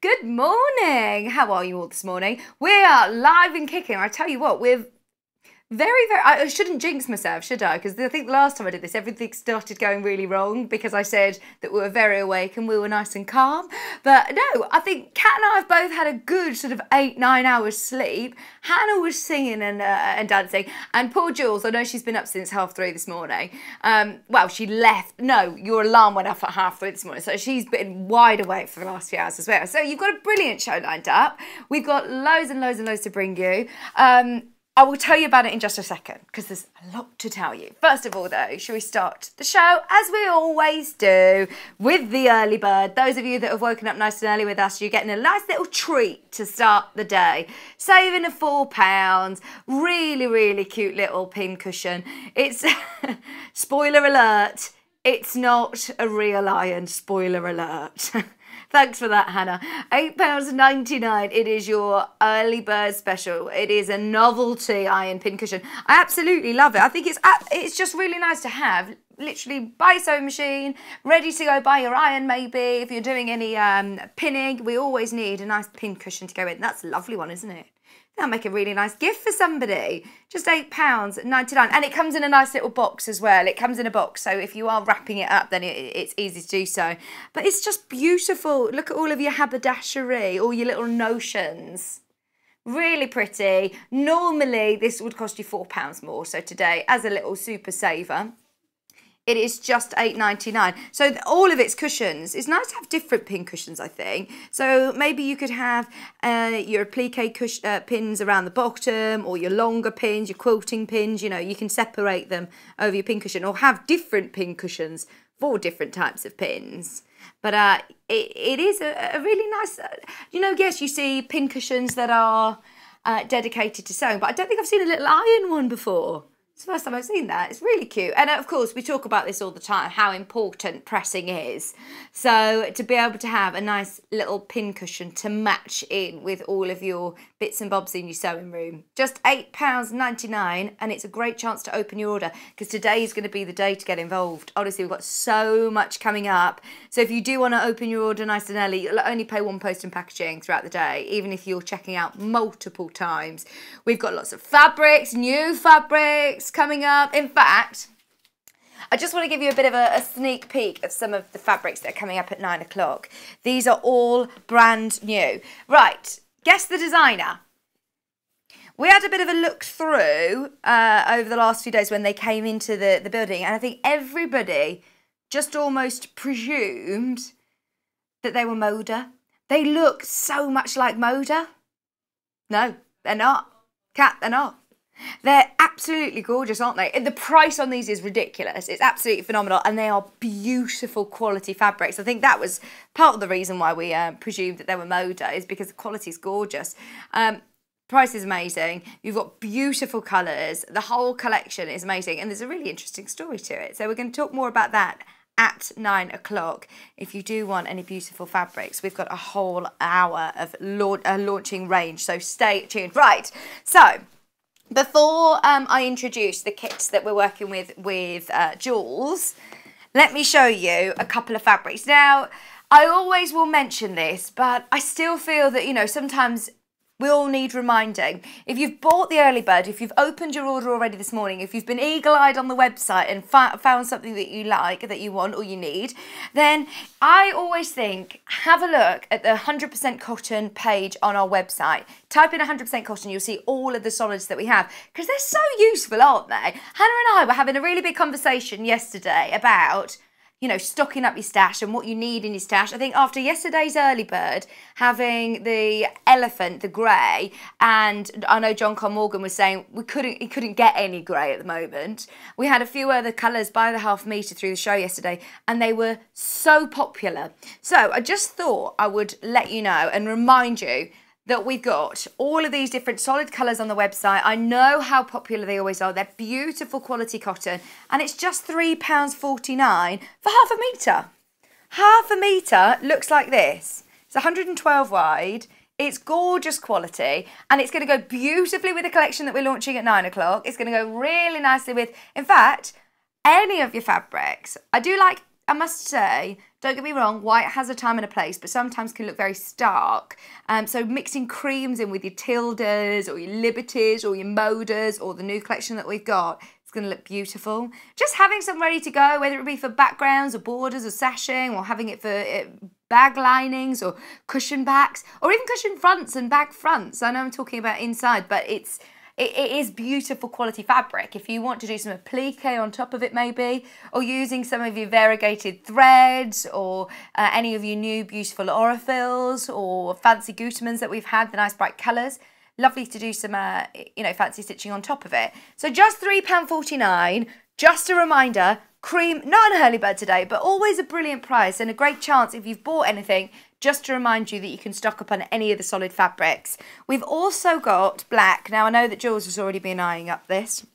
Good morning. How are you all this morning? We are live and kicking. I tell you what, we're very, very. I shouldn't jinx myself, should I? Because I think the last time I did this, everything started going really wrong because I said that we were very awake and we were nice and calm. But no, I think Kat and I have both had a good sort of eight, nine hours sleep. Hannah was singing and uh, and dancing, and poor Jules. I know she's been up since half three this morning. Um, well, she left. No, your alarm went off at half three this morning, so she's been wide awake for the last few hours as well. So you've got a brilliant show lined up. We've got loads and loads and loads to bring you. Um, I will tell you about it in just a second because there's a lot to tell you. First of all, though, shall we start the show as we always do with the early bird? Those of you that have woken up nice and early with us, you're getting a nice little treat to start the day. Saving a four pounds, really, really cute little pin cushion. It's spoiler alert. It's not a real iron, spoiler alert. Thanks for that, Hannah. £8.99. It is your early bird special. It is a novelty iron pincushion. I absolutely love it. I think it's it's just really nice to have. Literally buy sewing machine, ready to go buy your iron maybe. If you're doing any um, pinning, we always need a nice pin cushion to go in. That's a lovely one, isn't it? That'll make a really nice gift for somebody. Just £8.99. And it comes in a nice little box as well. It comes in a box, so if you are wrapping it up, then it, it's easy to do so. But it's just beautiful. Look at all of your haberdashery, all your little notions. Really pretty. Normally, this would cost you £4 more. So today, as a little super saver, it is just $8.99. So all of its cushions, it's nice to have different pin cushions, I think. So maybe you could have uh, your applique cush, uh, pins around the bottom or your longer pins, your quilting pins, you know, you can separate them over your pin cushion or have different pin cushions for different types of pins. But uh, it, it is a, a really nice, uh, you know, yes, you see pin cushions that are uh, dedicated to sewing, but I don't think I've seen a little iron one before. It's the first time I've seen that. It's really cute. And uh, of course, we talk about this all the time, how important pressing is. So to be able to have a nice little pin cushion to match in with all of your bits and bobs in your sewing room. Just £8.99 and it's a great chance to open your order because today is going to be the day to get involved. Honestly, we've got so much coming up. So if you do want to open your order nice and early, you'll only pay one post and packaging throughout the day, even if you're checking out multiple times. We've got lots of fabrics, new fabrics, coming up. In fact, I just want to give you a bit of a, a, sneak peek of some of the fabrics that are coming up at nine o'clock. These are all brand new. Right, guess the designer. We had a bit of a look through uh, over the last few days when they came into the, the building, and I think everybody just almost presumed that they were Moda. They look so much like Moda. No, they're not. Cat, they're not. They're absolutely gorgeous, aren't they? The price on these is ridiculous. It's absolutely phenomenal, and they are beautiful quality fabrics. I think that was part of the reason why we uh, presumed that they were Moda, is because the quality is gorgeous. Um, price is amazing. You've got beautiful colours. The whole collection is amazing, and there's a really interesting story to it. So we're going to talk more about that at nine o'clock. If you do want any beautiful fabrics, we've got a whole hour of uh, launching range. So stay tuned. Right. So before um, I introduce the kits that we're working with with uh, Jules, let me show you a couple of fabrics. Now, I always will mention this, but I still feel that, you know, sometimes we all need reminding. If you've bought the early bird, if you've opened your order already this morning, if you've been eagle-eyed on the website and found something that you like, that you want or you need, then I always think have a look at the 100% cotton page on our website. Type in 100% cotton, you'll see all of the solids that we have because they're so useful, aren't they? Hannah and I were having a really big conversation yesterday about you know, stocking up your stash and what you need in your stash. I think after yesterday's early bird, having the elephant, the grey, and I know John Con Morgan was saying we couldn't, he couldn't get any grey at the moment. We had a few other colours by the half metre through the show yesterday, and they were so popular. So I just thought I would let you know and remind you that we've got all of these different solid colours on the website. I know how popular they always are. They're beautiful quality cotton and it's just £3.49 for half a metre. Half a metre looks like this. It's 112 wide. It's gorgeous quality and it's going to go beautifully with the collection that we're launching at 9 o'clock. It's going to go really nicely with, in fact, any of your fabrics. I do like I must say, don't get me wrong, white has a time and a place, but sometimes can look very stark. Um, so mixing creams in with your Tildas or your Liberties or your Modas or the new collection that we've got, it's going to look beautiful. Just having some ready to go, whether it be for backgrounds or borders or sashing or having it for uh, bag linings or cushion backs or even cushion fronts and bag fronts. I know I'm talking about inside, but it's it, it is beautiful quality fabric. If you want to do some applique on top of it maybe, or using some of your variegated threads, or uh, any of your new beautiful Aurifils, or fancy Gutermanns that we've had, the nice bright colours, lovely to do some, uh, you know, fancy stitching on top of it. So just £3.49, just a reminder, cream, not an early bird today, but always a brilliant price and a great chance if you've bought anything just to remind you that you can stock up on any of the solid fabrics. We've also got black. Now, I know that Jules has already been eyeing up this.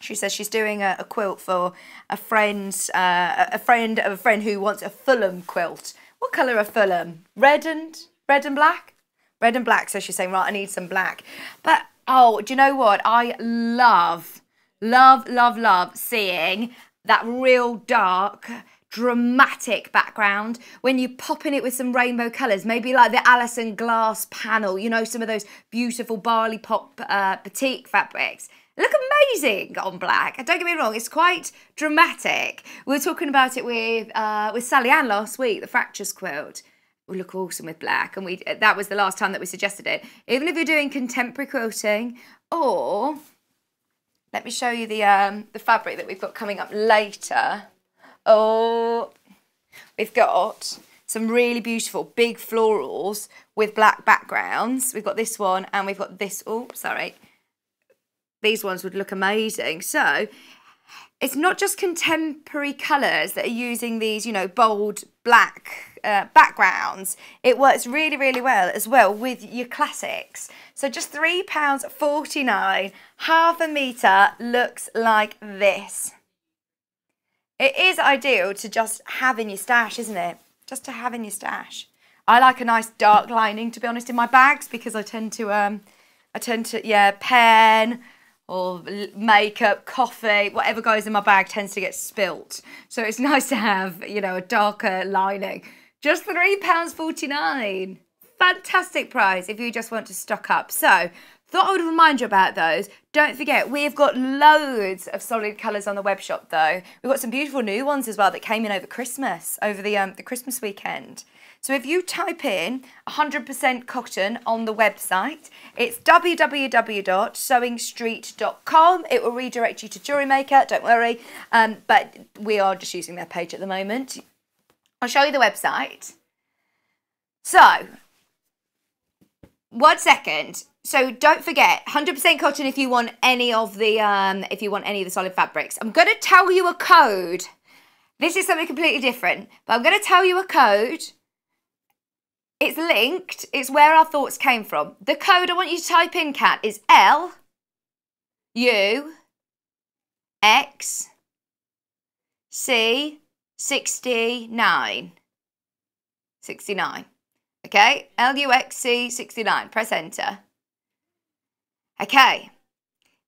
She says she's doing a, a quilt for a friend's, uh, a friend of a friend who wants a Fulham quilt. What colour are Fulham? Red and red and black? Red and black. So she's saying, right, I need some black. But oh, do you know what? I love, love, love, love seeing that real dark dramatic background when you pop in it with some rainbow colours, maybe like the Alison glass panel, you know, some of those beautiful Bali Pop uh, batik fabrics. Look amazing on black. Don't get me wrong, it's quite dramatic. We were talking about it with uh, with Sally Ann last week, the fractures quilt. Will look awesome with black, and we that was the last time that we suggested it. Even if you're doing contemporary quilting, or let me show you the um, the fabric that we've got coming up later. Oh, we've got some really beautiful big florals with black backgrounds. We've got this one and we've got this. Oh, sorry. These ones would look amazing. So it's not just contemporary colours that are using these, you know, bold black uh, backgrounds. It works really, really well as well with your classics. So just £3.49, half a metre looks like this. It is ideal to just have in your stash, isn't it? Just to have in your stash. I like a nice dark lining, to be honest, in my bags because I tend to, um, I tend to, yeah, pen or makeup, coffee, whatever goes in my bag tends to get spilt. So it's nice to have, you know, a darker lining. Just £3.49. Fantastic price if you just want to stock up. So Thought I would remind you about those. Don't forget, we've got loads of solid colours on the web shop though. We've got some beautiful new ones as well that came in over Christmas, over the, um, the Christmas weekend. So if you type in 100% cotton on the website, it's www.sewingstreet.com. It will redirect you to Jewellery Maker, don't worry. Um, but we are just using their page at the moment. I'll show you the website. So, one second. So don't forget 100% cotton if you want any of the um if you want any of the solid fabrics. I'm going to tell you a code. This is something completely different but i'm going to tell you a code. It's linked. It's where our thoughts came from. The code i want you to type in cat is l u x c 69 69 okay luxc 69 press enter Okay,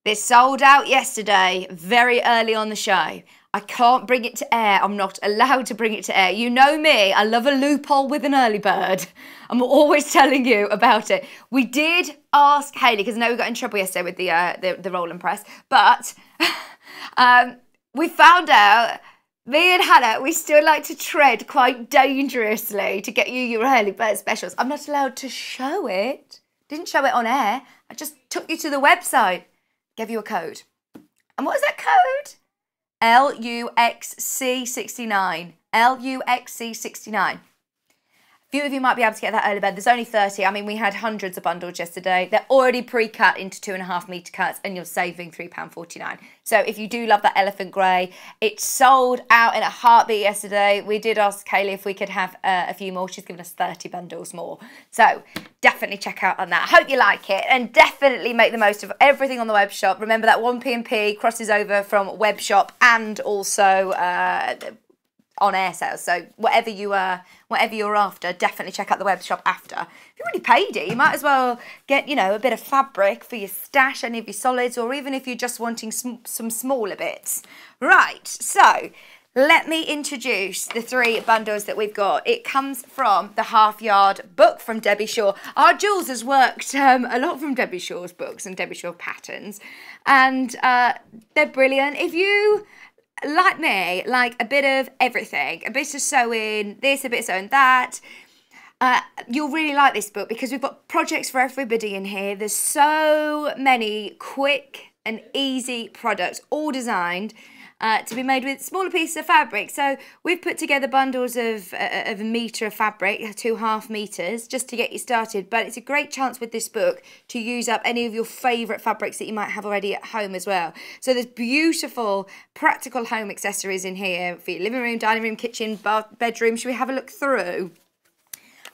this sold out yesterday, very early on the show. I can't bring it to air. I'm not allowed to bring it to air. You know me, I love a loophole with an early bird. I'm always telling you about it. We did ask Hayley, because I know we got in trouble yesterday with the, uh, the, the press, but um, we found out me and Hannah, we still like to tread quite dangerously to get you your early bird specials. I'm not allowed to show it. Didn't show it on air. I just took you to the website, gave you a code. And what is that code? LUXC69. LUXC69 few of you might be able to get that early bird. There's only 30. I mean, we had hundreds of bundles yesterday. They're already pre-cut into two and a half metre cuts and you're saving £3.49. So if you do love that elephant grey, it sold out in a heartbeat yesterday. We did ask Kaylee if we could have uh, a few more. She's given us 30 bundles more. So definitely check out on that. Hope you like it and definitely make the most of everything on the web shop. Remember that 1P&P crosses over from web shop and also uh, on air sales. So whatever you are, uh, whatever you're after, definitely check out the web shop after. If you already paid it, you might as well get you know a bit of fabric for your stash, any of your solids, or even if you're just wanting some, some smaller bits. Right. So let me introduce the three bundles that we've got. It comes from the Half Yard book from Debbie Shore. Our Jules has worked um, a lot from Debbie Shore's books and Debbie Shore patterns, and uh, they're brilliant. If you like me, like a bit of everything, a bit of sewing, this, a bit of sewing that. Uh, you'll really like this book because we've got projects for everybody in here. There's so many quick and easy products, all designed uh, to be made with smaller pieces of fabric. So we've put together bundles of, uh, of a metre of fabric, two half metres, just to get you started. But it's a great chance with this book to use up any of your favourite fabrics that you might have already at home as well. So there's beautiful practical home accessories in here for your living room, dining room, kitchen, bath, bedroom. Should we have a look through?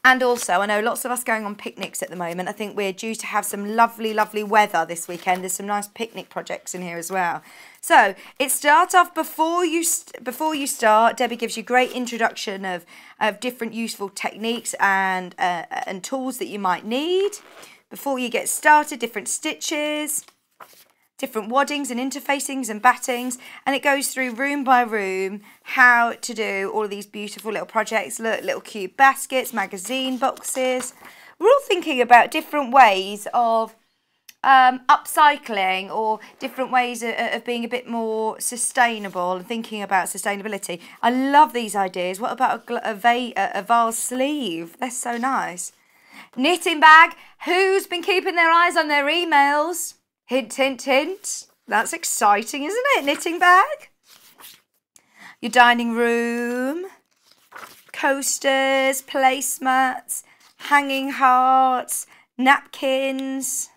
And also, I know lots of us going on picnics at the moment. I think we're due to have some lovely, lovely weather this weekend. There's some nice picnic projects in here as well. So it starts off before you before you start. Debbie gives you great introduction of of different useful techniques and uh, and tools that you might need before you get started. Different stitches different waddings and interfacings and battings and it goes through room by room how to do all of these beautiful little projects look little cute baskets magazine boxes we're all thinking about different ways of um, upcycling or different ways of, of, being a bit more sustainable and thinking about sustainability. I love these ideas. What about a, a, a vase sleeve? They're so nice. Knitting bag. Who's been keeping their eyes on their emails? Hint, hint, hint. That's exciting, isn't it? Knitting bag. Your dining room. Coasters, placemats, hanging hearts, napkins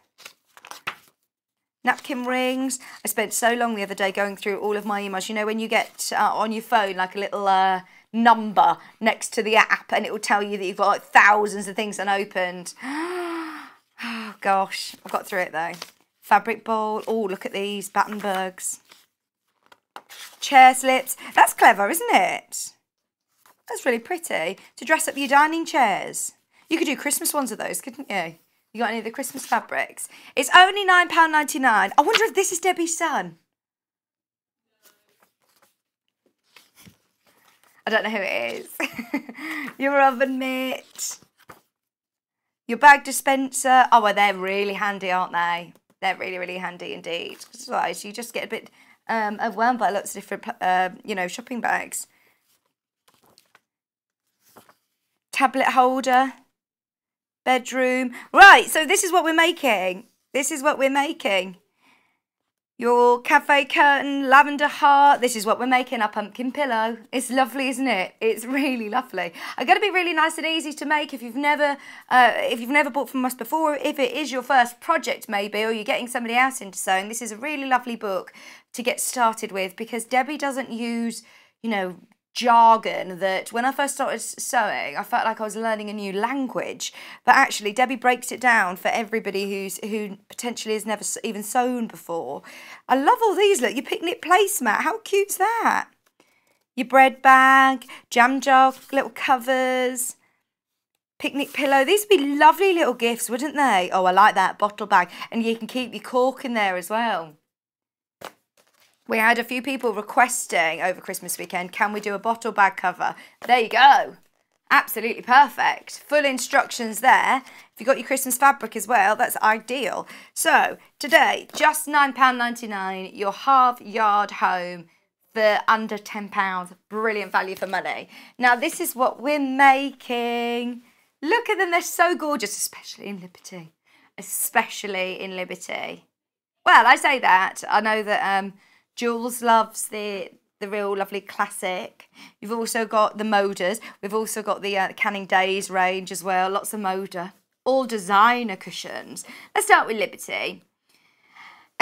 napkin rings. I spent so long the other day going through all of my emails. You know, when you get uh, on your phone like a little uh, number next to the app and it will tell you that you've got like thousands of things unopened. oh, gosh, I've got through it though. Fabric bowl. Oh, look at these Battenbergs. Chair slips. That's clever, isn't it? That's really pretty. To dress up your dining chairs. You could do Christmas ones of those, couldn't you? You got any of the Christmas fabrics? It's only £9.99. I wonder if this is Debbie's son. I don't know who it is. Your oven mitt. Your bag dispenser. Oh, well, they're really handy, aren't they? They're really, really handy indeed. Otherwise, you just get a bit um, overwhelmed by lots of different, uh, you know, shopping bags. Tablet holder bedroom. Right, so this is what we're making. This is what we're making. Your cafe curtain, lavender heart. This is what we're making, our pumpkin pillow. It's lovely, isn't it? It's really lovely. I'm going to be really nice and easy to make if you've never, uh, if you've never bought from us before. If it is your first project, maybe, or you're getting somebody else into sewing, this is a really lovely book to get started with because Debbie doesn't use, you know, jargon that when I first started sewing, I felt like I was learning a new language. But actually, Debbie breaks it down for everybody who's who potentially has never even sewn before. I love all these. Look, your picnic placemat. How cute's that? Your bread bag, jam jar, little covers. Picnic pillow. These would be lovely little gifts, wouldn't they? Oh, I like that bottle bag. And you can keep your cork in there as well. We had a few people requesting over Christmas weekend, can we do a bottle bag cover? There you go. Absolutely perfect. Full instructions there. If you've got your Christmas fabric as well, that's ideal. So today, just £9.99, your half yard home for under £10. Brilliant value for money. Now this is what we're making. Look at them, they're so gorgeous, especially in Liberty. Especially in Liberty. Well, I say that. I know that um, Jules loves the the real lovely classic. You've also got the Modas. We've also got the uh, Canning Days range as well. Lots of Moda. All designer cushions. Let's start with Liberty.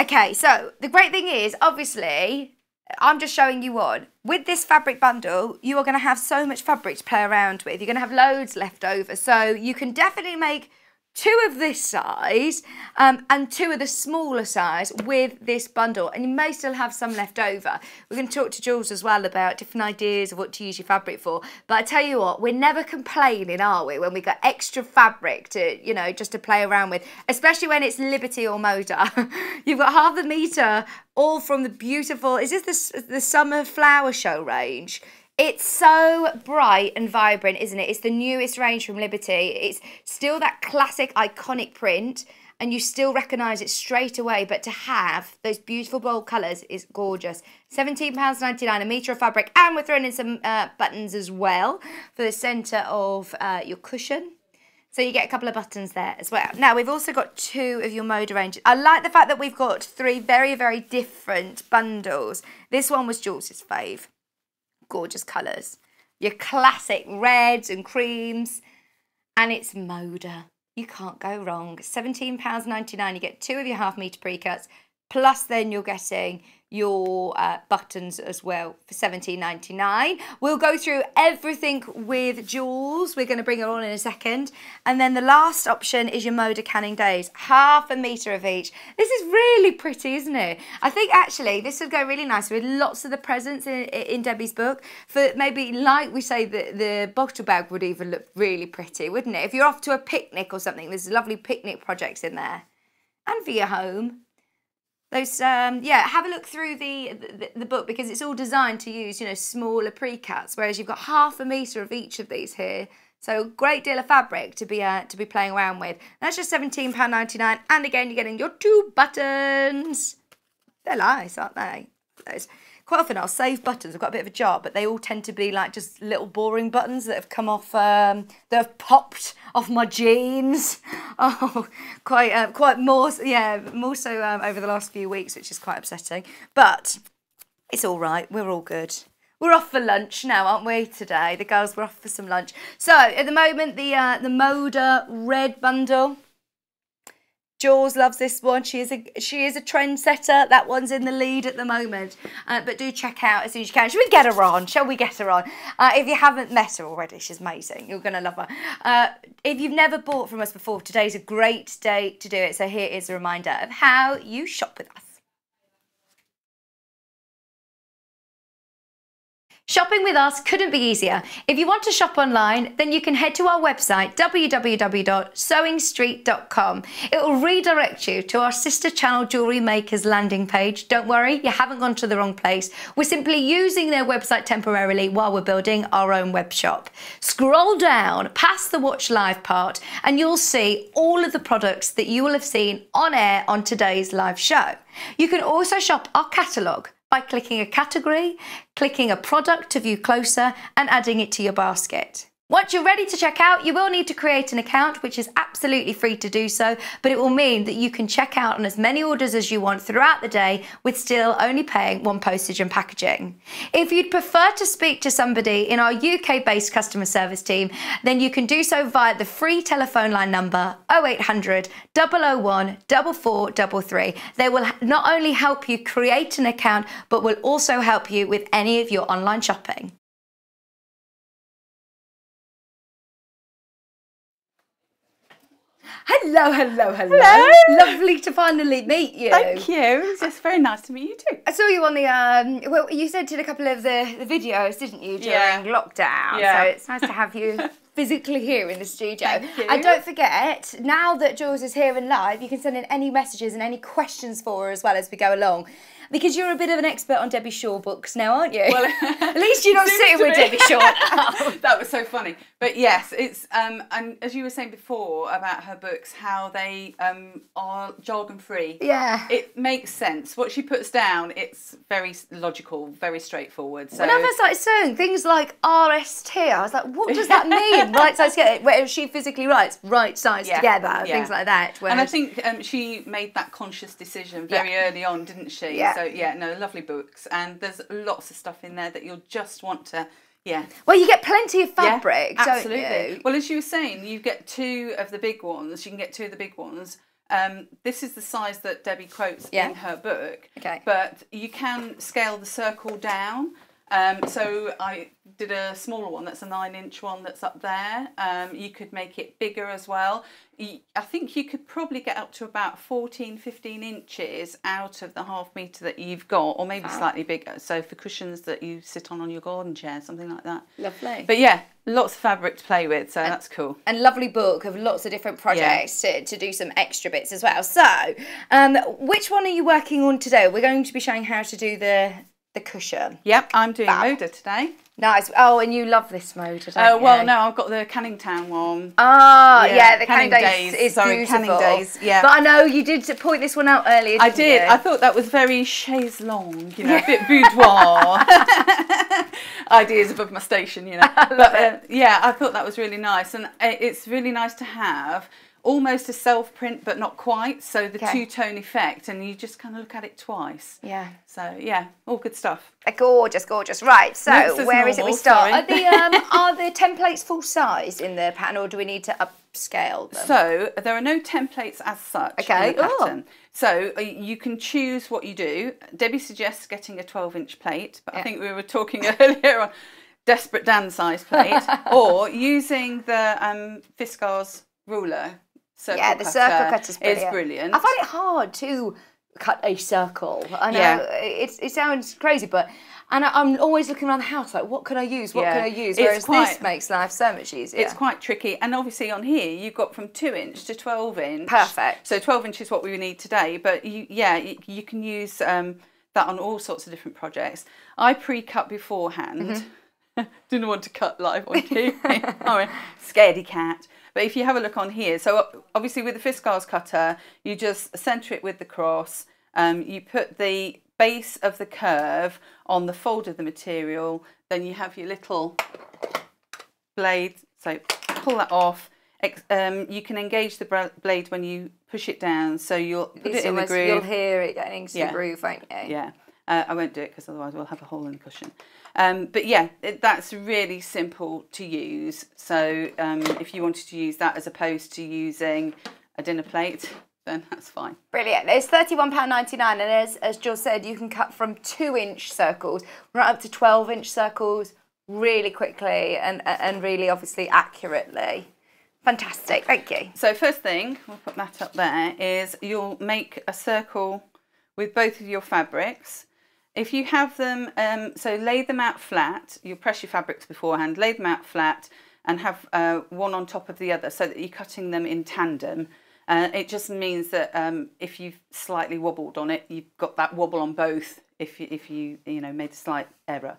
Okay, so the great thing is, obviously, I'm just showing you one. With this fabric bundle, you are going to have so much fabric to play around with. You're going to have loads left over. So you can definitely make two of this size um, and two of the smaller size with this bundle. And you may still have some left over. We're going to talk to jules as well about different ideas of what to use your fabric for. But i tell you what we're never complaining are we when we got extra fabric to you know just to play around with especially when it's liberty or moda. You've got half the meter all from the beautiful is this the, the summer flower show range it's so bright and vibrant, isn't it? It's the newest range from Liberty. It's still that classic iconic print and you still recognise it straight away. But to have those beautiful bold colours is gorgeous. £17.99 a metre of fabric. And we're throwing in some uh, buttons as well for the centre of uh, your cushion. So you get a couple of buttons there as well. Now, we've also got two of your Moda ranges. I like the fact that we've got three very, very different bundles. This one was Jules's fave gorgeous colours. Your classic reds and creams. And it's Moda. You can't go wrong. £17.99. You get two of your half metre pre-cuts. Plus then you're getting your uh, buttons as well for $17.99. We'll go through everything with Jules. We're going to bring it on in a second. And then the last option is your Moda Canning Days. Half a metre of each. This is really pretty, isn't it? I think actually this would go really nice with lots of the presents in, in Debbie's book. For maybe, like we say, the, the bottle bag would even look really pretty, wouldn't it? If you're off to a picnic or something, there's lovely picnic projects in there. And for your home. Those, um, yeah, have a look through the, the, the book because it's all designed to use, you know, smaller pre-cuts, whereas you've got half a metre of each of these here. So great deal of fabric to be uh, to be playing around with. That's just £17.99. And again, you're getting your two buttons. They're nice, aren't they? Those quite often I'll save buttons. I've got a bit of a jar, but they all tend to be like just little boring buttons that have come off, um, that have popped off my jeans. Oh, quite, uh, quite more, yeah, more so um, over the last few weeks, which is quite upsetting. But it's all right. We're all good. We're off for lunch now, aren't we, today? The girls were off for some lunch. So, at the moment, the uh, the Moda red bundle Jules loves this one. She is a she is a trendsetter. That one's in the lead at the moment. Uh, but do check out as soon as you can. Shall we get her on? Shall we get her on? Uh, if you haven't met her already, she's amazing. You're going to love her. Uh, if you've never bought from us before, today's a great day to do it. So here is a reminder of how you shop with us. Shopping with us couldn't be easier. If you want to shop online, then you can head to our website, www.sewingstreet.com. It will redirect you to our sister channel Jewellery Makers landing page. Don't worry, you haven't gone to the wrong place. We're simply using their website temporarily while we're building our own web shop. Scroll down past the Watch Live part and you'll see all of the products that you will have seen on air on today's live show. You can also shop our catalogue by clicking a category, clicking a product to view closer and adding it to your basket. Once you're ready to check out, you will need to create an account, which is absolutely free to do so, but it will mean that you can check out on as many orders as you want throughout the day with still only paying one postage and packaging. If you'd prefer to speak to somebody in our UK based customer service team, then you can do so via the free telephone line number 0800 001 4433. They will not only help you create an account, but will also help you with any of your online shopping. Hello, hello, hello. Hello. Lovely to finally meet you. Thank you. It's just very nice to meet you too. I saw you on the um. Well, you said did a couple of the, the videos, didn't you, during Yeah. lockdown? Yeah. So it's nice to have you physically here in the studio. Thank you. And don't forget, now that Jules is here and live, you can send in any messages and any questions for her as well as we go along. Because you're a bit of an expert on Debbie Shore books now, aren't you? Well, At least you're not sitting with. Debbie Shore. that was so funny. But yes, it's um and as you were saying before about her books, how they um are jargon free. yeah. It makes sense. What she puts down, it's very logical, very straightforward. So When I first started sewing, things like RST, I was like, what does that mean? right size together. Where she physically writes right size Yeah, together, yeah. things like that. and I think um, she made that conscious decision very Yeah. early on, didn't she? Yeah. So yeah, no, lovely books, and there's lots of stuff in there that you'll just want to, yeah, well, you get plenty of Yeah, fabric, don't absolutely. you? Well, as you were saying, you get two of the big ones. You can get two of the big ones. Um, this is the size that Debbie quotes Yeah. in her book. Okay. But you can scale the circle down. Um, so I did a smaller one that's a nine inch one that's up there. Um, you could make it bigger as well. I think you could probably get up to about 14, 15 inches out of the half metre that you've got, or maybe slightly bigger. So for cushions that you sit on on your garden chair, something like that. Lovely. But yeah, lots of fabric to play with, so that's cool. and lovely book of lots of different projects to, to do some extra bits as well. So, um, which one are you working on today? We're going to be showing how to do the the cushion. Yep, I'm doing Fab. Moda today. Nice. Oh, and you love this mode, don't Uh, well, you? no, I've got the Canning Town one. Ah, yeah, Yeah, the Canning, Canning Days, Days. is Sorry, beautiful. Canning Days, yeah. But I know you did point this one out earlier. I didn't did. you? I thought that was very chaise longue, you know, a bit boudoir. Ideas above my station, you know. But uh, yeah, I thought that was really nice, and uh, it's really nice to have almost a self print, but not quite. So the Okay. two tone effect, and you just kind of look at it twice. yeah. So yeah, all good stuff. Gorgeous, gorgeous. Right, so where is it we start? Are the um, are the templates full size in the pattern, or do we need to upscale them? So there are no templates as such Okay. in the Oh. So uh, you can choose what you do. Debbie suggests getting a 12 inch plate, but I think we were talking earlier on desperate Dan size plate, or using the um, Fiskars ruler. Circle yeah, the cutter circle cutter's brilliant. is brilliant. I find it hard to cut a circle. I know Yeah. it, it sounds crazy, but and I, I'm always looking around the house like, what can I use? What Yeah. can I use? It's Whereas this quite- makes life so much easier. It's quite tricky, and obviously on here you've got from two inch to twelve inch. Perfect. So twelve inch is what we need today, but you, yeah, you, you can use um, that on all sorts of different projects. I pre-cut beforehand. Mm-hmm. Didn't want to cut live on TV. I'm a scaredy cat. But if you have a look on here, so obviously with the Fiskars cutter, you just centre it with the cross. Um, you put the base of the curve on the fold of the material. Then you have your little blade. So pull that off. Um, you can engage the blade when you push it down. So you'll put It's it in the groove. You'll hear it getting into Yeah. the groove, won't you? Yeah. Uh, I won't do it because otherwise we'll have a hole in the cushion. Um, but yeah, it, that's really simple to use. So um, if you wanted to use that as opposed to using a dinner plate, then that's fine. Brilliant. It's £31.99 and as, as Jill said, you can cut from two inch circles right up to 12 inch circles really quickly and, and really obviously accurately. Fantastic. Thank you. So first thing, we'll put that up there, is you'll make a circle with both of your fabrics. If you have them, um, so lay them out flat, you press your fabrics beforehand, lay them out flat and have uh, one on top of the other so that you're cutting them in tandem. Uh, it just means that um, if you've slightly wobbled on it, you've got that wobble on both if you, if you, you know, made a slight error.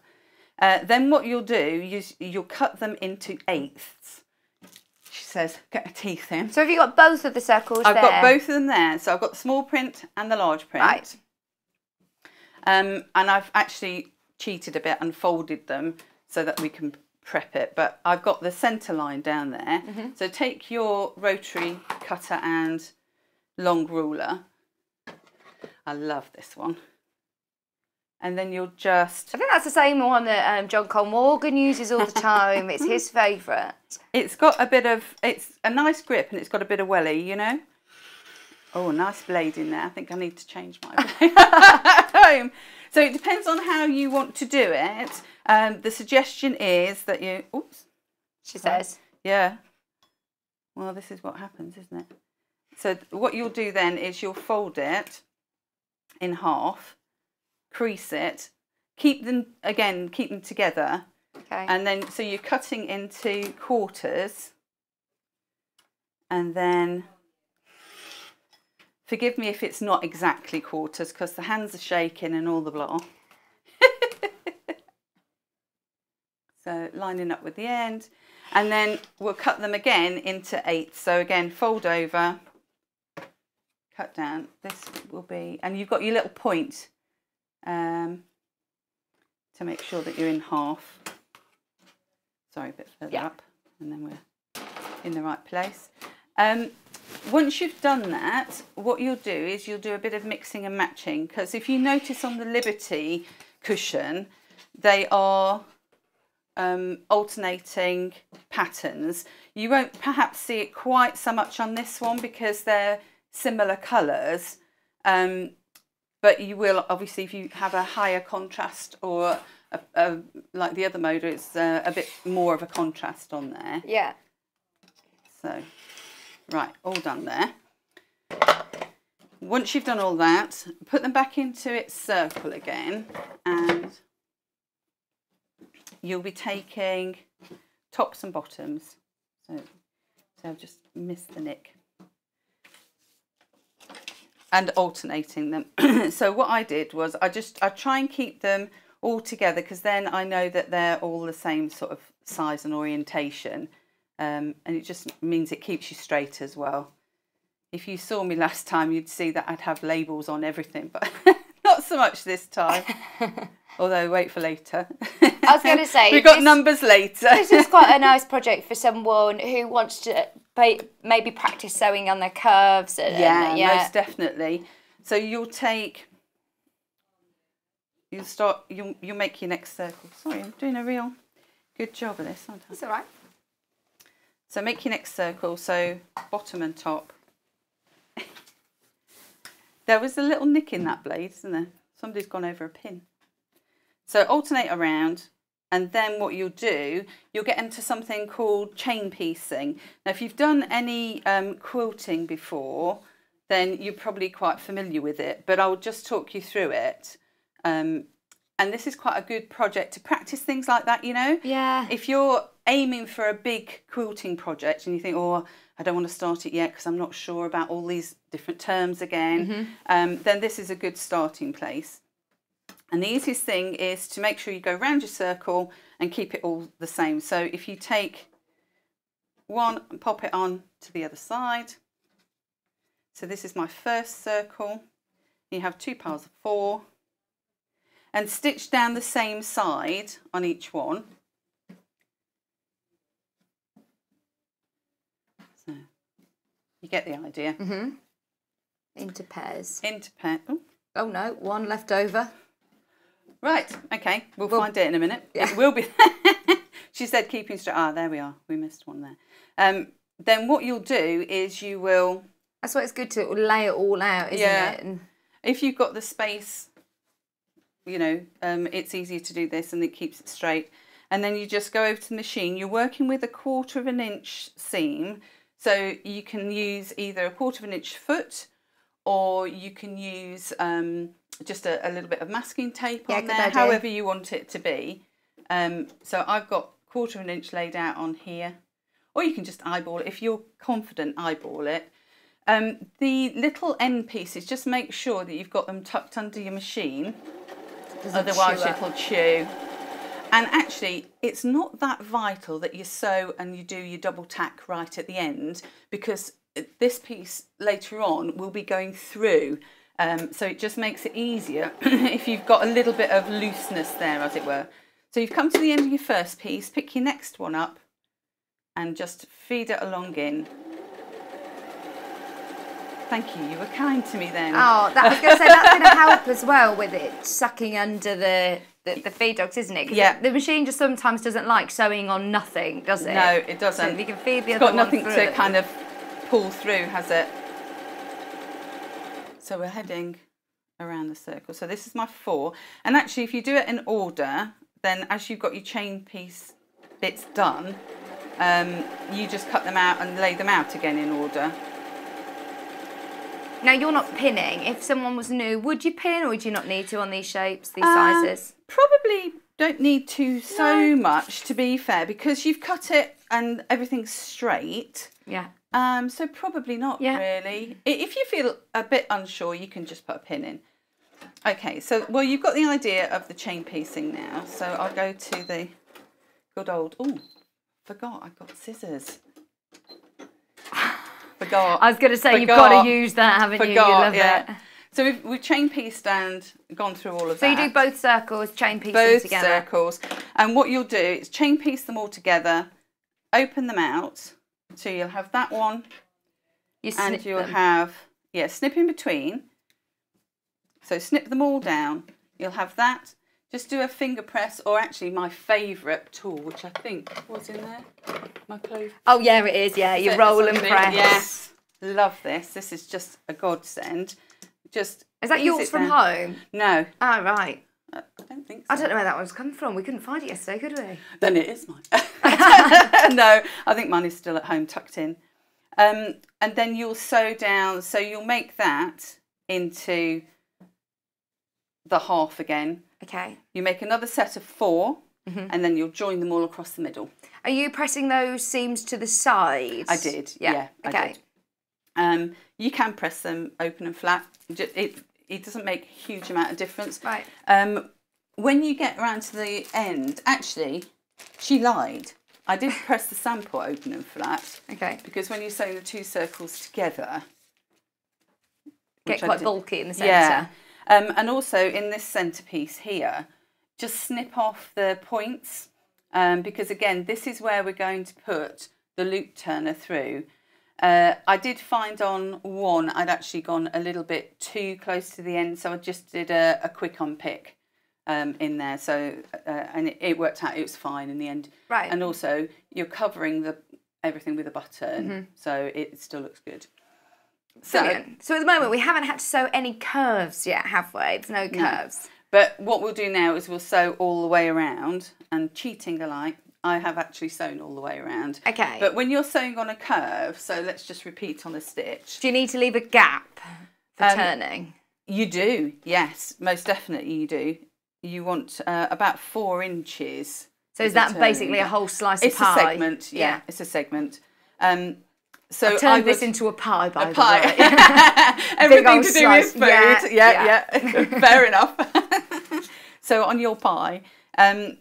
Uh, then what you'll do is you'll cut them into eighths. She says, get her teeth in. So have you got both of the circles I've there? got both of them there. So I've got the small print and the large print. Right. Um, and I've actually cheated a bit and folded them so that we can prep it. But I've got the centre line down there. Mm-hmm. So take your rotary cutter and long ruler. I love this one. And then you'll just, I think that's the same one that um, John Cole Morgan uses all the time. it's his favourite. it's got a bit of, it's a nice grip and it's got a bit of welly, you know? Oh, nice blade in there. I think I need to change my blade at home. So it depends on how you want to do it. Um, the suggestion is that you, oops, She says. yeah. Well, this is what happens, isn't it? So what you'll do then is you'll fold it in half, crease it, keep them again, keep them together, Okay. and then so you're cutting into quarters, and then forgive me if it's not exactly quarters because the hands are shaking and all the blah. so lining up with the end, and then we'll cut them again into eighths. So again, fold over, cut down. This will be, and you've got your little point um, to make sure that you're in half. Sorry, a bit further Yeah. up, and then we're in the right place. Um, once you've done that, what you'll do is you'll do a bit of mixing and matching because if you notice on the Liberty cushion, they are um, alternating patterns. You won't perhaps see it quite so much on this one because they're similar colours. Um, but you will obviously if you have a higher contrast or a, a, like the other mode, it's uh, a bit more of a contrast on there. Yeah. So, right, all done there. Once you've done all that, put them back into its circle again and you'll be taking tops and bottoms. So, so I've just missed the nick. And alternating them. so what I did was I just, I try and keep them all together because then I know that they're all the same sort of size and orientation. Um, and it just means it keeps you straight as well. If you saw me last time, you'd see that I'd have labels on everything, but not so much this time. Although, wait for later. I was going to say we've got this- numbers later. this is quite a nice project for someone who wants to maybe practice sewing on their curves. And, yeah, and, yeah. most definitely. So you'll take, you'll start, you'll you'll make your next circle. Sorry, I'm doing a real good job of this, aren't I? That's all right. So make your next circle. So bottom and top. there was a little nick in that blade, isn't there? Somebody's gone over a pin. So alternate around, and then what you'll do, you'll get into something called chain piecing. Now, if you've done any um, quilting before, then you're probably quite familiar with it, but I'll just talk you through it. Um, and this is quite a good project to practice things like that, you know? Yeah. If you're aiming for a big quilting project and you think, oh, I don't want to start it yet because I'm not sure about all these different terms again, um, then this is a good starting place. And the easiest thing is to make sure you go round your circle and keep it all the same. So if you take one and pop it on to the other side. So this is my first circle. You have two piles of four and stitch down the same side on each one. So you get the idea. Mm-hmm. Into pairs. Into pair. Oh, Oh no, one left over. right, okay, we'll, Well, find it in a minute. yeah. It will be. she said keeping straight. Ah, there we are. We missed one there. Um, then what you'll do is you will, That's why it's good to lay it all out, isn't Yeah. it? And if you've got the space, you know, um, it's easier to do this and it keeps it straight. And then you just go over to the machine. You're working with a quarter of an inch seam. So you can use either a quarter of an inch foot or you can use um, just a, a little bit of masking tape Yeah, on there, idea. however you want it to be. Um, so I've got quarter of an inch laid out on here. Or you can just eyeball it. If you're confident, eyeball it. Um, the little end pieces, just make sure that you've got them tucked under your machine otherwise it'll chew. And actually, it's not that vital that you sew and you do your double tack right at the end because this piece later on will be going through. Um, so it just makes it easier if you've got a little bit of looseness there, as it were. So you've come to the end of your first piece, pick your next one up and just feed it along in. Thank you, you were kind to me then. Oh, that I was going to say that's going to help as well with it sucking under the the, the feed dogs, isn't it? Yeah. The machine just sometimes doesn't like sewing on nothing, does it? No, it doesn't. if you can feed the It's got nothing to it. kind of pull through, has it? So we're heading around the circle. So this is my four. And actually, if you do it in order, then as you've got your chain piece bits done, um, you just cut them out and lay them out again in order. Now you're not pinning. If someone was new, would you pin or would you not need to on these shapes, these Uh, sizes? Probably don't need to so much, to be fair, because you've cut it and everything's straight. Yeah. Um, so probably not Yeah. really. If you feel a bit unsure, you can just put a pin in. Okay, so well, you've got the idea of the chain piecing now. So I'll go to the good old. Oh, forgot I've got scissors. Forgot. I was going to say you've got to use that, haven't you? You love yeah. it. So we've, we've chain pieced and gone through all of So that. So you do both circles, chain pieces both together. circles, and what you'll do is chain piece them all together, open them out. So you'll have that one You and you'll them. have yeah snip in between so snip them all down you'll have that just do a finger press or actually my favourite tool which I think was in there my clove Oh yeah, it is. Yeah, you roll and press. yes love this this is just a godsend just Is that yours from down. home? no Oh right. Uh, I don't think so. I don't know where that one's come from. We couldn't find it yesterday, could we? Then it is mine. no, I think mine is still at home tucked in. Um, and then you'll sew down, so you'll make that into the half again. Okay. You make another set of 4 Mm-hmm. and then you'll join them all across the middle. Are you pressing those seams to the sides? I did, yeah, I okay. did. Um, you can press them open and flat. It, it doesn't make a huge amount of difference. Right. Um, when you get around to the end, actually, she lied. I did press the sample open and flat Okay. because when you sew the two circles together, Get quite bulky in the centre. yeah, um, and also in this centerpiece here, just snip off the points um, because again, this is where we're going to put the loop turner through. Uh, I did find on one I'd actually gone a little bit too close to the end, so I just did a, a quick unpick um, in there. So uh, and it, it worked out; it was fine in the end. Right. And also, you're covering the everything with a button, so it still looks good. So, Brilliant. So at the moment, we haven't had to sew any curves yet, have we? It's no curves. But what we'll do now is we'll sew all the way around and cheating alike. I have actually sewn all the way around. Okay. But when you're sewing on a curve, so let's just repeat on the stitch. Do you need to leave a gap for Um, turning? You do, yes, most definitely you do. You want uh, about four inches. So is that basically a whole slice It's of pie? It's a segment, yeah, it's a segment. Um, so I turned would, this into a pie, by the pie. way. Everything to do slice. with food. Yeah, Yeah, yeah. Fair enough. so on your pie, um,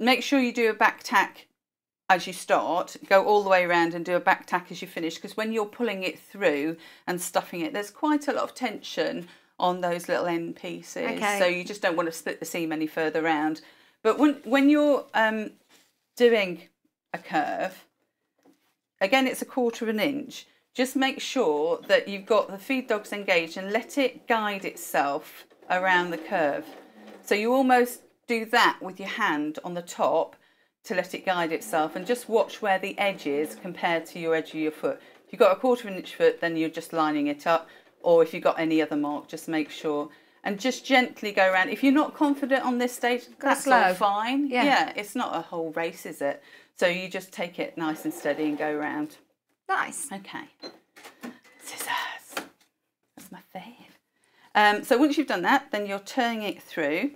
make sure you do a back tack as you start. Go all the way around and do a back tack as you finish. Because when you're pulling it through and stuffing it, there's quite a lot of tension on those little end pieces. Okay. So you just don't want to split the seam any further around. But when when you're um, doing a curve, again it's a quarter of an inch. Just make sure that you've got the feed dogs engaged and let it guide itself around the curve. So you almost do that with your hand on the top to let it guide itself and just watch where the edge is compared to your edge of your foot. If you've got a quarter of an inch foot then you're just lining it up. Or if you've got any other mark just make sure. And just gently go around. If you're not confident on this stage that's all fine. Yeah. yeah it's not a whole race is it so you just take it nice and steady and go around. Nice. Okay. Scissors. That's my fave. Um, so once you've done that, then you're turning it through.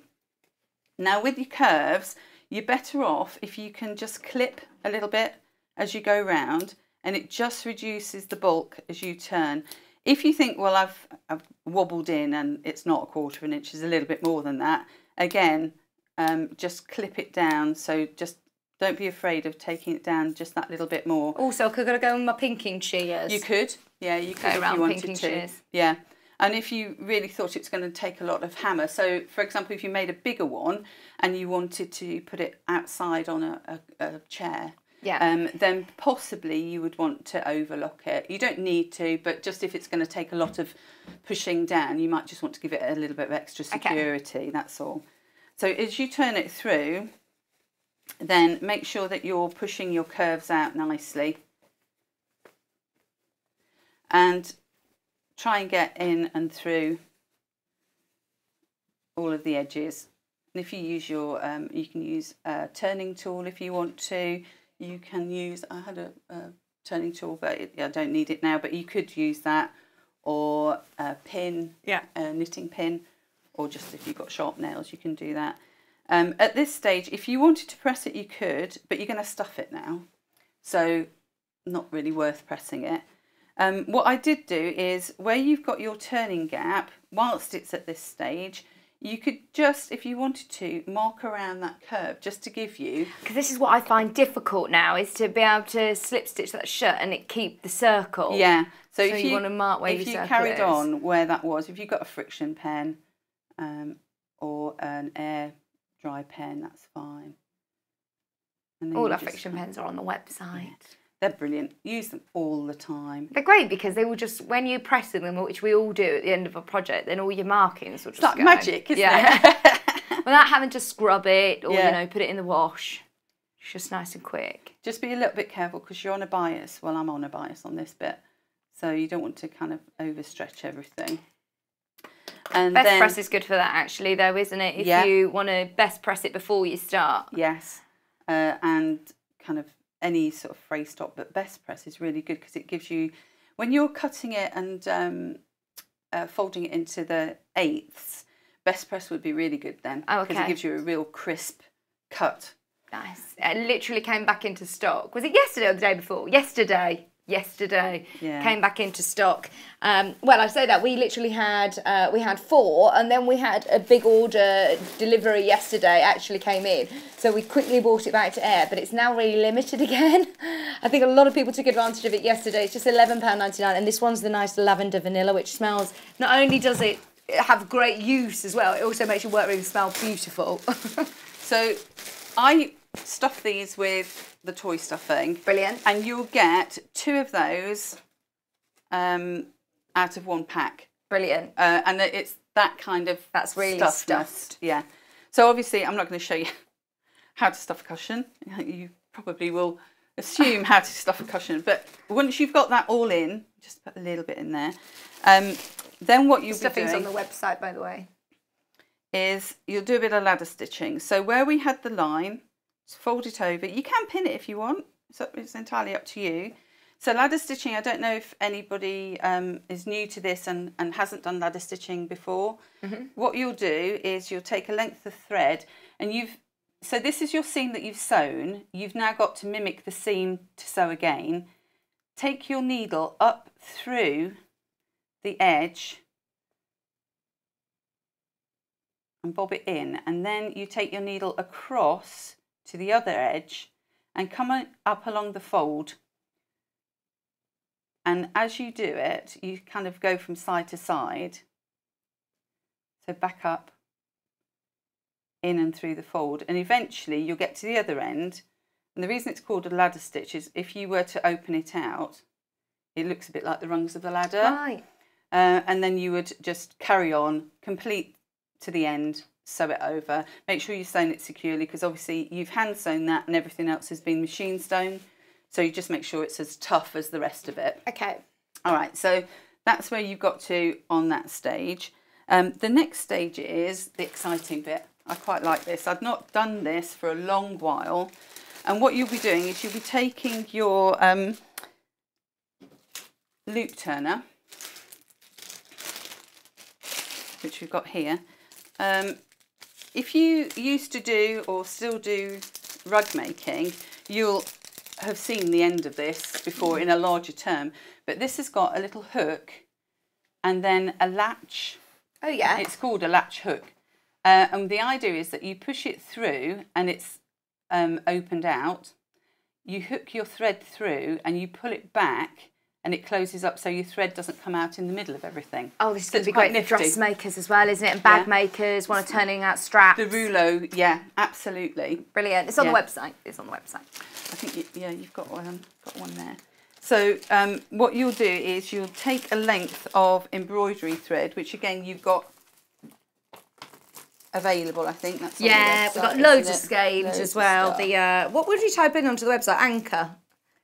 Now with your curves, you're better off if you can just clip a little bit as you go round and it just reduces the bulk as you turn. If you think, well, I've, I've wobbled in and it's not a quarter of an inch, it's a little bit more than that, again, um, just clip it down. So just don't be afraid of taking it down just that little bit more. Also, could I go with my pinking shears? You could, yeah, you could Go if around you wanted pinking to. shears. Yeah, and if you really thought it's going to take a lot of hammer, so for example, if you made a bigger one and you wanted to put it outside on a, a, a chair, Yeah. um, then possibly you would want to overlock it. You don't need to, but just if it's going to take a lot of pushing down, you might just want to give it a little bit of extra security. That's all. So as you turn it through, then make sure that you're pushing your curves out nicely and try and get in and through all of the edges. And if you use your, um, you can use a turning tool if you want to. You can use, I had a, a turning tool, but it, I don't need it now, but you could use that or a pin, Yeah. a knitting pin, or just if you've got sharp nails, you can do that. Um, at this stage, if you wanted to press it, you could, but you're going to stuff it now. So, not really worth pressing it. Um, what I did do is where you've got your turning gap, whilst it's at this stage, you could just, if you wanted to, mark around that curve just to give you. Because this is what I find difficult now is to be able to slip stitch that shut and it keep the circle. Yeah. So, So if you you, wanna mark where if you carried is. on where that was, if you got a friction pen um, or an air dry pen, that's fine. All you our just- friction pens are on the website. They're brilliant. Use them all the time. They're great because they will just, when you're pressing them, which we all do at the end of a project, then all your markings will just It's like go. magic, isn't yeah. it? Without having to scrub it or, Yeah. you know, put it in the wash. It's just nice and quick. Just be a little bit careful because you're on a bias. Well, I'm on a bias on this bit. So you don't want to kind of overstretch everything. And Best then, press is good for that, actually, though, isn't it? If Yeah. you want to best press it before you start. yes, uh, and kind of any sort of Fray Stop, but best press is really good because it gives you, when you're cutting it and um, uh, folding it into the eighths, best press would be really good then. Oh, Because okay. it gives you a real crisp cut. Nice. It literally came back into stock. Was it yesterday or the day before? Yesterday. Yesterday Yeah. came back into stock. Um, well, I say that we literally had uh, we had four, and then we had a big order delivery yesterday. Actually came in, so we quickly brought it back to air. But it's now really limited again. I think a lot of people took advantage of it yesterday. It's just eleven pound ninety nine, and this one's the nice lavender vanilla, which smells. Not only does it have great use as well, it also makes your workroom smell beautiful. So I stuff these with the toy stuffing. Brilliant. And you'll get two of those um, out of one pack. Brilliant. Uh, and it's that kind of That's really stuffness. stuffed. Yeah. So obviously, I'm not going to show you how to stuff a cushion. You probably will assume how to stuff a cushion, but once you've got that all in, just put a little bit in there. Um, then what you'll be Stuffing's on the website, by the way. is you'll do a bit of ladder stitching. So where we had the line, just fold it over. You can pin it if you want. It's, it's entirely up to you. So ladder stitching, I don't know if anybody um, is new to this and, and hasn't done ladder stitching before. What you'll do is you'll take a length of thread and you've, so this is your seam that you've sewn. You've now got to mimic the seam to sew again. Take your needle up through the edge and bob it in and then you take your needle across to the other edge and come up along the fold. And as you do it you kind of go from side to side. So back up in and through the fold. And eventually you'll get to the other end. And the reason it's called a ladder stitch is if you were to open it out it looks a bit like the rungs of the ladder. Right. uh, and then you would just carry on, complete to the end, sew it over. Make sure you sewn it securely because obviously you've hand sewn that and everything else has been machine sewn. So you just make sure it's as tough as the rest of it. Okay. All right, so that's where you've got to on that stage. Um, the next stage is the exciting bit. I quite like this. I've not done this for a long while. And what you'll be doing is you'll be taking your um, loop turner, which we've got here. Um, if you used to do or still do rug making, you'll have seen the end of this before in a larger term. But this has got a little hook and then a latch. Oh yeah. It's called a latch hook. Uh, and the idea is that you push it through and it's um, opened out. You hook your thread through and you pull it back and it closes up so your thread doesn't come out in the middle of everything. oh, this is So going to be quite great dressmakers as well, isn't it? And bag Yeah. makers want to turning out straps. The rouleau, yeah, absolutely. Brilliant. It's on the website. It's on the website. I think you, yeah, you've got one, got one there. So um, what you'll do is you'll take a length of embroidery thread, which again you've got available. I think that's Yeah, we've got loads of skeins Loads as well. The uh, what would you type in onto the website? Anchor,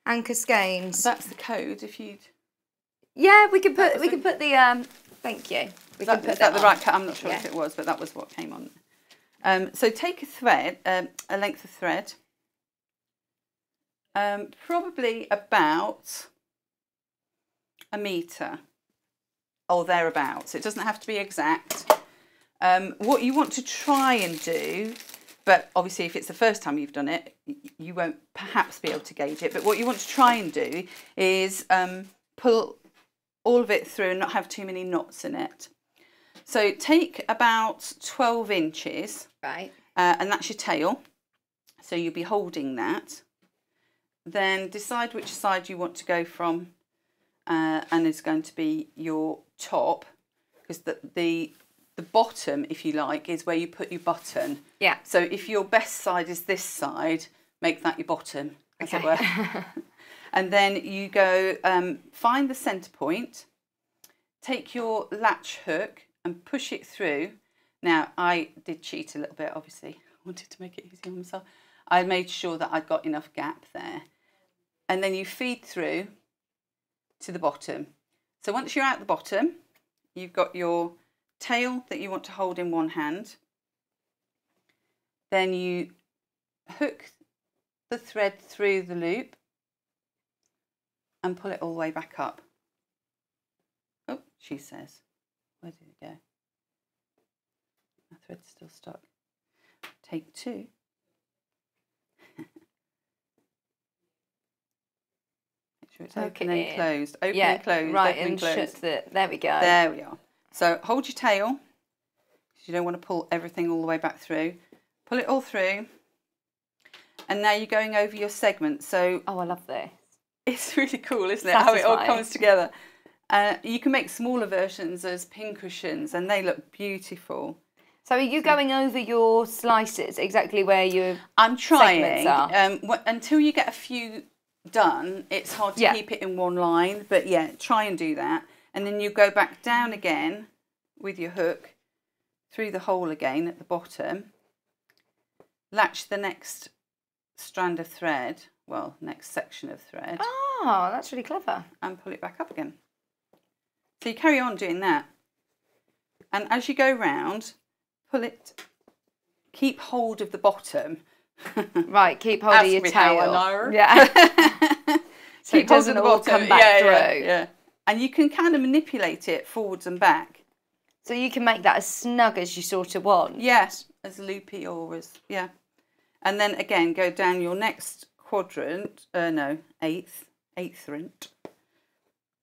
anchor skeins. that's the code. If you'd. yeah, we could put we could put the um. Thank you. We that, can put is that the right cut? I'm not sure if it was, but that was what came on. Um, so take a thread, um, a length of thread, um, probably about a metre or thereabouts. It doesn't have to be exact. Um, what you want to try and do, but obviously if it's the first time you've done it, you won't perhaps be able to gauge it. But what you want to try and do is um, pull all of it through and not have too many knots in it. So take about 12 inches Right. uh, and that's your tail. So you'll be holding that. Then decide which side you want to go from, uh, and it's going to be your top, because the, the the bottom, if you like, is where you put your button. Yeah. So if your best side is this side, make that your bottom, as it Okay. were. and then you go um, find the centre point, take your latch hook and push it through. Now I did cheat a little bit, obviously. I wanted to make it easy on myself. I made sure that I'd got enough gap there. And then you feed through to the bottom. So once you're at the bottom, you've got your tail that you want to hold in one hand. Then you hook the thread through the loop and pull it all the way back up. Oh, she says. Where did it go? My thread's still stuck. Take two. Make sure it's it open and closed. Open yeah, and closed. right, open and closed. shut the. There we go. There we are. So hold your tail. You don't want to pull everything all the way back through. Pull it all through. And now you're going over your segment. So Oh, I love this. it's really cool, isn't it? How it all comes together. Uh, you can make smaller versions as pin cushions and they look beautiful. So are you going over your slices exactly where you? I'm trying. are. Um, until you get a few done, it's hard to Yeah. keep it in one line. But yeah, try and do that. And then you go back down again with your hook through the hole again at the bottom. Latch the next strand of thread, well, next section of thread, Oh, that's really clever. and pull it back up again. So you carry on doing that. And as you go round, pull it, keep hold of the bottom. Right, keep hold of your tail. how I know. Yeah. so it Keep of doesn't all come back yeah, through. Yeah, yeah. And you can kind of manipulate it forwards and back. So you can make that as snug as you sort of want. Yes, as loopy or as yeah. And then again, go down your next quadrant. Uh, no, eighth, eighth-rant,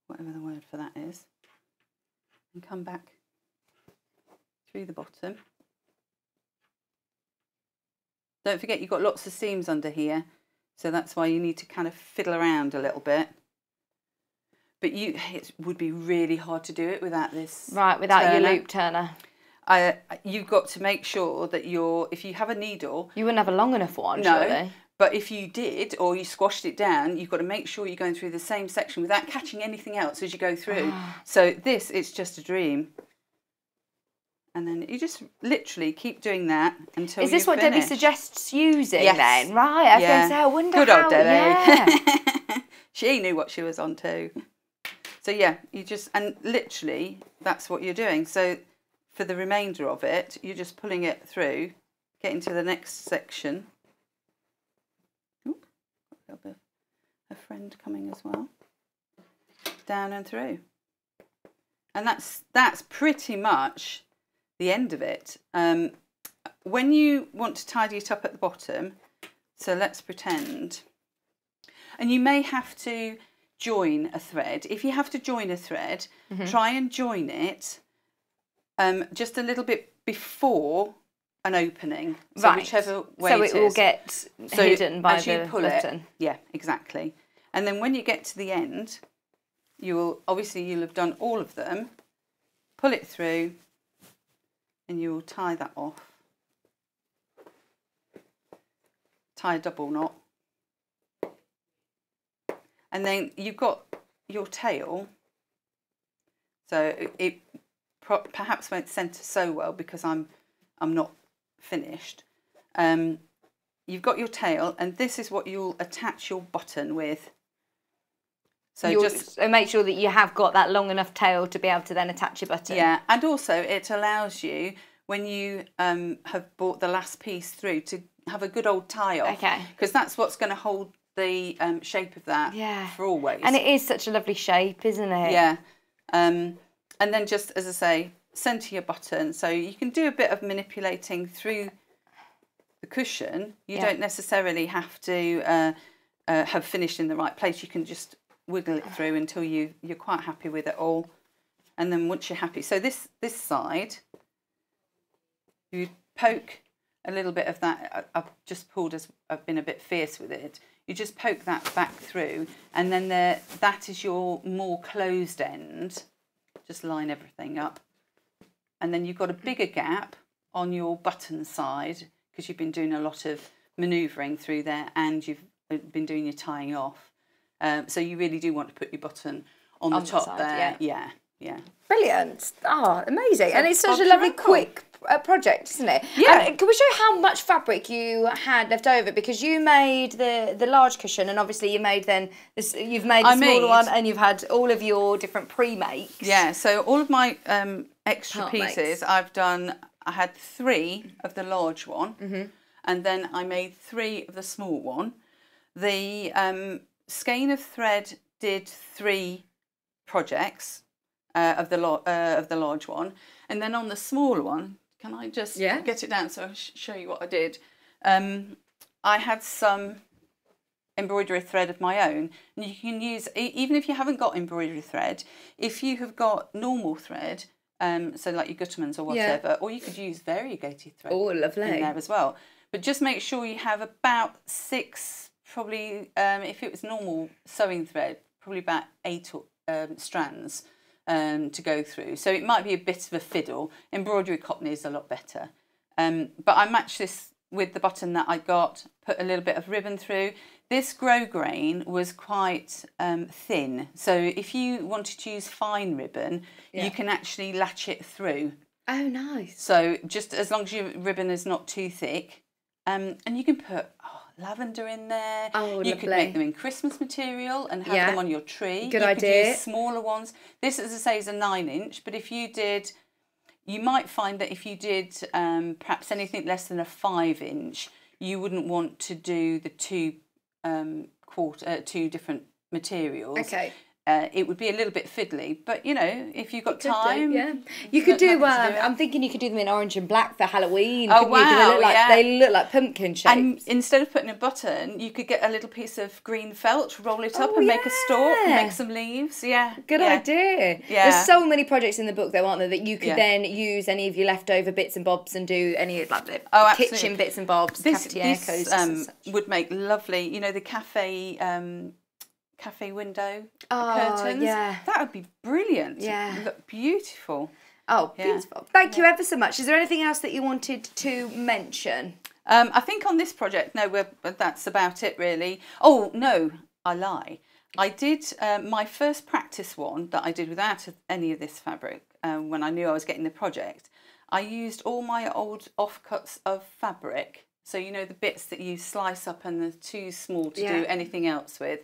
whatever the word for that is, and come back through the bottom. Don't forget you've got lots of seams under here, so that's why you need to kind of fiddle around a little bit. But you, it would be really hard to do it without this. Right, without your loop turner. I, you've got to make sure that you're, if you have a needle, You wouldn't have a long enough one, no, surely. but if you did or you squashed it down, you've got to make sure you're going through the same section without catching anything else as you go through. Ah. so this, it's just a dream. And then you just literally keep doing that until Is this what Debbie suggests using Yes. then? Right, I was going Yeah. to say, I wonder Good how. old Debbie. Yeah. she knew what she was on too. So yeah, you just and literally that's what you're doing. So for the remainder of it, you're just pulling it through, getting to the next section. Oop, a little bit a friend coming as well. Down and through. And that's that's pretty much the end of it. Um, when you want to tidy it up at the bottom, so let's pretend. And you may have to join a thread. If you have to join a thread, try and join it um, just a little bit before an opening. So right. whichever way so it it will get So hidden by as you the pull button. It, yeah, exactly. And then when you get to the end, you will obviously you'll have done all of them. Pull it through, and you will tie that off. Tie a double knot, and then you've got your tail. So it, it perhaps won't centre so well because I'm I'm not finished. Um, you've got your tail, and this is what you'll attach your button with. So You'll- just so make sure that you have got that long enough tail to be able to then attach your button. yeah, and also it allows you when you um, have brought the last piece through to have a good old tie off. Okay. Because that's what's going to hold the um, shape of that Yeah. for always. And it is such a lovely shape, isn't it? Yeah. Um, and then just as I say, centre your button. So you can do a bit of manipulating through the cushion. You Yeah. don't necessarily have to uh, uh, have finished in the right place. You can just wiggle it through until you you're quite happy with it all. And then once you're happy, so this this side, you poke a little bit of that. I- I've just pulled as I've been a bit fierce with it. You just poke that back through, and then there that is your more closed end. Just line everything up, and then you've got a bigger gap on your button side because you've been doing a lot of manoeuvring through there, and you've uh, been doing your tying off. Um, so you really do want to put your button on the On the top side, there. Yeah, yeah. Brilliant. Oh, amazing. and it's such a lovely, quick uh, project, isn't it? Yeah. And can we show how much fabric you had left over? Because you made the, the large cushion, and obviously you made then this. You've made the I smaller made- one, and you've had all of your different pre-makes. Yeah, so all of my um, extra Part pieces, makes. I've done. I had three of the large one, Mm-hmm. and then I made three of the small one. The um, skein of thread did three projects uh, of the lo- uh, of the large one, and then on the small one, can I just Yeah. get it down so I sh- show you what I did? Um, I had some embroidery thread of my own, and you can use even if you haven't got embroidery thread. If you have got normal thread, um, so like your Gutermanns or Yeah. whatever, or you could use variegated thread Oh, in lovely. there as well. But just make sure you have about six, probably um, if it was normal sewing thread, probably about eight or, um, strands um, to go through. So it might be a bit of a fiddle. Embroidery cotton is a lot better. Um, but I matched this with the button that I got, put a little bit of ribbon through. This grosgrain was quite um, thin. So if you wanted to use fine ribbon, Yeah. you can actually latch it through. Oh, nice. So just as long as your ribbon is not too thick, um, and you can put oh, lavender in there. Oh, you could make them in Christmas material and have Yeah. them on your tree. Good you idea. Could use smaller ones. This, as I say, is a nine inch, but if you did, you might find that if you did um, perhaps anything less than a five inch, you wouldn't want to do the two um, quarter, uh, two different materials. Okay. Uh, it would be a little bit fiddly, but you know, if you've got Could do, time, yeah. You could do. Um, do. I'm thinking you could do them in orange and black for Halloween. Oh? 'Cause They wow, look like, yeah. They look like pumpkin shapes. And instead of putting a button, you could get a little piece of green felt, roll it up, Oh, and make a stalk, and make some leaves. Yeah, Good yeah. idea. Yeah. There's so many projects in the book, though, aren't there, that you could Yeah. then use any of your leftover bits and bobs and do any of like the Oh, kitchen bits and bobs, This, this um, would make lovely. You know the cafe, um, cafe window Oh, curtains. yeah. that would be brilliant. Yeah. look beautiful. Oh, yeah. beautiful. Thank you ever so much. Is there anything else that you wanted to mention? Um, I think on this project, no, we're, that's about it really. Oh no, I lie. I did um, my first practice one that I did without any of this fabric um, when I knew I was getting the project. I used all my old offcuts of fabric, so you know the bits that you slice up and they're too small to Yeah. do anything else with,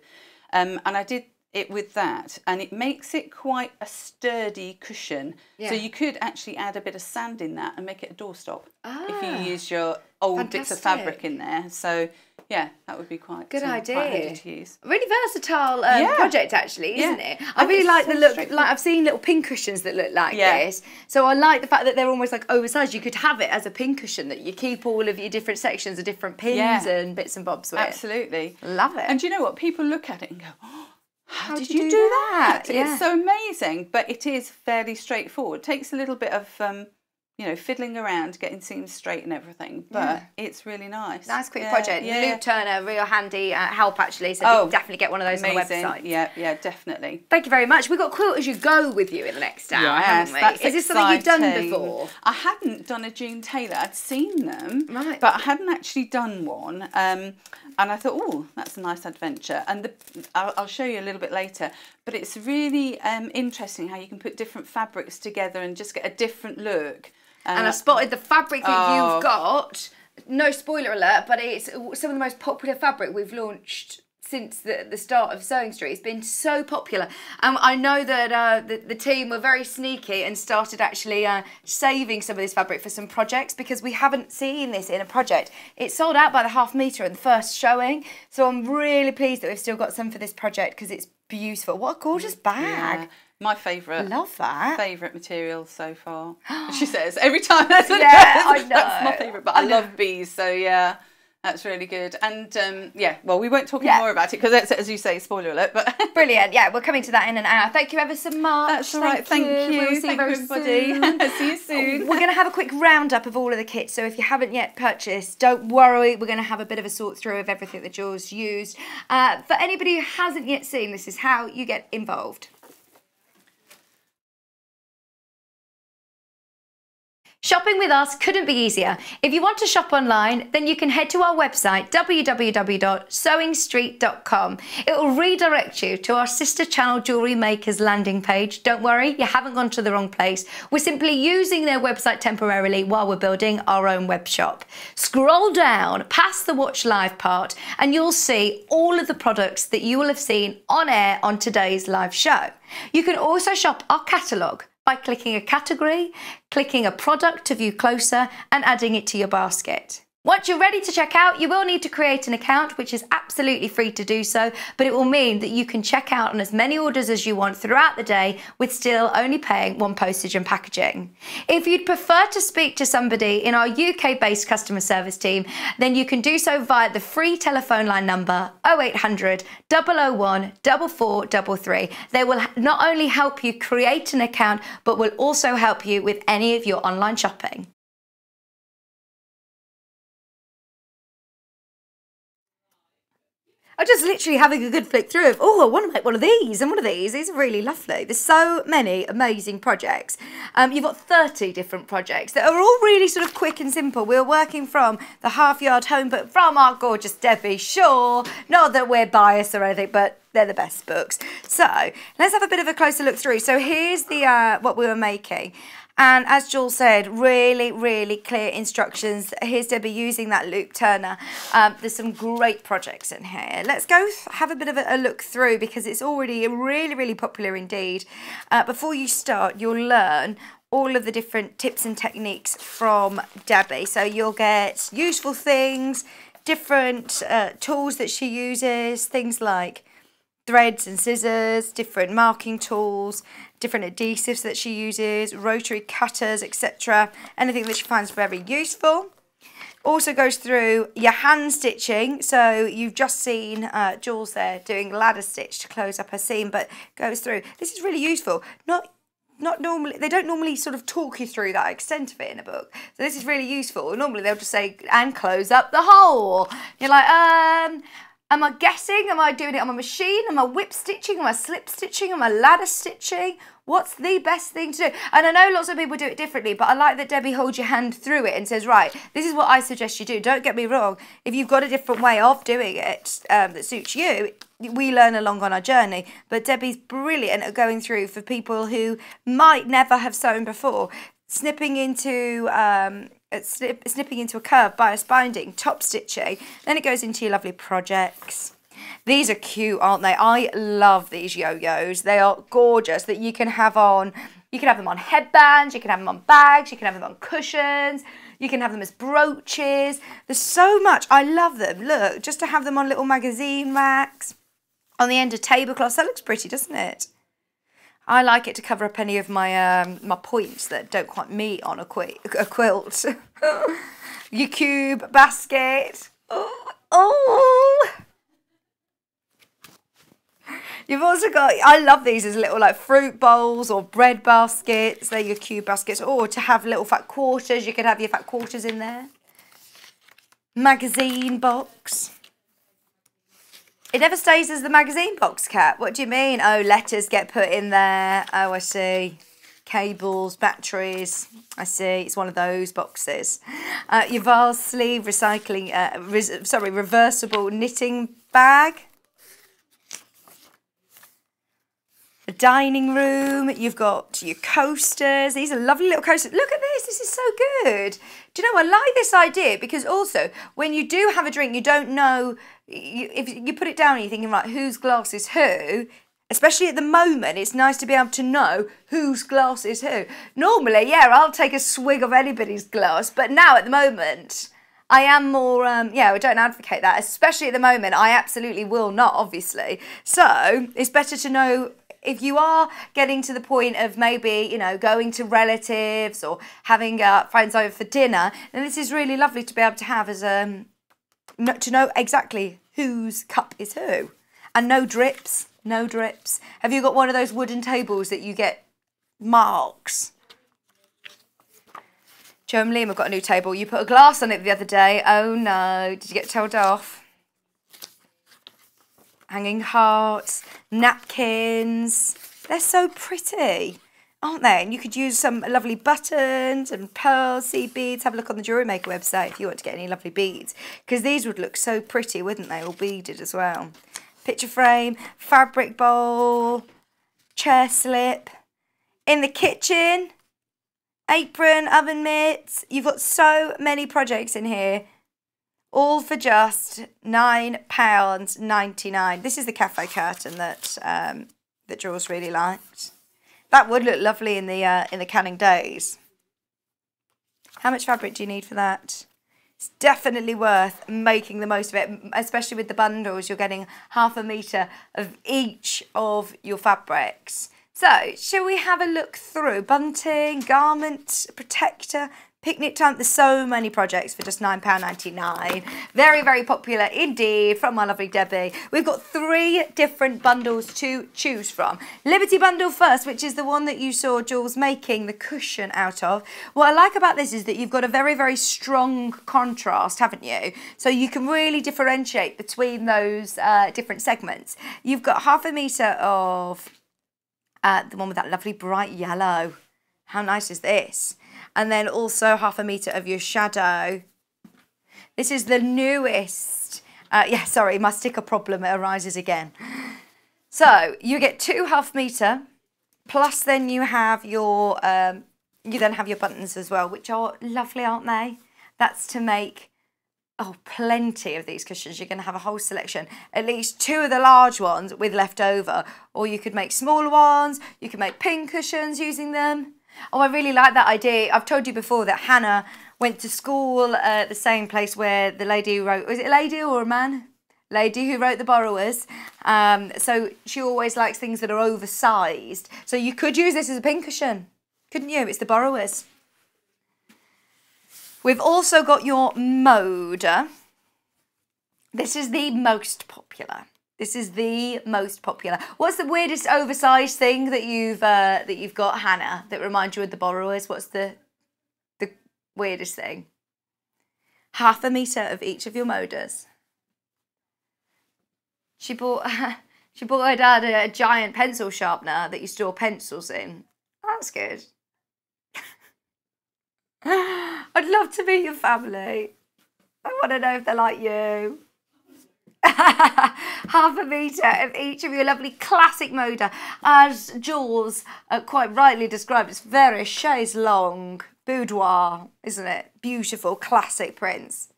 um, and I did it with that, and it makes it quite a sturdy cushion. So you could actually add a bit of sand in that and make it a doorstop if Ah. you use your old bits of fabric in there. So yeah, that would be quite Good um, idea. Quite handy to use. Really versatile um, Yeah. project, actually, isn't Yeah. it? I And really like so the look. Like I've seen little pin cushions that look like Yeah. this, so I like the fact that they're almost like oversized. You could have it as a pin cushion that you keep all of your different sections of different pins and bits and bobs with. Absolutely. Love it. And you know what? People look at it and go, oh, how, did did you do do that?" that? It's so amazing, but it is fairly straightforward. takes a little bit of, um, you know, fiddling around, getting seams straight and everything, but Yeah. it's really nice. Nice quick Yeah, project. Yeah. loop turner, real handy uh, help actually. So Oh, definitely get one of those Amazing. on the website. Yeah, yeah, definitely. Thank you very much. We've got quilt as you go with you in the next hour, Yes, haven't we? that's Is this something you've done before? I hadn't done a June Tailor. I'd seen them, Right. but I hadn't actually done one. Um, and I thought, oh, that's a nice adventure. And the, I'll, I'll show you a little bit later. But it's really um, interesting how you can put different fabrics together and just get a different look. And Uh, I spotted the fabric that oh. you've got. No spoiler alert, but it's some of the most popular fabric we've launched since the, the start of Sewing Street. It's been so popular. Um, I know that uh, the, the team were very sneaky and started actually uh, saving some of this fabric for some projects because we haven't seen this in a project. It sold out by the half metre in the first showing, so I'm really pleased that we've still got some for this project because it's beautiful. What a gorgeous bag. yeah, my favourite. Love that. Favourite material so far. she says every time. That's Yeah, I That's my favourite. But I, love bees, so yeah, that's really good. And um, yeah, well, we won't talk Yeah. any more about it because that's as you say, spoiler alert. But Brilliant. Yeah, we're coming to that in an hour. Thank you ever so much. that's all right. Thank you. We'll see Thank you very everybody. soon. see you soon. We're going to have a quick roundup of all of the kits. So if you haven't yet purchased, don't worry. We're going to have a bit of a sort through of everything that Jules used. Uh, for anybody who hasn't yet seen, this is how you get involved. Shopping with us couldn't be easier. If you want to shop online, then you can head to our website www.sewingstreet.com. It will redirect you to our sister channel Jewellery Makers landing page. Don't worry, you haven't gone to the wrong place. We're simply using their website temporarily while we're building our own web shop. Scroll down past the watch live part and you'll see all of the products that you will have seen on air on today's live show. You can also shop our catalogue by clicking a category, clicking a product to view closer, and adding it to your basket. Once you're ready to check out, you will need to create an account, which is absolutely free to do so, but it will mean that you can check out on as many orders as you want throughout the day with still only paying one postage and packaging. If you'd prefer to speak to somebody in our UK based customer service team, then you can do so via the free telephone line number 0800 001 4433. They will not only help you create an account, but will also help you with any of your online shopping. I'm just literally having a good flick through of, oh, I want to make one of these and one of these. These are really lovely. There's so many amazing projects. Um, you've got 30 different projects that are all really sort of quick and simple. We're working from the Half Yard Home Book from our gorgeous Debbie Shore. Not that we're biased or anything, but they're the best books. So let's have a bit of a closer look through. So here's the uh, what we were making. And as Jules said, really, really clear instructions. Here's Debbie using that loop turner. Um, there's some great projects in here. Let's go have a bit of a, a look through because it's already really, really popular indeed. Uh, before you start, you'll learn all of the different tips and techniques from Debbie. So you'll get useful things, different uh, tools that she uses, things like threads and scissors, different marking tools, different adhesives that she uses, rotary cutters, etc. Anything that she finds very useful. Also goes through your hand stitching. So you've just seen uh, Jules there doing ladder stitch to close up her seam, but goes through. This is really useful. Not not normally they don't normally sort of talk you through that extent of it in a book so this is really useful normally they'll just say and close up the hole you're like um Am I guessing? Am I doing it on my machine? Am I whip stitching? Am I slip stitching? Am I ladder stitching? What's the best thing to do? And I know lots of people do it differently, but I like that Debbie holds your hand through it and says, right, this is what I suggest you do. Don't get me wrong. If you've got a different way of doing it um, that suits you, we learn along on our journey. But Debbie's brilliant at going through for people who might never have sewn before, snipping into um, snip, snipping into a curve, bias binding, top stitching. Then it goes into your lovely projects. These are cute, aren't they? I love these yo-yos. They are gorgeous that you can have on, you can have them on headbands, you can have them on bags, you can have them on cushions, you can have them as brooches. There's so much. I love them. Look, just to have them on little magazine racks, on the end of tablecloths. That looks pretty, doesn't it? I like it to cover up any of my um, my points that don't quite meet on a, qu a quilt. Your cube basket. Oh, oh. You've also got, I love these as little like fruit bowls or bread baskets. They're your cube baskets. Or to have little fat quarters, you could have your fat quarters in there. Magazine box. It never stays as the magazine box, Cat. What do you mean? Oh, letters get put in there. Oh, I see. Cables, batteries. I see. It's one of those boxes. Uh, your vase sleeve recycling, uh, sorry, reversible knitting bag. Dining room. You've got your coasters. These are lovely little coasters. Look at this. This is so good. Do you know, I like this idea because also when you do have a drink, you don't know, you, if you put it down and you're thinking, right, whose glass is who, especially at the moment, it's nice to be able to know whose glass is who. Normally, yeah, I'll take a swig of anybody's glass, but now at the moment, I am more, um, yeah, I don't advocate that, especially at the moment. I absolutely will not, obviously. So it's better to know if you are getting to the point of maybe, you know, going to relatives or having uh, friends over for dinner, then this is really lovely to be able to have as a, um, to know exactly whose cup is who. And no drips, no drips. Have you got one of those wooden tables that you get marks? Joe and Liam have got a new table. You put a glass on it the other day. Oh no, did you get told off? Hanging hearts, napkins. They're so pretty, aren't they? And you could use some lovely buttons and pearls, seed beads. Have a look on the Jewellery Maker website if you want to get any lovely beads. Because these would look so pretty, wouldn't they? All beaded as well. Picture frame, fabric bowl, chair slip. In the kitchen, apron, oven mitts. You've got so many projects in here all for just £9.99. This is the cafe curtain that um, that Jules really liked. That would look lovely in the uh, in the canning days. How much fabric do you need for that? It's definitely worth making the most of it, especially with the bundles. You're getting half a metre of each of your fabrics. So, shall we have a look through bunting, garment, protector, Picnic time, there's so many projects for just £9.99. Very, very popular indeed from my lovely Debbie. We've got three different bundles to choose from. Liberty bundle first, which is the one that you saw Jules making the cushion out of. What I like about this is that you've got a very, very strong contrast, haven't you? So you can really differentiate between those uh, different segments. You've got half a metre of uh, the one with that lovely bright yellow. How nice is this? And then also half a metre of your shadow. This is the newest, uh, yeah, sorry, my sticker problem arises again. So you get two half metre, plus then you have your, um, you then have your buttons as well, which are lovely, aren't they? That's to make oh, plenty of these cushions. You're going to have a whole selection. At least two of the large ones with leftover. Or you could make smaller ones. You could make pin cushions using them. Oh, I really like that idea. I've told you before that Hannah went to school at the same place where the lady who wrote, was it a lady or a man? Lady who wrote The Borrowers. Um, so she always likes things that are oversized. So you could use this as a pincushion, couldn't you? It's The Borrowers. We've also got your Moda. This is the most popular. This is the most popular. What's the weirdest oversized thing that you've uh, that you've got, Hannah, that reminds you of the borrowers? What's the the weirdest thing? Half a meter of each of your Modas. She bought she bought her dad a, a giant pencil sharpener that you store pencils in. That's good. I'd love to meet your family. I want to know if they're like you. half a metre of each of your lovely classic Moda. As Jules uh, quite rightly described, it's very chaise longue boudoir, isn't it? Beautiful classic prints.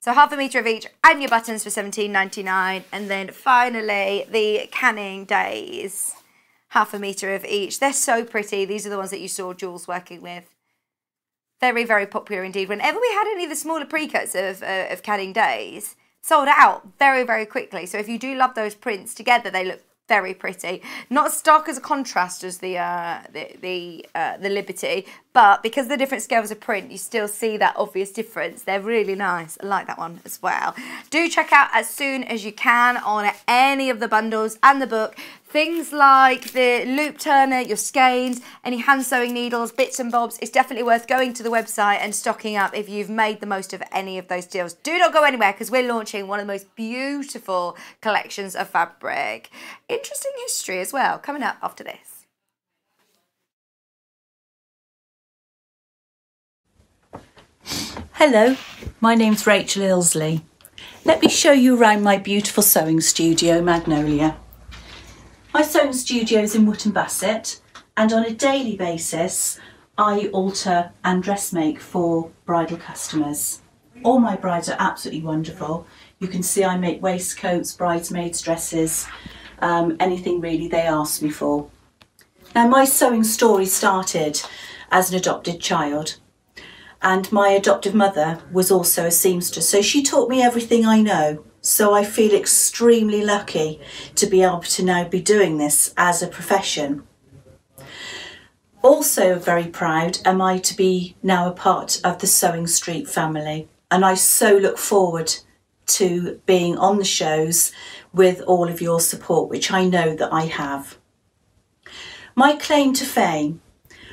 So half a metre of each and your buttons for 17.99 and then finally the canning days. Half a metre of each. They're so pretty. These are the ones that you saw Jules working with. Very, very popular indeed. Whenever we had any of the smaller pre-cuts of, uh, of canning days, sold out very, very quickly. So if you do love those prints together, they look very pretty. Not as stark as a contrast as the uh, the the, uh, the Liberty, but because the different scales of print, you still see that obvious difference. They're really nice. I like that one as well. Do check out as soon as you can on any of the bundles and the book Things like the loop turner, your skeins, any hand sewing needles, bits and bobs, it's definitely worth going to the website and stocking up if you've made the most of any of those deals. Do not go anywhere because we're launching one of the most beautiful collections of fabric. Interesting history as well, coming up after this. Hello, my name's Rachel Ilsley. Let me show you around my beautiful sewing studio, Magnolia. My sewing studio is in Wootton Bassett and on a daily basis I alter and dress make for bridal customers. All my brides are absolutely wonderful. You can see I make waistcoats, bridesmaids dresses, um, anything really they ask me for. Now my sewing story started as an adopted child and my adoptive mother was also a seamstress so she taught me everything I know so I feel extremely lucky to be able to now be doing this as a profession. Also very proud am I to be now a part of the Sewing Street family and I so look forward to being on the shows with all of your support which I know that I have. My claim to fame?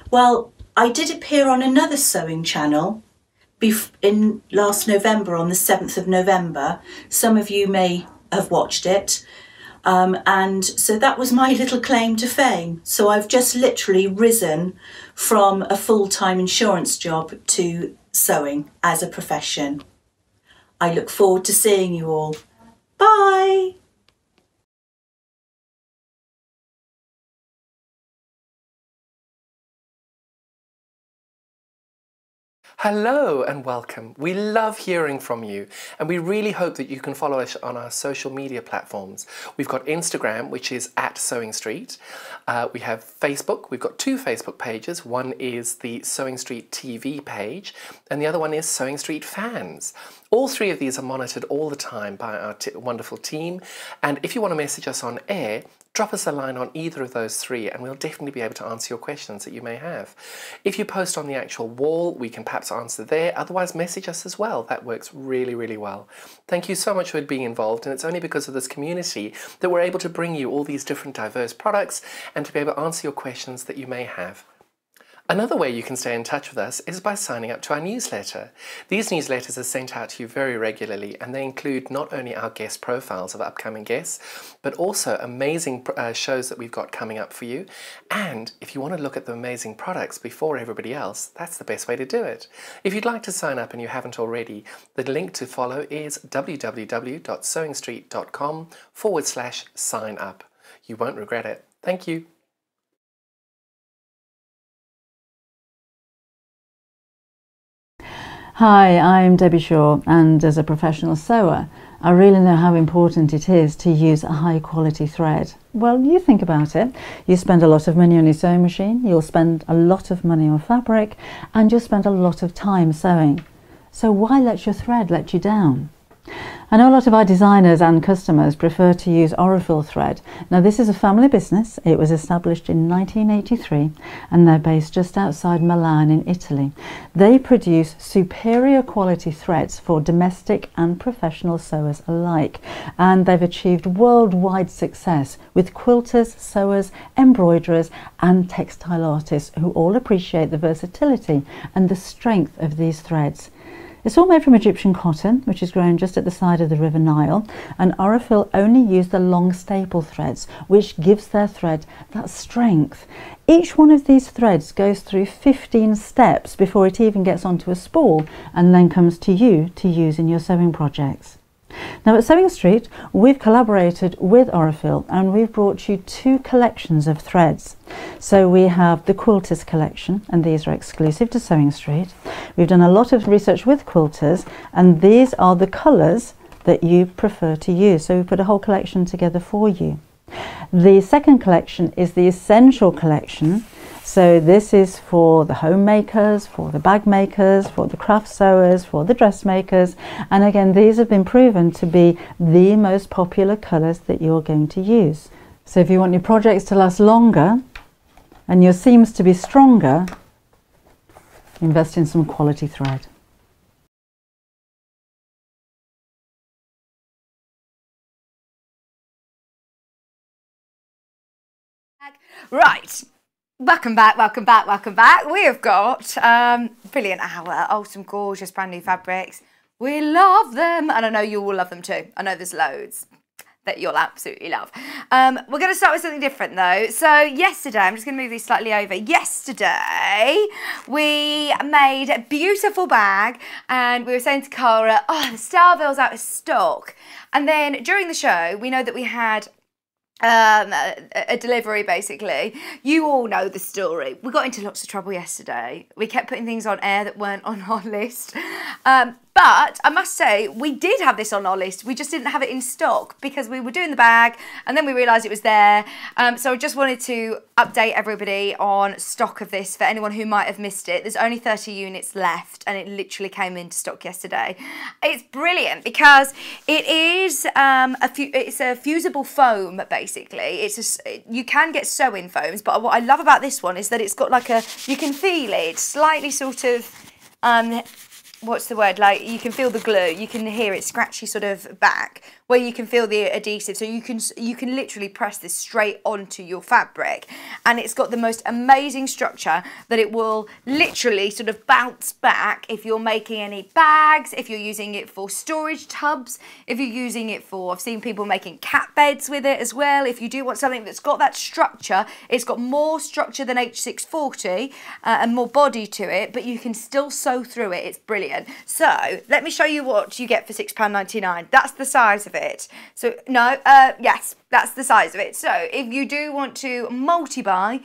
Well, I did appear on another sewing channel in last November, on the 7th of November. Some of you may have watched it. Um, and so that was my little claim to fame. So I've just literally risen from a full-time insurance job to sewing as a profession. I look forward to seeing you all. Bye! Hello and welcome. We love hearing from you and we really hope that you can follow us on our social media platforms. We've got Instagram, which is at Sewing Street. Uh, we have Facebook. We've got two Facebook pages. One is the Sewing Street TV page and the other one is Sewing Street Fans. All three of these are monitored all the time by our wonderful team. And if you want to message us on air, drop us a line on either of those three and we'll definitely be able to answer your questions that you may have. If you post on the actual wall, we can perhaps answer there. Otherwise, message us as well. That works really, really well. Thank you so much for being involved. And it's only because of this community that we're able to bring you all these different diverse products and to be able to answer your questions that you may have. Another way you can stay in touch with us is by signing up to our newsletter. These newsletters are sent out to you very regularly and they include not only our guest profiles of upcoming guests, but also amazing uh, shows that we've got coming up for you. And if you want to look at the amazing products before everybody else, that's the best way to do it. If you'd like to sign up and you haven't already, the link to follow is www.sewingstreet.com forward slash sign up. You won't regret it. Thank you. Hi, I'm Debbie Shore, and as a professional sewer, I really know how important it is to use a high quality thread. Well, you think about it. You spend a lot of money on your sewing machine, you'll spend a lot of money on fabric, and you'll spend a lot of time sewing. So why let your thread let you down? I know a lot of our designers and customers prefer to use Aurifil thread. Now this is a family business. It was established in 1983 and they're based just outside Milan in Italy. They produce superior quality threads for domestic and professional sewers alike and they've achieved worldwide success with quilters, sewers, embroiderers and textile artists who all appreciate the versatility and the strength of these threads. It's all made from Egyptian cotton, which is grown just at the side of the River Nile, and Aurifil only use the long staple threads, which gives their thread that strength. Each one of these threads goes through 15 steps before it even gets onto a spool and then comes to you to use in your sewing projects. Now at Sewing Street, we've collaborated with Aurifil and we've brought you two collections of threads. So we have the Quilters collection and these are exclusive to Sewing Street. We've done a lot of research with quilters and these are the colours that you prefer to use. So we put a whole collection together for you. The second collection is the Essential collection so this is for the homemakers, for the bag makers, for the craft sewers, for the dressmakers. And again, these have been proven to be the most popular colours that you're going to use. So if you want your projects to last longer and your seams to be stronger, invest in some quality thread. Right, Welcome back, welcome back, welcome back. We have got um, brilliant hour, oh, some gorgeous brand new fabrics. We love them, and I know you will love them too. I know there's loads that you'll absolutely love. Um, we're going to start with something different though. So yesterday, I'm just going to move these slightly over. Yesterday, we made a beautiful bag and we were saying to Cara, oh, the Style-Vil's out of stock. And then during the show, we know that we had um, a, a, delivery basically. You all know the story. We got into lots of trouble yesterday. We kept putting things on air that weren't on our list. Um, but I must say, we did have this on our list. We just didn't have it in stock because we were doing the bag and then we realised it was there. Um, so I just wanted to update everybody on stock of this for anyone who might have missed it. There's only 30 units left and it literally came into stock yesterday. It's brilliant because it is um, a it's a fusible foam basically. It's a, you can get sew-in foams, but what I love about this one is that it's got like a you can feel it slightly sort of um, what's the word? Like you can feel the glue you can hear it scratchy sort of back where you can feel the adhesive. So you can you can literally press this straight onto your fabric and it's got the most amazing structure that it will literally sort of bounce back if you're making any bags if you're using it for storage tubs if you're using it for I've seen people making cat beds with it as well. If you do want something that's got that structure it's got more structure than H640 uh, and more body to it but you can still sew through it. It's brilliant. So let me show you what you get for £6.99 that's the size of it it. So no, uh, yes, that's the size of it. So if you do want to multi-buy,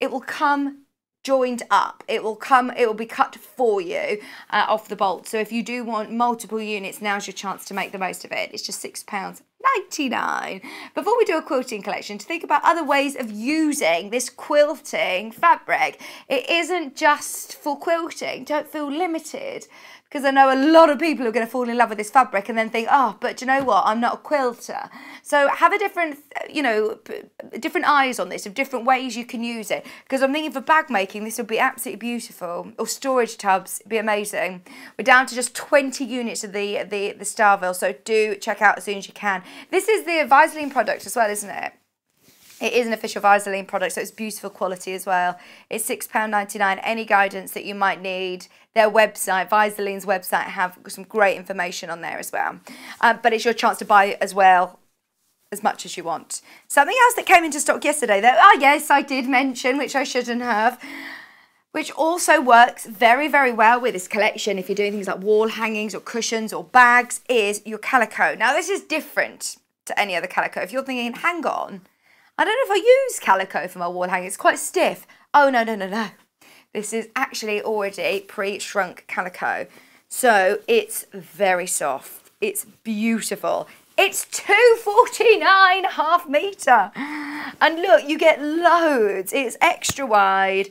it will come joined up. It will come, it will be cut for you uh, off the bolt. So if you do want multiple units, now's your chance to make the most of it. It's just six pounds 99 before we do a quilting collection to think about other ways of using this quilting fabric it isn't just for quilting don't feel limited because I know a lot of people are going to fall in love with this fabric and then think, oh, but you know what? I'm not a quilter. So have a different, you know, different eyes on this of different ways you can use it. Because I'm thinking for bag making, this would be absolutely beautiful. Or storage tubs, it'd be amazing. We're down to just 20 units of the the the Style-Vil, so do check out as soon as you can. This is the Vlieseline product as well, isn't it? It is an official Vlieseline product, so it's beautiful quality as well. It's £6.99. Any guidance that you might need, their website, Vlieseline's website, have some great information on there as well. Um, but it's your chance to buy as well as much as you want. Something else that came into stock yesterday, that, oh yes, I did mention, which I shouldn't have, which also works very, very well with this collection if you're doing things like wall hangings or cushions or bags, is your calico. Now, this is different to any other calico. If you're thinking, hang on, I don't know if I use calico for my wall hanging. It's quite stiff. Oh, no, no, no, no. This is actually already pre-shrunk calico. So it's very soft. It's beautiful. It's 249 half metre. And look, you get loads. It's extra wide.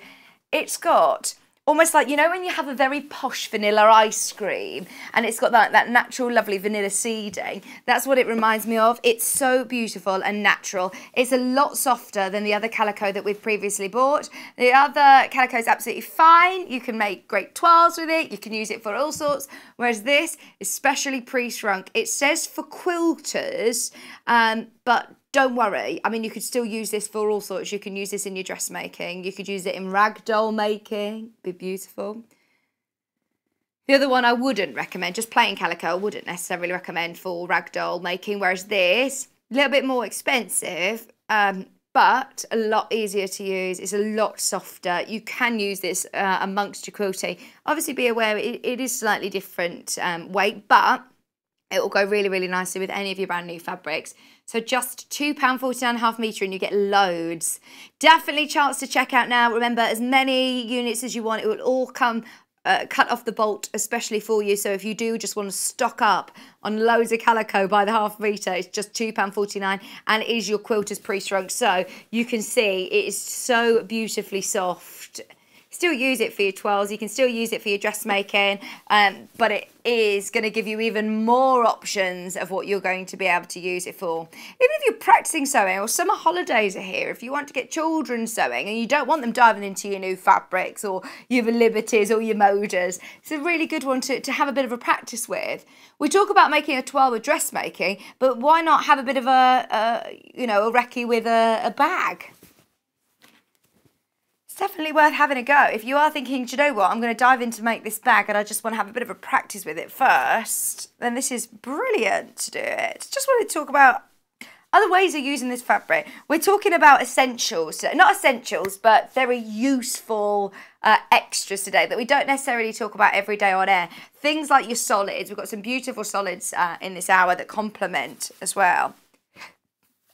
It's got almost like you know when you have a very posh vanilla ice cream and it's got that, that natural lovely vanilla seeding? That's what it reminds me of. It's so beautiful and natural. It's a lot softer than the other calico that we've previously bought. The other calico is absolutely fine. You can make great toiles with it. You can use it for all sorts. Whereas this is specially pre-shrunk. It says for quilters um, but don't worry. I mean, you could still use this for all sorts. You can use this in your dressmaking. You could use it in ragdoll making. Be beautiful. The other one I wouldn't recommend, just plain calico, I wouldn't necessarily recommend for ragdoll making. Whereas this, a little bit more expensive, um, but a lot easier to use. It's a lot softer. You can use this uh, amongst your quilting. Obviously, be aware it, it is slightly different um, weight, but it will go really, really nicely with any of your brand new fabrics. So just £2.49 a half metre and you get loads. Definitely chance to check out now. Remember, as many units as you want, it will all come uh, cut off the bolt especially for you. So if you do just want to stock up on loads of calico by the half metre, it's just £2.49 and it is your quilter's pre-shrunk. So you can see it is so beautifully soft still use it for your toiles, you can still use it for your dressmaking, um, but it is going to give you even more options of what you're going to be able to use it for. Even if you're practicing sewing or summer holidays are here, if you want to get children sewing and you don't want them diving into your new fabrics or your liberties or your Modas, it's a really good one to, to have a bit of a practice with. We talk about making a toile with dressmaking, but why not have a bit of a, a you know, a recce with a, a bag? Definitely worth having a go. If you are thinking, do you know what, I'm going to dive in to make this bag and I just want to have a bit of a practice with it first, then this is brilliant to do it. Just want to talk about other ways of using this fabric. We're talking about essentials, not essentials, but very useful uh, extras today that we don't necessarily talk about every day on air. Things like your solids. We've got some beautiful solids uh, in this hour that complement as well.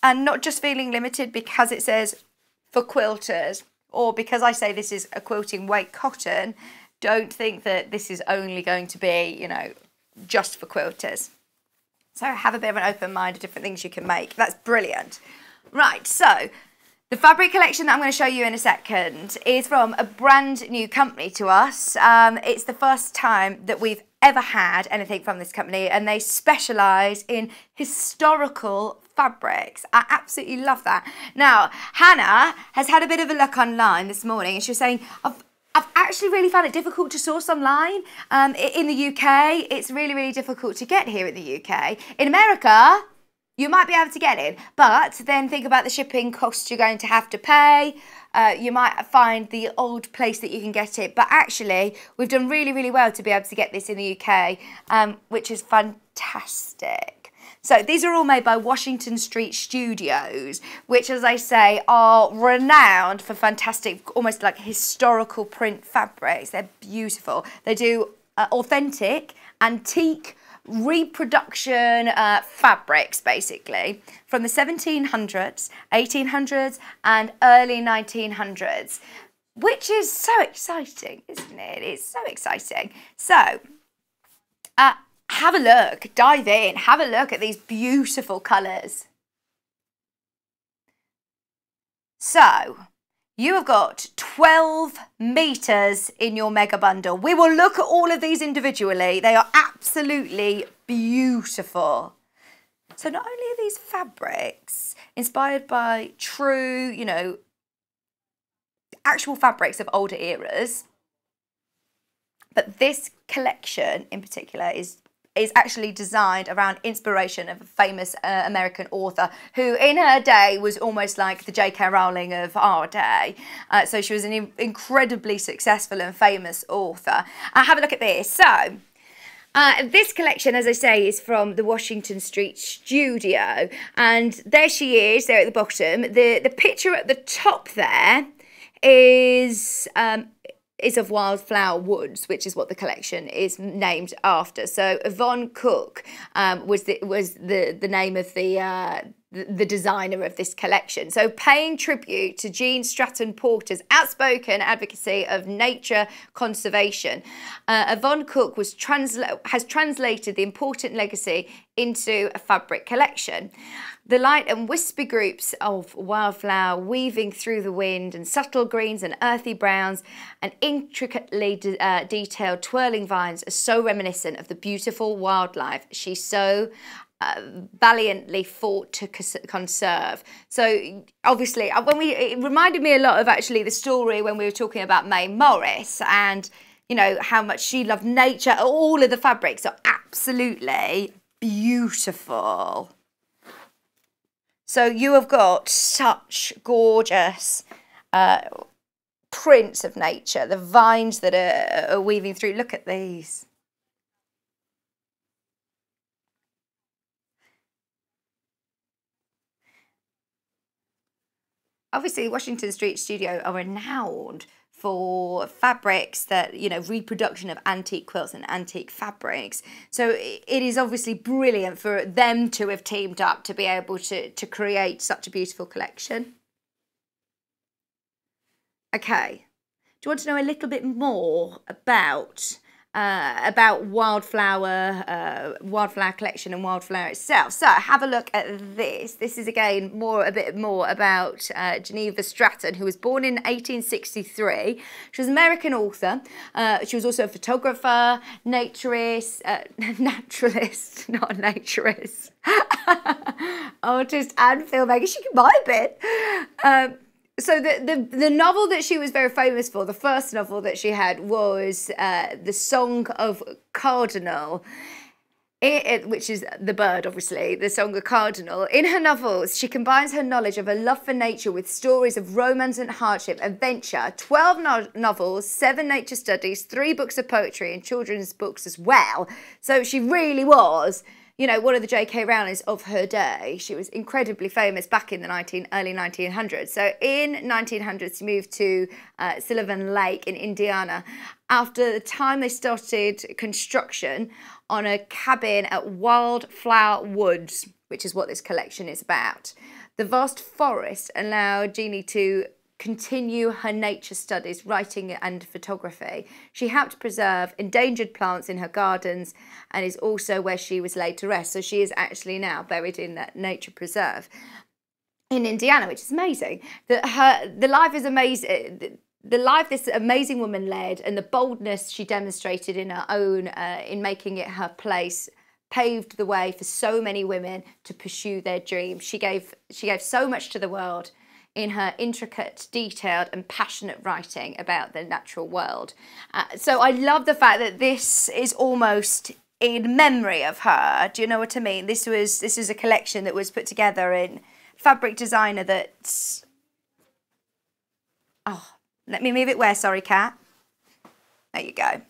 And not just feeling limited because it says for quilters or because I say this is a quilting weight cotton, don't think that this is only going to be, you know, just for quilters. So have a bit of an open mind of different things you can make. That's brilliant. Right, so the fabric collection that I'm going to show you in a second is from a brand new company to us. Um, it's the first time that we've ever had anything from this company and they specialise in historical fabrics. I absolutely love that. Now, Hannah has had a bit of a look online this morning and she was saying, I've, I've actually really found it difficult to source online. Um, in the UK, it's really, really difficult to get here in the UK. In America, you might be able to get it, but then think about the shipping costs you're going to have to pay. Uh, you might find the old place that you can get it, but actually, we've done really, really well to be able to get this in the UK, um, which is fantastic. So these are all made by Washington Street Studios, which, as I say, are renowned for fantastic, almost like historical print fabrics. They're beautiful. They do uh, authentic, antique, reproduction uh, fabrics, basically, from the 1700s, 1800s, and early 1900s. which is so exciting, isn't it? It's so exciting. So, uh, have a look, dive in, have a look at these beautiful colours. So, you have got 12 metres in your mega bundle. We will look at all of these individually. They are absolutely beautiful. So not only are these fabrics inspired by true, you know, actual fabrics of older eras, but this collection in particular is is actually designed around inspiration of a famous uh, American author who, in her day, was almost like the J.K. Rowling of our day. Uh, so she was an incredibly successful and famous author. Uh, have a look at this. So. Uh, this collection, as I say, is from the Washington Street studio, and there she is, there at the bottom. The the picture at the top there is um, is of Wildflower Woods, which is what the collection is named after. So Yvonne Cook um, was the was the the name of the. Uh, the designer of this collection. So, paying tribute to Gene Stratton Porter's outspoken advocacy of nature conservation, uh, Yvonne Cook was transla- has translated the important legacy into a fabric collection. The light and wispy groups of wildflower weaving through the wind and subtle greens and earthy browns and intricately de uh, detailed twirling vines are so reminiscent of the beautiful wildlife she so uh, valiantly fought to conserve. So obviously, uh, when we it reminded me a lot of actually the story when we were talking about May Morris and you know how much she loved nature. All of the fabrics are absolutely beautiful. So you have got such gorgeous uh, prints of nature, the vines that are, are weaving through. Look at these. Obviously, Washington Street Studio are renowned for fabrics that, you know, reproduction of antique quilts and antique fabrics. So it is obviously brilliant for them to have teamed up to be able to, to create such a beautiful collection. Okay, do you want to know a little bit more about uh, about wildflower, uh, wildflower collection and wildflower itself. So have a look at this. This is again more a bit more about uh, Geneva Stratton, who was born in 1863. She was an American author. Uh, she was also a photographer, naturist, uh, naturalist, not a naturist, artist and filmmaker. She buy a bit. Um, so the, the the novel that she was very famous for, the first novel that she had was uh, the Song of Cardinal. It, it, which is the bird, obviously, the song of Cardinal. In her novels, she combines her knowledge of a love for nature with stories of romance and hardship, adventure, 12 no novels, seven nature studies, three books of poetry, and children's books as well. So she really was you know, one of the J.K. Rowlings of her day. She was incredibly famous back in the 19, early 1900s. So in 1900s, she moved to uh, Sylvan Lake in Indiana. After the time they started construction on a cabin at Wildflower Woods, which is what this collection is about. The vast forest allowed Jeannie to continue her nature studies, writing and photography. She helped preserve endangered plants in her gardens and is also where she was laid to rest. So she is actually now buried in that nature preserve in Indiana, which is amazing. That her the life is amazing. The life this amazing woman led and the boldness she demonstrated in her own uh, in making it her place paved the way for so many women to pursue their dreams. She gave she gave so much to the world in her intricate, detailed, and passionate writing about the natural world. Uh, so I love the fact that this is almost in memory of her. Do you know what I mean? This was this is a collection that was put together in fabric designer that. Oh, let me move it where? Sorry, cat. There you go.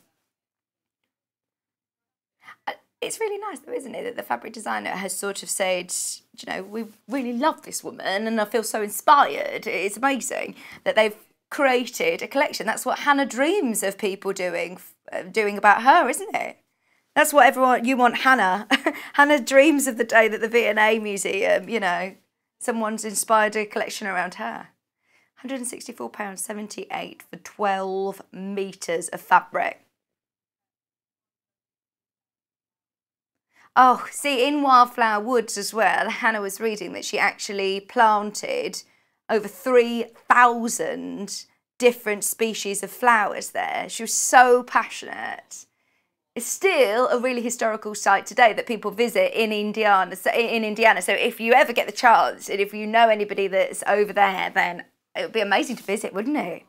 It's really nice though, isn't it, that the fabric designer has sort of said, you know, we really love this woman and I feel so inspired. It's amazing that they've created a collection. That's what Hannah dreams of people doing, uh, doing about her, isn't it? That's what everyone you want, Hannah. Hannah dreams of the day that the V&A Museum, you know, someone's inspired a collection around her. £164.78 for 12 metres of fabric. Oh, see, in Wildflower Woods as well, Hannah was reading that she actually planted over 3,000 different species of flowers there. She was so passionate. It's still a really historical site today that people visit in Indiana. In Indiana, so if you ever get the chance, and if you know anybody that's over there, then it would be amazing to visit, wouldn't it?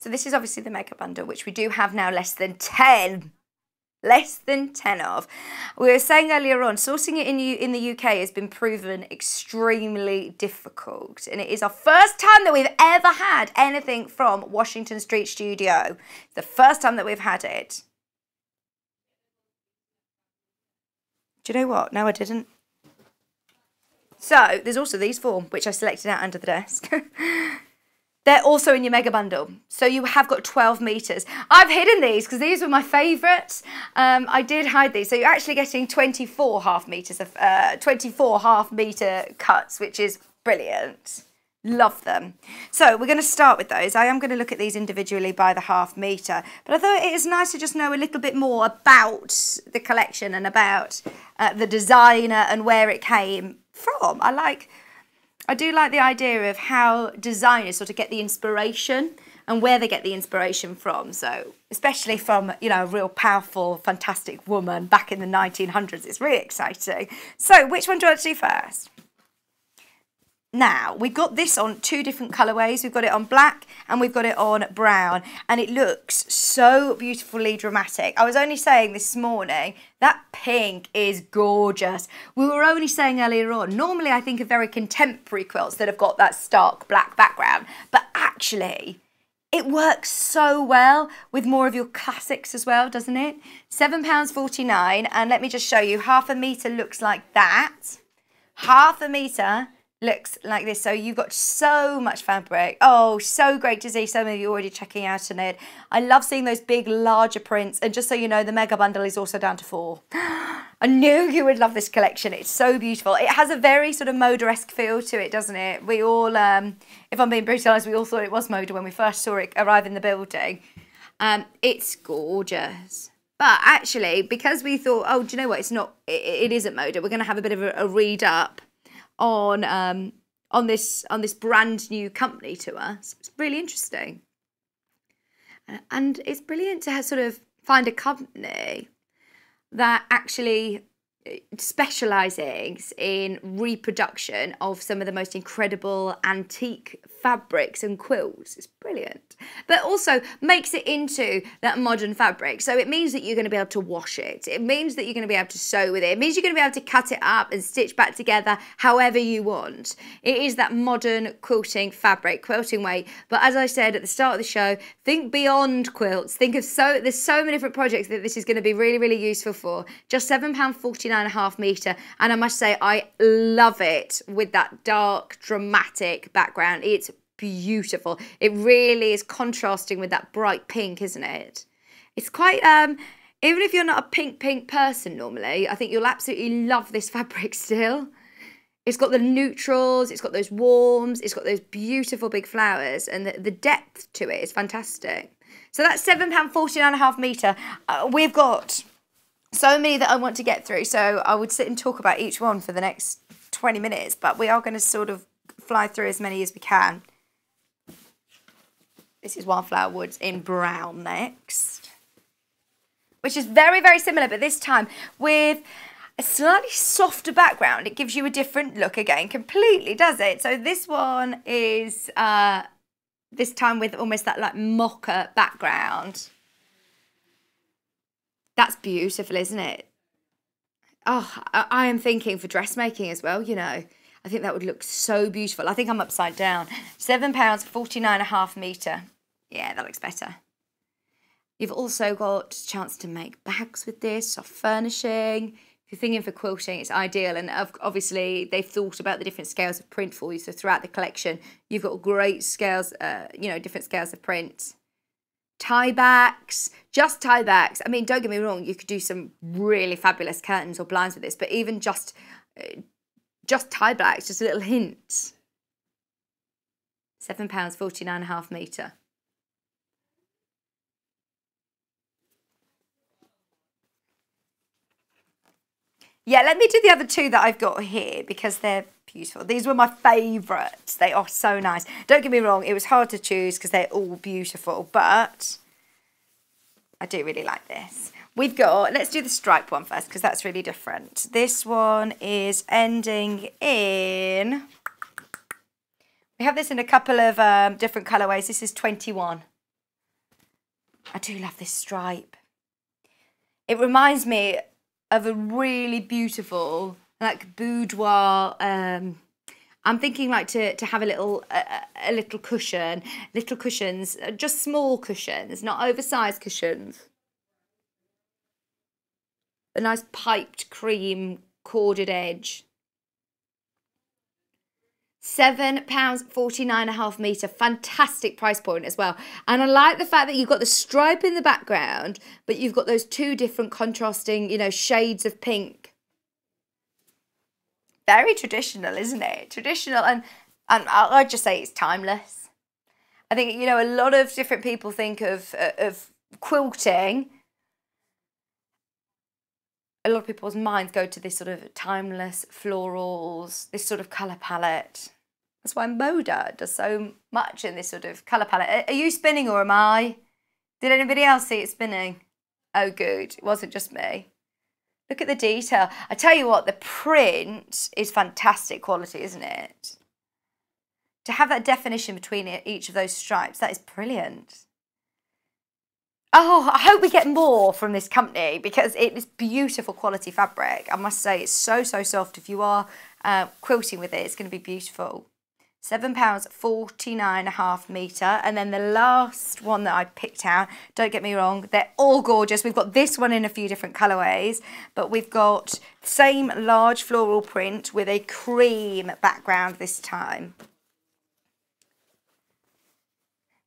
So this is obviously the mega bundle, which we do have now less than 10 less than 10 of. We were saying earlier on, sourcing it in, U in the UK has been proven extremely difficult. And it is our first time that we've ever had anything from Washington Street Studio. The first time that we've had it. Do you know what? No, I didn't. So, there's also these four, which I selected out under the desk. They're also in your mega bundle. So you have got 12 meters. I've hidden these because these were my favorites. Um, I did hide these. So you're actually getting 24 half meters of, uh, 24 half meter cuts, which is brilliant. Love them. So we're going to start with those. I am going to look at these individually by the half metre. But I thought it is nice to just know a little bit more about the collection and about uh, the designer and where it came from. I like I do like the idea of how designers sort of get the inspiration and where they get the inspiration from. So, especially from, you know, a real powerful, fantastic woman back in the 1900s, it's really exciting. So, which one do I do first? Now, we've got this on two different colourways. We've got it on black and we've got it on brown. And it looks so beautifully dramatic. I was only saying this morning, that pink is gorgeous. We were only saying earlier on, normally I think of very contemporary quilts that have got that stark black background. But actually, it works so well with more of your classics as well, doesn't it? £7.49. And let me just show you, half a metre looks like that. Half a metre looks like this. So you've got so much fabric. Oh, so great to see some of you already checking out on it. I love seeing those big, larger prints. And just so you know, the mega bundle is also down to four. I knew you would love this collection. It's so beautiful. It has a very sort of Moda-esque feel to it, doesn't it? We all, um, if I'm being brutalised, we all thought it was Moda when we first saw it arrive in the building. Um, it's gorgeous. But actually, because we thought, oh, do you know what? It's not, it, it isn't Moda. We're going to have a bit of a, a read up on um, on this on this brand new company to us. It's really interesting, and it's brilliant to sort of find a company that actually specializing in reproduction of some of the most incredible antique fabrics and quilts. It's brilliant. But also makes it into that modern fabric. So it means that you're going to be able to wash it. It means that you're going to be able to sew with it. It means you're going to be able to cut it up and stitch back together however you want. It is that modern quilting fabric, quilting way. But as I said at the start of the show, think beyond quilts. Think of so, there's so many different projects that this is going to be really, really useful for. Just £7.49 and a half metre. And I must say, I love it with that dark, dramatic background. It's beautiful. It really is contrasting with that bright pink, isn't it? It's quite, um, even if you're not a pink, pink person normally, I think you'll absolutely love this fabric still. It's got the neutrals, it's got those warms, it's got those beautiful big flowers, and the, the depth to it is fantastic. So that's £7.49 and a half metre. Uh, we've got so many that I want to get through. So I would sit and talk about each one for the next 20 minutes, but we are going to sort of fly through as many as we can. This is Wildflower Woods in brown next, which is very, very similar, but this time with a slightly softer background. It gives you a different look again, completely does it? So this one is uh, this time with almost that like mocha background. That's beautiful, isn't it? Oh, I, I am thinking for dressmaking as well, you know. I think that would look so beautiful. I think I'm upside down. Seven pounds, 49 and a half metre. Yeah, that looks better. You've also got a chance to make bags with this, soft furnishing. If you're thinking for quilting, it's ideal. And obviously, they've thought about the different scales of print for you. So throughout the collection, you've got great scales, uh, you know, different scales of print tie backs, just tie backs. I mean, don't get me wrong, you could do some really fabulous curtains or blinds with this, but even just uh, just tie backs, just a little hint. £7, 49 and a half metre. Yeah, let me do the other two that I've got here because they're beautiful. These were my favourites. They are so nice. Don't get me wrong, it was hard to choose because they're all beautiful, but I do really like this. We've got, let's do the stripe one first because that's really different. This one is ending in, we have this in a couple of um, different colourways. This is 21. I do love this stripe. It reminds me of a really beautiful like boudoir um I'm thinking like to, to have a little a, a little cushion, little cushions, uh, just small cushions, not oversized cushions. A nice piped cream corded edge. Seven pounds forty nine and a half meter, fantastic price point as well. And I like the fact that you've got the stripe in the background, but you've got those two different contrasting, you know, shades of pink. Very traditional, isn't it? Traditional, and and I'd just say it's timeless. I think you know a lot of different people think of uh, of quilting a lot of people's minds go to this sort of timeless florals, this sort of colour palette. That's why Moda does so much in this sort of colour palette. Are you spinning or am I? Did anybody else see it spinning? Oh, good. It wasn't just me. Look at the detail. I tell you what, the print is fantastic quality, isn't it? To have that definition between each of those stripes, that is brilliant. Oh, I hope we get more from this company because it is beautiful quality fabric. I must say, it's so, so soft. If you are uh, quilting with it, it's going to be beautiful. £7, 49 and a half metre. And then the last one that I picked out, don't get me wrong, they're all gorgeous. We've got this one in a few different colourways, but we've got same large floral print with a cream background this time.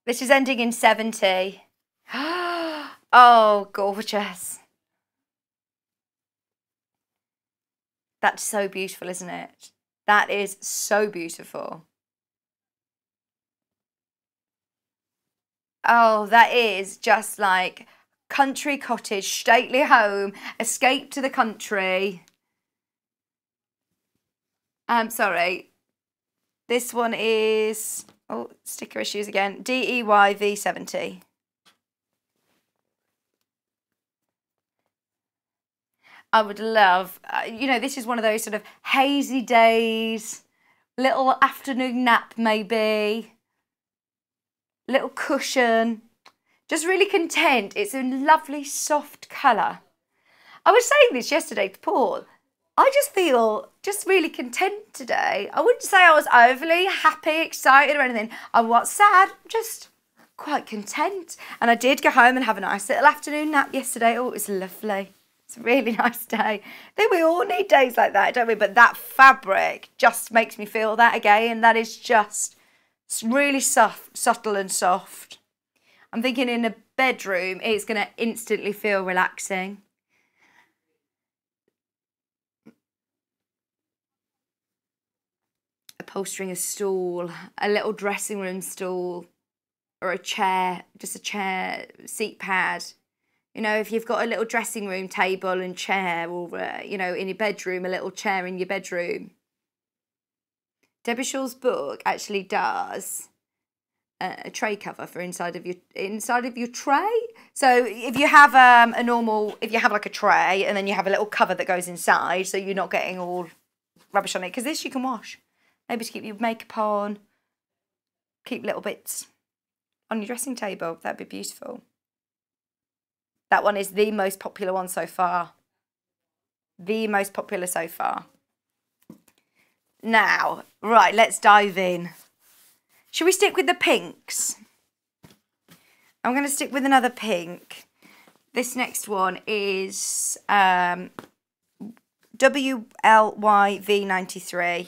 This is ending in 70. oh, gorgeous. That's so beautiful, isn't it? That is so beautiful. Oh, that is just like country cottage, stately home, escape to the country. I'm um, sorry. This one is, oh, sticker issues again. DEY V70. I would love, uh, you know, this is one of those sort of hazy days, little afternoon nap maybe, little cushion, just really content. It's a lovely soft colour. I was saying this yesterday to Paul. I just feel just really content today. I wouldn't say I was overly happy, excited or anything. I was sad, just quite content. And I did go home and have a nice little afternoon nap yesterday. Oh, it was lovely. It's a really nice day. I think we all need days like that, don't we? But that fabric just makes me feel that again. That is just really soft, subtle and soft. I'm thinking in a bedroom, it's going to instantly feel relaxing. Upholstering a stool, a little dressing room stool, or a chair, just a chair seat pad you know, if you've got a little dressing room table and chair, or, uh, you know, in your bedroom, a little chair in your bedroom. Debbie Shore's book actually does a tray cover for inside of your inside of your tray. So if you have um, a normal, if you have like a tray and then you have a little cover that goes inside, so you're not getting all rubbish on it. Because this you can wash, maybe to keep your makeup on, keep little bits on your dressing table. That'd be beautiful. That one is the most popular one so far. The most popular so far. Now, right, let's dive in. Should we stick with the pinks? I'm going to stick with another pink. This next one is um, WLYV93.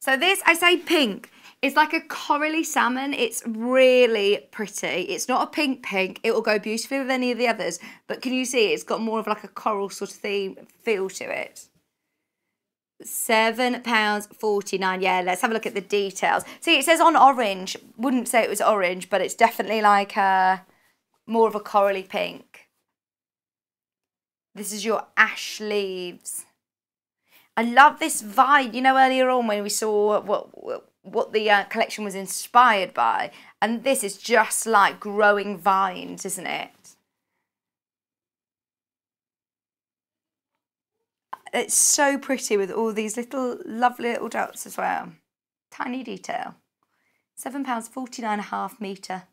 So this, I say pink it's like a corally salmon. It's really pretty. It's not a pink pink. It will go beautifully with any of the others. But can you see it's got more of like a coral sort of theme feel to it? Seven pounds forty nine. Yeah, let's have a look at the details. See, it says on orange. Wouldn't say it was orange, but it's definitely like a more of a corally pink. This is your ash leaves. I love this vine. You know, earlier on when we saw what what the uh, collection was inspired by, and this is just like growing vines, isn't it? It's so pretty with all these little lovely little dots as well. Tiny detail. £7.49 a half metre.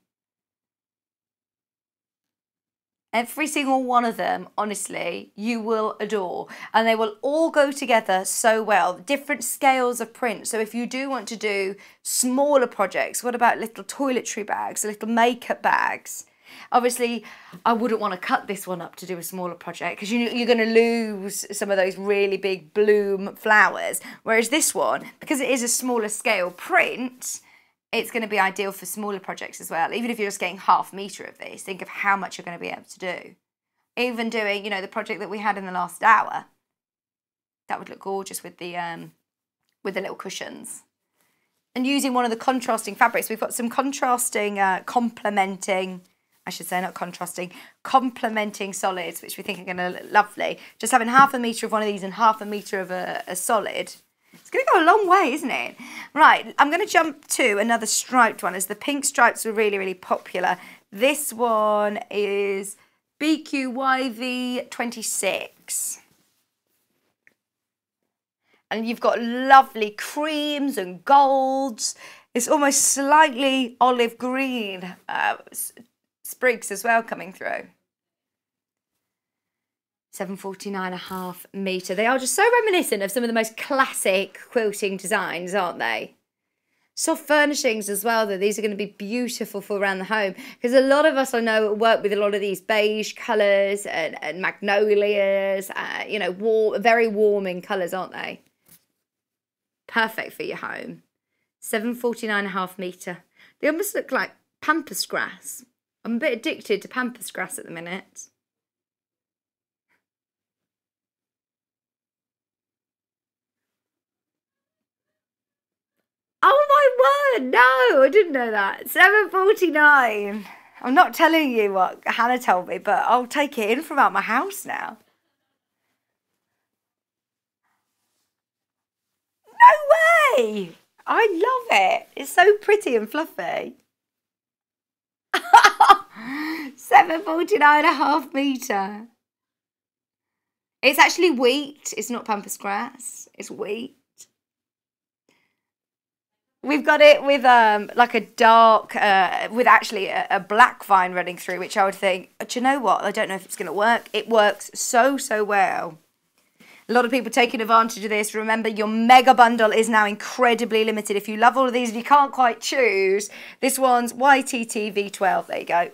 Every single one of them, honestly, you will adore. And they will all go together so well. Different scales of print. So if you do want to do smaller projects, what about little toiletry bags, little makeup bags? Obviously, I wouldn't want to cut this one up to do a smaller project because you, you're going to lose some of those really big bloom flowers. Whereas this one, because it is a smaller scale print, it's going to be ideal for smaller projects as well. Even if you're just getting half metre of this, think of how much you're going to be able to do. Even doing, you know, the project that we had in the last hour, that would look gorgeous with the um, with the little cushions. And using one of the contrasting fabrics, we've got some contrasting, uh, complementing I should say, not contrasting, complementing solids, which we think are going to look lovely. Just having half a metre of one of these and half a metre of a, a solid. It's going to go a long way, isn't it? Right, I'm going to jump to another striped one as the pink stripes were really, really popular. This one is BQYV26. And you've got lovely creams and golds. It's almost slightly olive green uh, sprigs as well coming through. 749 a half metre. They are just so reminiscent of some of the most classic quilting designs, aren't they? Soft furnishings as well, though. These are going to be beautiful for around the home because a lot of us I know work with a lot of these beige colours and, and magnolias, uh, you know, warm, very warming colours, aren't they? Perfect for your home. 749 a half metre. They almost look like pampas grass. I'm a bit addicted to pampas grass at the minute. Oh my word, no, I didn't know that. 7.49. I'm not telling you what Hannah told me, but I'll take it in from out my house now. No way! I love it. It's so pretty and fluffy. 749 and a half metre. It's actually wheat. It's not pampas grass. It's wheat. We've got it with um like a dark, uh, with actually a, a, black vine running through, which I would think, do you know what? I don't know if it's going to work. It works so, so well. A lot of people taking advantage of this. Remember, your mega bundle is now incredibly limited. If you love all of these and you can't quite choose, this one's YTT V12. There you go.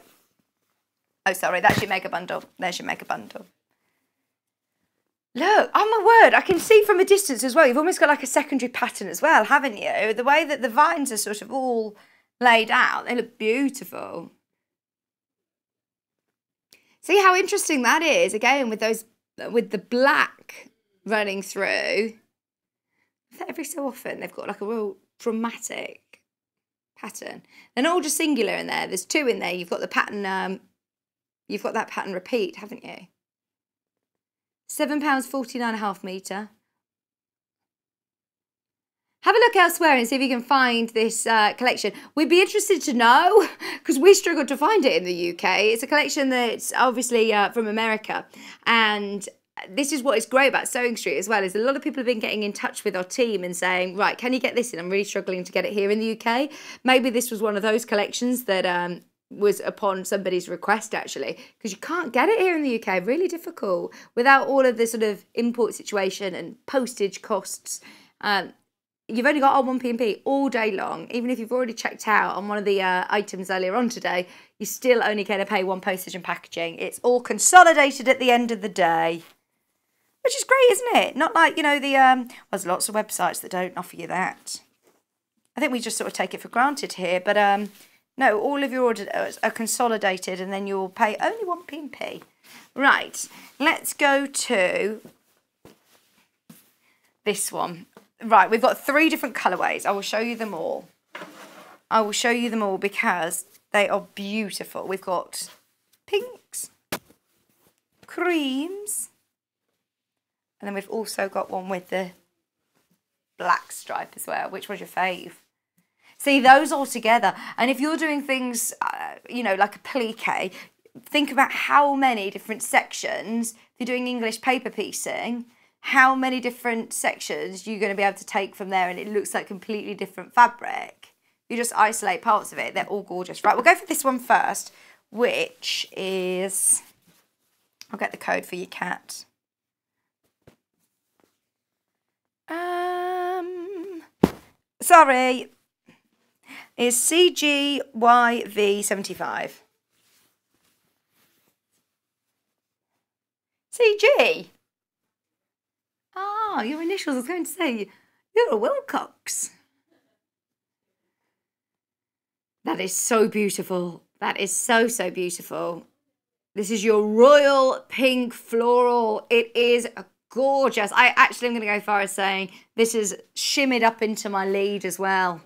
Oh, sorry, that's your mega bundle. There's your mega bundle. Look, oh my word, I can see from a distance as well. You've almost got like a secondary pattern as well, haven't you? The way that the vines are sort of all laid out, they look beautiful. See how interesting that is, again, with those, with the black running through. Every so often they've got like a real dramatic pattern. They're not all just singular in there. There's two in there. You've got the pattern, um, you've got that pattern repeat, haven't you? £7.49 a half metre. Have a look elsewhere and see if you can find this uh, collection. We'd be interested to know because we struggled to find it in the UK. It's a collection that's obviously uh, from America and this is what is great about Sewing Street as well is a lot of people have been getting in touch with our team and saying, right, can you get this in? I'm really struggling to get it here in the UK. Maybe this was one of those collections that um, was upon somebody's request actually, because you can't get it here in the UK. Really difficult without all of the sort of import situation and postage costs. Um, you've only got R1P&P all day long. Even if you've already checked out on one of the uh, items earlier on today, you're still only going to pay one postage and packaging. It's all consolidated at the end of the day which is great, isn't it? Not like, you know, the, um, there's lots of websites that don't offer you that. I think we just sort of take it for granted here, but um, no, all of your orders uh, are consolidated and then you'll pay only one P&P. Right, let's go to this one. Right, we've got three different colourways. I will show you them all. I will show you them all because they are beautiful. We've got pinks, creams, and then we've also got one with the black stripe as well. Which was your fave? See those all together. And if you're doing things, uh, you know, like appliqué, think about how many different sections, if you're doing English paper piecing, how many different sections you're going to be able to take from there and it looks like completely different fabric. You just isolate parts of it, they're all gorgeous. Right, we'll go for this one first, which is, I'll get the code for your cat. Um, sorry, is CGYV75. CG? Ah, your initials. Was going to say, you're a Wilcox. That is so beautiful. That is so, so beautiful. This is your royal pink floral. It is gorgeous. I actually am going to go far as saying this is shimmered up into my lead as well.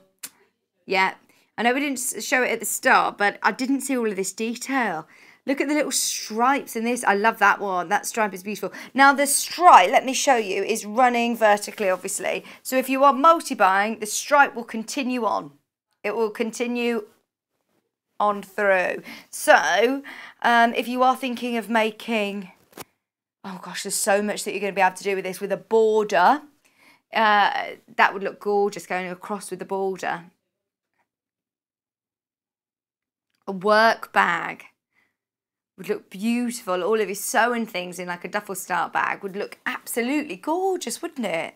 Yeah. I know we didn't show it at the start, but I didn't see all of this detail. Look at the little stripes in this. I love that one. That stripe is beautiful. Now the stripe, let me show you, is running vertically, obviously. So if you are multi-buying, the stripe will continue on. It will continue on through. So um, if you are thinking of making, oh gosh, there's so much that you're going to be able to do with this with a border. Uh, that would look gorgeous going across with the border. A work bag would look beautiful. All of his sewing things in like a duffel style bag would look absolutely gorgeous, wouldn't it?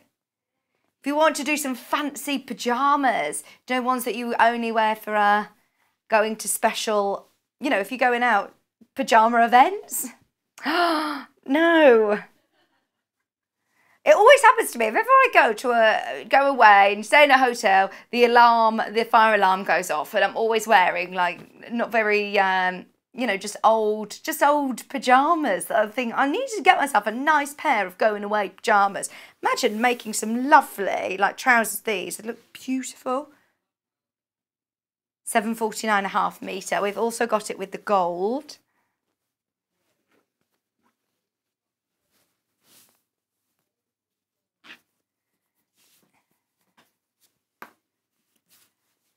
If you want to do some fancy pyjamas, you know, ones that you only wear for uh, going to special, you know, if you're going out, pyjama events. no. It always happens to me. If ever I go to a go away and stay in a hotel, the alarm, the fire alarm goes off, and I'm always wearing like not very um, you know, just old, just old pajamas I think I need to get myself a nice pair of going away pajamas. Imagine making some lovely, like trousers these, they look beautiful. 749 and a half metre. We've also got it with the gold.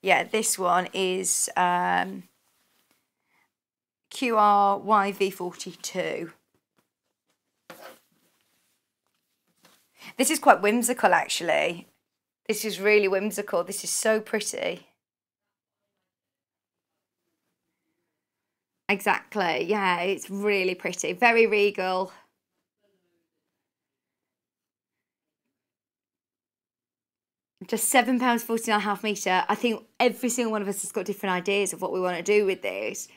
Yeah, this one is um, QRYV42. This is quite whimsical actually. This is really whimsical. This is so pretty. Exactly. Yeah, it's really pretty. Very regal. Just seven pounds forty nine half meter. I think every single one of us has got different ideas of what we want to do with this.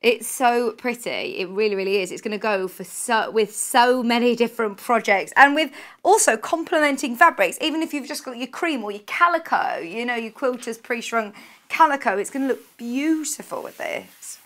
It's so pretty. It really, really is. It's going to go for so with so many different projects and with also complementing fabrics. Even if you've just got your cream or your calico, you know, your quilters pre-shrunk calico, it's going to look beautiful with this.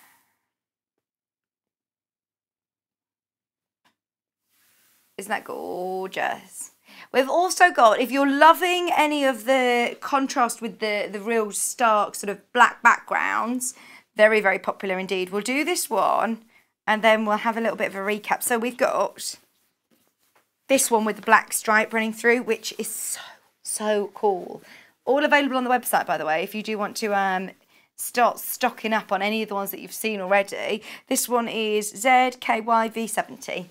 Isn't that gorgeous? We've also got, if you're loving any of the contrast with the, the real stark sort of black backgrounds, very, very popular indeed. We'll do this one and then we'll have a little bit of a recap. So we've got this one with the black stripe running through, which is so, so cool. All available on the website, by the way, if you do want to um, start stocking up on any of the ones that you've seen already. This one is ZKYV70.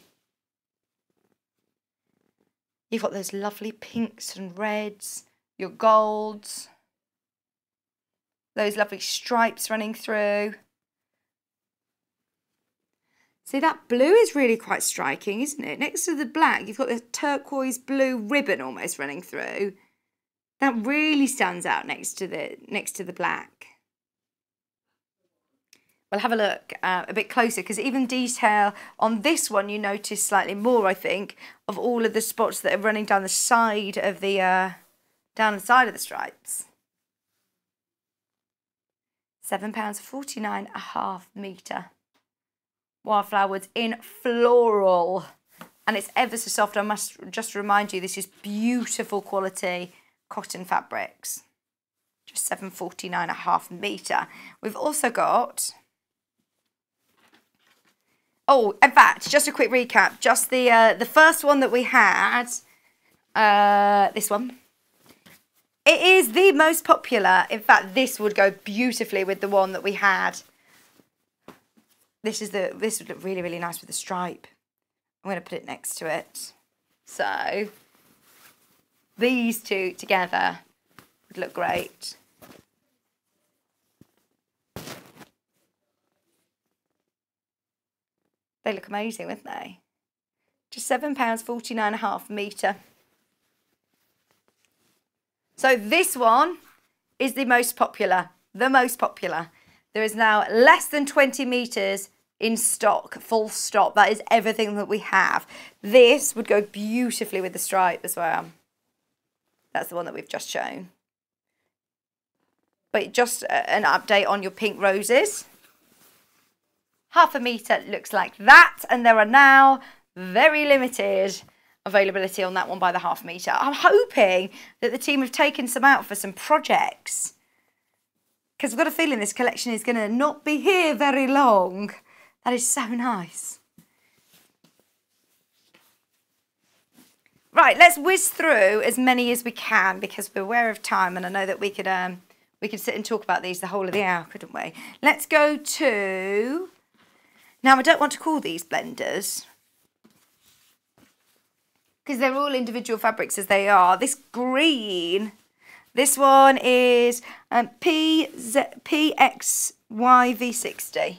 You've got those lovely pinks and reds, your golds, those lovely stripes running through. See, that blue is really quite striking, isn't it? Next to the black, you've got the turquoise blue ribbon almost running through. That really stands out next to the next to the black. We'll have a look uh, a bit closer because even detail on this one you notice slightly more, I think, of all of the spots that are running down the side of the uh, down the side of the stripes. £7.49 a half metre. Wildflower woods in floral. and it's ever so soft. I must just remind you, this is beautiful quality cotton fabrics. Just 749 a half metre. We've also got, oh, in fact, just a quick recap. Just the, uh, the first one that we had, uh, this one. It is the most popular. In fact, this would go beautifully with the one that we had. This is the, this would look really, really nice with the stripe. I'm going to put it next to it. So these two together would look great. They look amazing, wouldn't they? Just £7.49 and a half metre. So this one is the most popular, the most popular. There is now less than 20 metres in stock, full stop. That is everything that we have. This would go beautifully with the stripe as well. That's the one that we've just shown. But just uh, an update on your pink roses. Half a metre looks like that. And there are now very limited availability on that one by the half metre. I'm hoping that the team have taken some out for some projects. Because I've got a feeling this collection is going to not be here very long. That is so nice. Right, let's whiz through as many as we can because we're aware of time and I know that we could um, we could sit and talk about these the whole of the hour, couldn't we? Let's go to... Now, I don't want to call these blenders because they're all individual fabrics as they are. This green, this one is um, PXYV60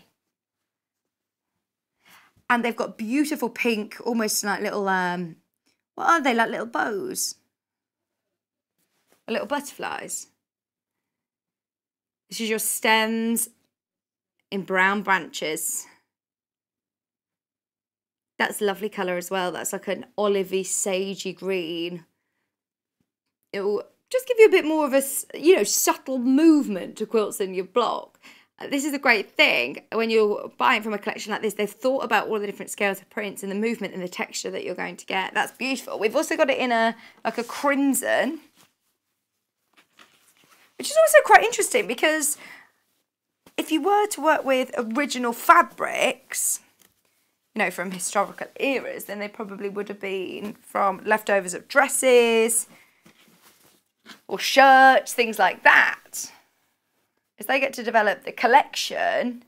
and they've got beautiful pink, almost like little, um, what are they, like little bows? Little butterflies. This is your stems in brown branches. That's lovely colour as well. That's like an olivey, sagey green. It will just give you a bit more of a, you know, subtle movement to quilts in your block uh, this is a great thing when you're buying from a collection like this. They've thought about all the different scales of prints and the movement and the texture that you're going to get. That's beautiful. We've also got it in a like a crimson, which is also quite interesting because if you were to work with original fabrics, you know, from historical eras, then they probably would have been from leftovers of dresses or shirts, things like that as they get to develop the collection,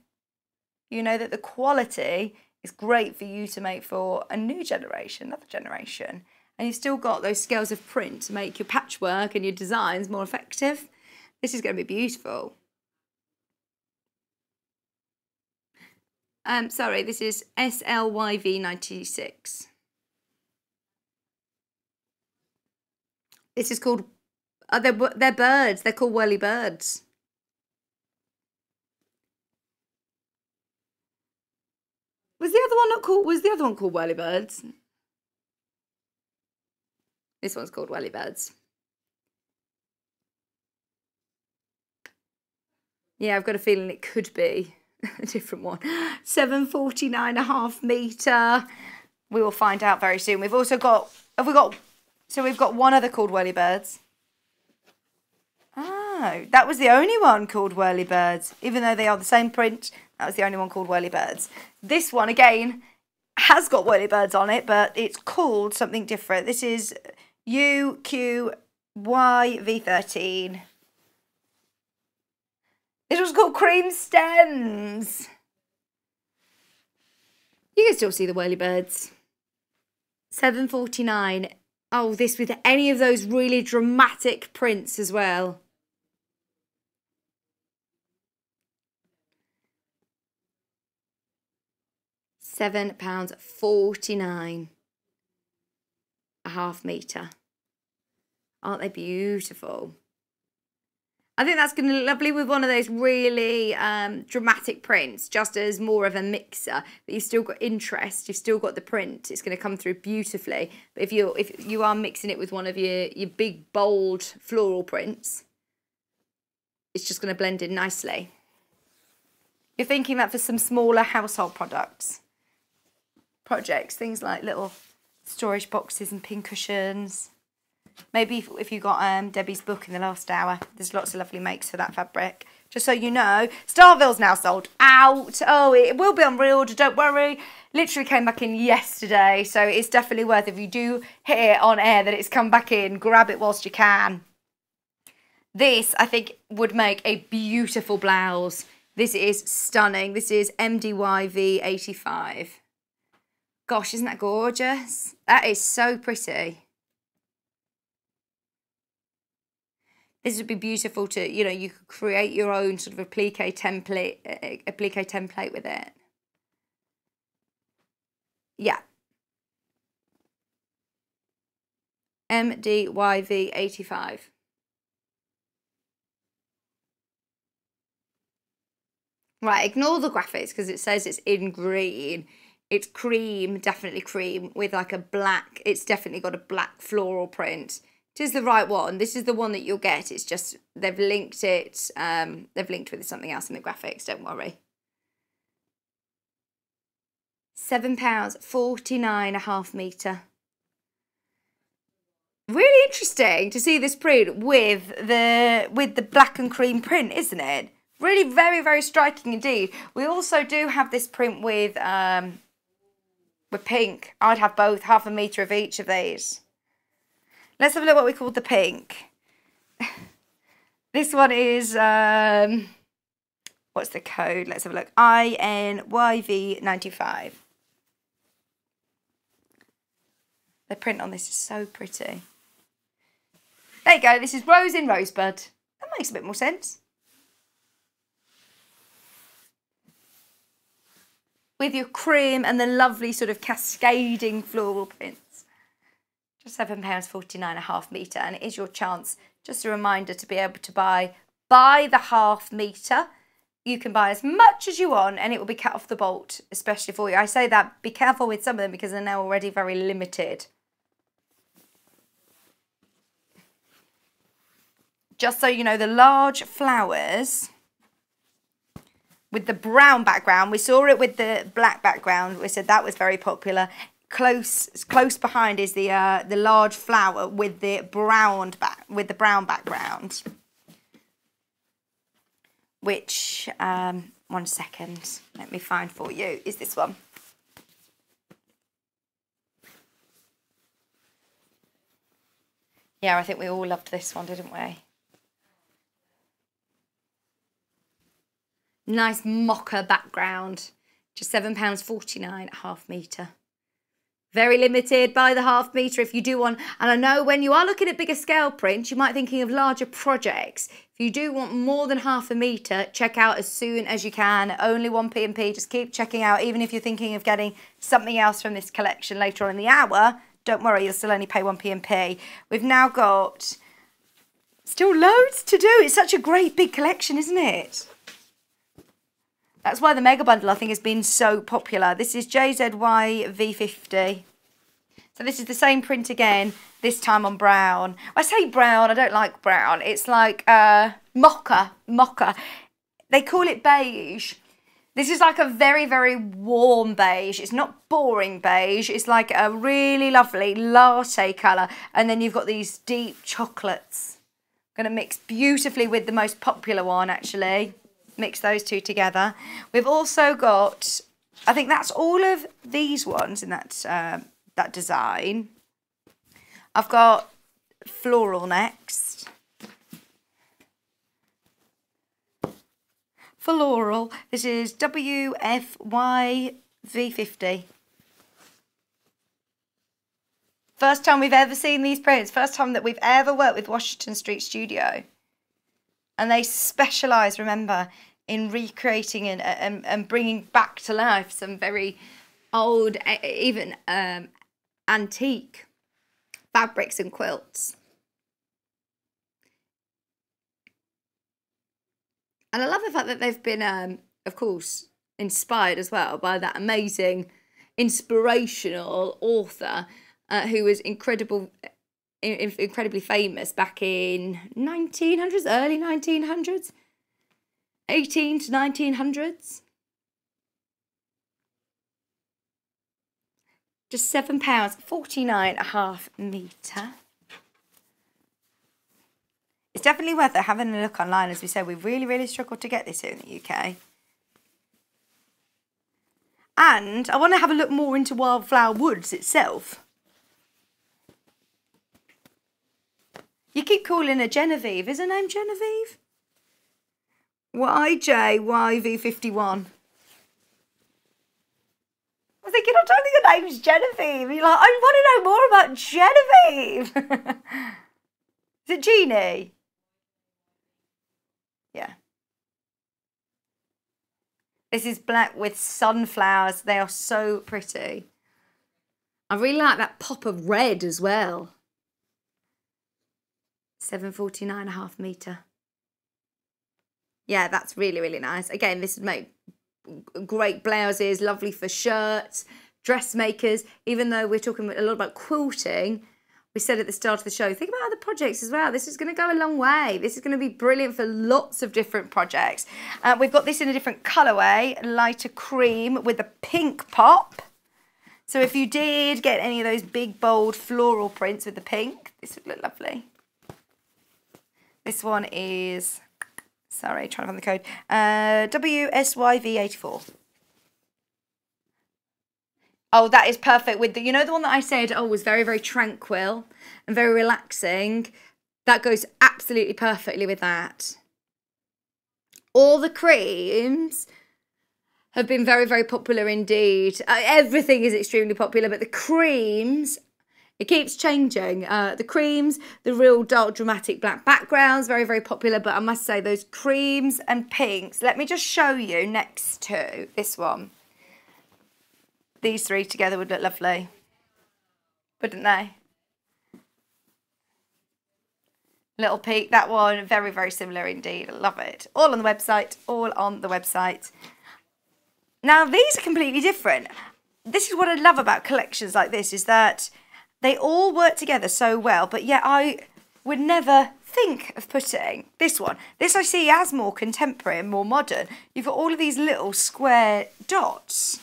you know that the quality is great for you to make for a new generation, another generation. And you've still got those scales of print to make your patchwork and your designs more effective. This is going to be beautiful. Um, sorry, this is SLYV96. This is called, uh, they're, they're birds, they're called whirly birds. Was the other one not called? Was the other one called Whirlybirds? This one's called Whirlybirds. Yeah, I've got a feeling it could be a different one. 749 a half metre. We will find out very soon. We've also got, have we got, so we've got one other called Whirlybirds. Oh, that was the only one called Whirlybirds, even though they are the same print that was the only one called Whirlybirds. This one, again, has got Whirlybirds on it, but it's called something different. This is UQYV13. This was called Cream Stems. You can still see the Whirlybirds. 7.49. Oh, this with any of those really dramatic prints as well. £7.49 a half metre. Aren't they beautiful? I think that's going to look lovely with one of those really um, dramatic prints, just as more of a mixer. But you've still got interest, you've still got the print. It's going to come through beautifully. But if you if you are mixing it with one of your your big bold floral prints, it's just going to blend in nicely. You're thinking that for some smaller household products projects, things like little storage boxes and pin cushions. Maybe if, if you got um, Debbie's book in the last hour, there's lots of lovely makes for that fabric. Just so you know, Style-Vil's now sold out. Oh, it will be on reorder, don't worry. Literally came back in yesterday, so it's definitely worth If you do hear on air that it's come back in, grab it whilst you can. This, I think, would make a beautiful blouse. This is stunning. This is MDYV 85. Gosh, isn't that gorgeous? That is so pretty. This would be beautiful to, you know, you could create your own sort of applique template, eh, applique template with it. Yeah. MDYV 85. Right, ignore the graphics because it says it's in green. It's cream, definitely cream, with like a black, it's definitely got a black floral print. It is the right one. This is the one that you'll get. It's just, they've linked it, um, they've linked with something else in the graphics, don't worry. Seven pounds, 49 a half metre. Really interesting to see this print with the with the black and cream print, isn't it? Really very, very striking indeed. We also do have this print with um, with pink. I'd have both, half a metre of each of these. Let's have a look what we call the pink. this one is, um, what's the code? Let's have a look. INYV95. The print on this is so pretty. There you go. This is Rose in Rosebud. That makes a bit more sense. with your cream and the lovely sort of cascading floral prints. Just £7.49 a half metre and it is your chance, just a reminder to be able to buy by the half metre. You can buy as much as you want and it will be cut off the bolt, especially for you. I say that, be careful with some of them because they're now already very limited. Just so you know, the large flowers with the brown background. We saw it with the black background. We said that was very popular. Close, close behind is the uh, the large flower with the brown back with the brown background. Which um, one second, let me find for you. Is this one? Yeah, I think we all loved this one, didn't we? Nice mocha background. Just £7.49 a half metre. Very limited by the half metre if you do want. And I know when you are looking at bigger scale prints, you might be thinking of larger projects. If you do want more than half a metre, check out as soon as you can. Only one P&P. Just keep checking out. Even if you're thinking of getting something else from this collection later on in the hour, don't worry, you'll still only pay one P&P. We've now got still loads to do. It's such a great big collection, isn't it? That's why the Mega Bundle, I think, has been so popular. This is JZY V50. So this is the same print again, this time on brown. I say brown, I don't like brown. It's like uh, mocha, mocha. They call it beige. This is like a very, very warm beige. It's not boring beige. It's like a really lovely latte colour. And then you've got these deep chocolates. Going to mix beautifully with the most popular one, actually mix those two together. We've also got, I think that's all of these ones in that, uh, that design. I've got floral next. Floral, this is WFYV50. First time we've ever seen these prints, first time that we've ever worked with Washington Street Studio and they specialize remember in recreating and, and, and bringing back to life some very old even um, antique fabrics and quilts. And i love the fact that they've been um, of course inspired as well by that amazing inspirational author uh, who was incredible incredibly famous back in 1900s, early 1900s, 18 to 1900s. Just seven pounds, 49 a half metre. It's definitely worth it having a look online. As we said, we've really, really struggled to get this here in the UK. And I want to have a look more into Wildflower Woods itself. You keep calling her Genevieve. Is her name Genevieve? YJYV51. I was thinking, I don't think her name's Genevieve. You're like, I want to know more about Genevieve. Is it Jeannie? Yeah. This is black with sunflowers. They are so pretty. I really like that pop of red as well. 749 and a half metre. Yeah, that's really, really nice. Again, this would make great blouses, lovely for shirts, dressmakers. Even though we're talking a lot about quilting, we said at the start of the show, think about other projects as well. This is going to go a long way. This is going to be brilliant for lots of different projects. Uh, we've got this in a different colourway, lighter cream with a pink pop. So if you did get any of those big, bold floral prints with the pink, this would look lovely. This one is, sorry, trying to find the code, uh, WSYV84. Oh, that is perfect with the, you know, the one that I said, oh, was very, very tranquil and very relaxing. That goes absolutely perfectly with that. All the creams have been very, very popular indeed. Uh, everything is extremely popular, but the creams it keeps changing. Uh, the creams, the real dark dramatic black backgrounds, very, very popular. But I must say those creams and pinks, let me just show you next to this one. These three together would look lovely, wouldn't they? Little peek, that one, very, very similar indeed. I love it. All on the website, all on the website. Now, these are completely different. This is what I love about collections like this, is that they all work together so well, but yet I would never think of putting this one. This I see as more contemporary and more modern. You've got all of these little square dots.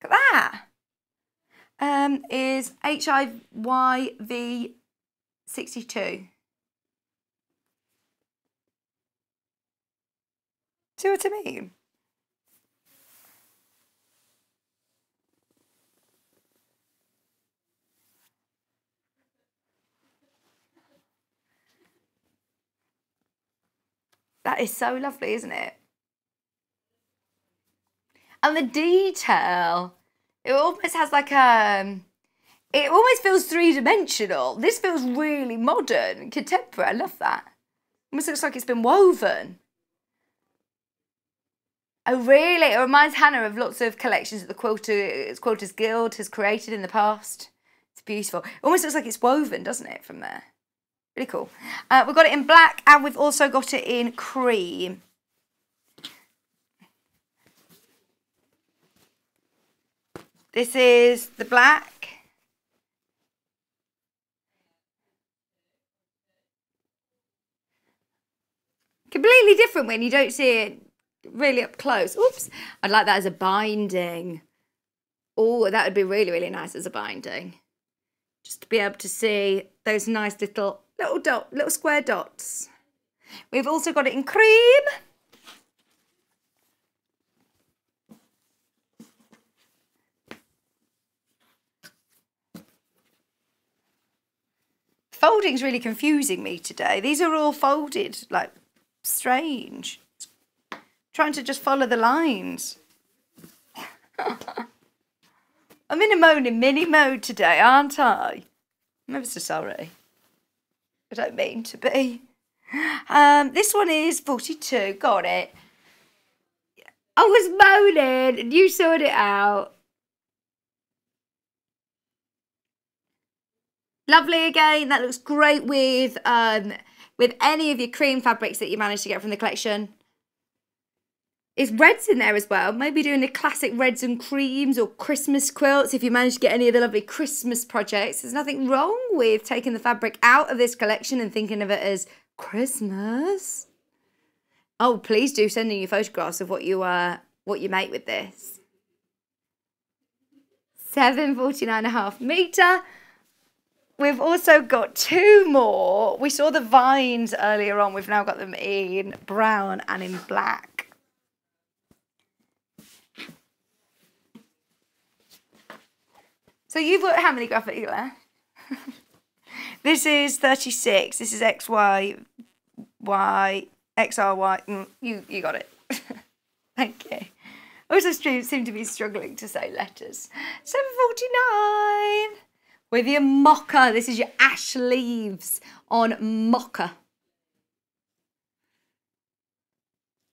Look at that. Um, is HIYV 62. See what I mean? That is so lovely, isn't it? And the detail, it almost has like a, um, it almost feels three dimensional. This feels really modern, contemporary. I love that. Almost looks like it's been woven. Oh, really? It reminds Hannah of lots of collections that the Quilter, Quilters Guild has created in the past. It's beautiful. It almost looks like it's woven, doesn't it, from there? Really cool. Uh, we've got it in black and we've also got it in cream. This is the black. Completely different when you don't see it really up close. Oops. I'd like that as a binding. Oh, that would be really, really nice as a binding. Just to be able to see those nice little little dot, little square dots. We've also got it in cream. Folding's really confusing me today. These are all folded, like, strange. Trying to just follow the lines. I'm in a moaning mini mode today, aren't I? I'm ever so sorry. I don't mean to be. Um, this one is 42. Got it. I was moaning and you sorted it out. Lovely again. That looks great with um, with any of your cream fabrics that you managed to get from the collection. Is reds in there as well. Maybe doing the classic reds and creams or Christmas quilts if you manage to get any of the lovely Christmas projects. There's nothing wrong with taking the fabric out of this collection and thinking of it as Christmas. Oh, please do send in your photographs of what you uh, what you make with this. 749 and a half meter. We've also got two more. We saw the vines earlier on. We've now got them in brown and in black. So you've got how many graphic left? this is 36. This is X, Y, Y, X, R, Y. Mm, you, you got it. Thank you. Also seem to be struggling to say letters. 749 with your mocha. This is your ash leaves on mocha.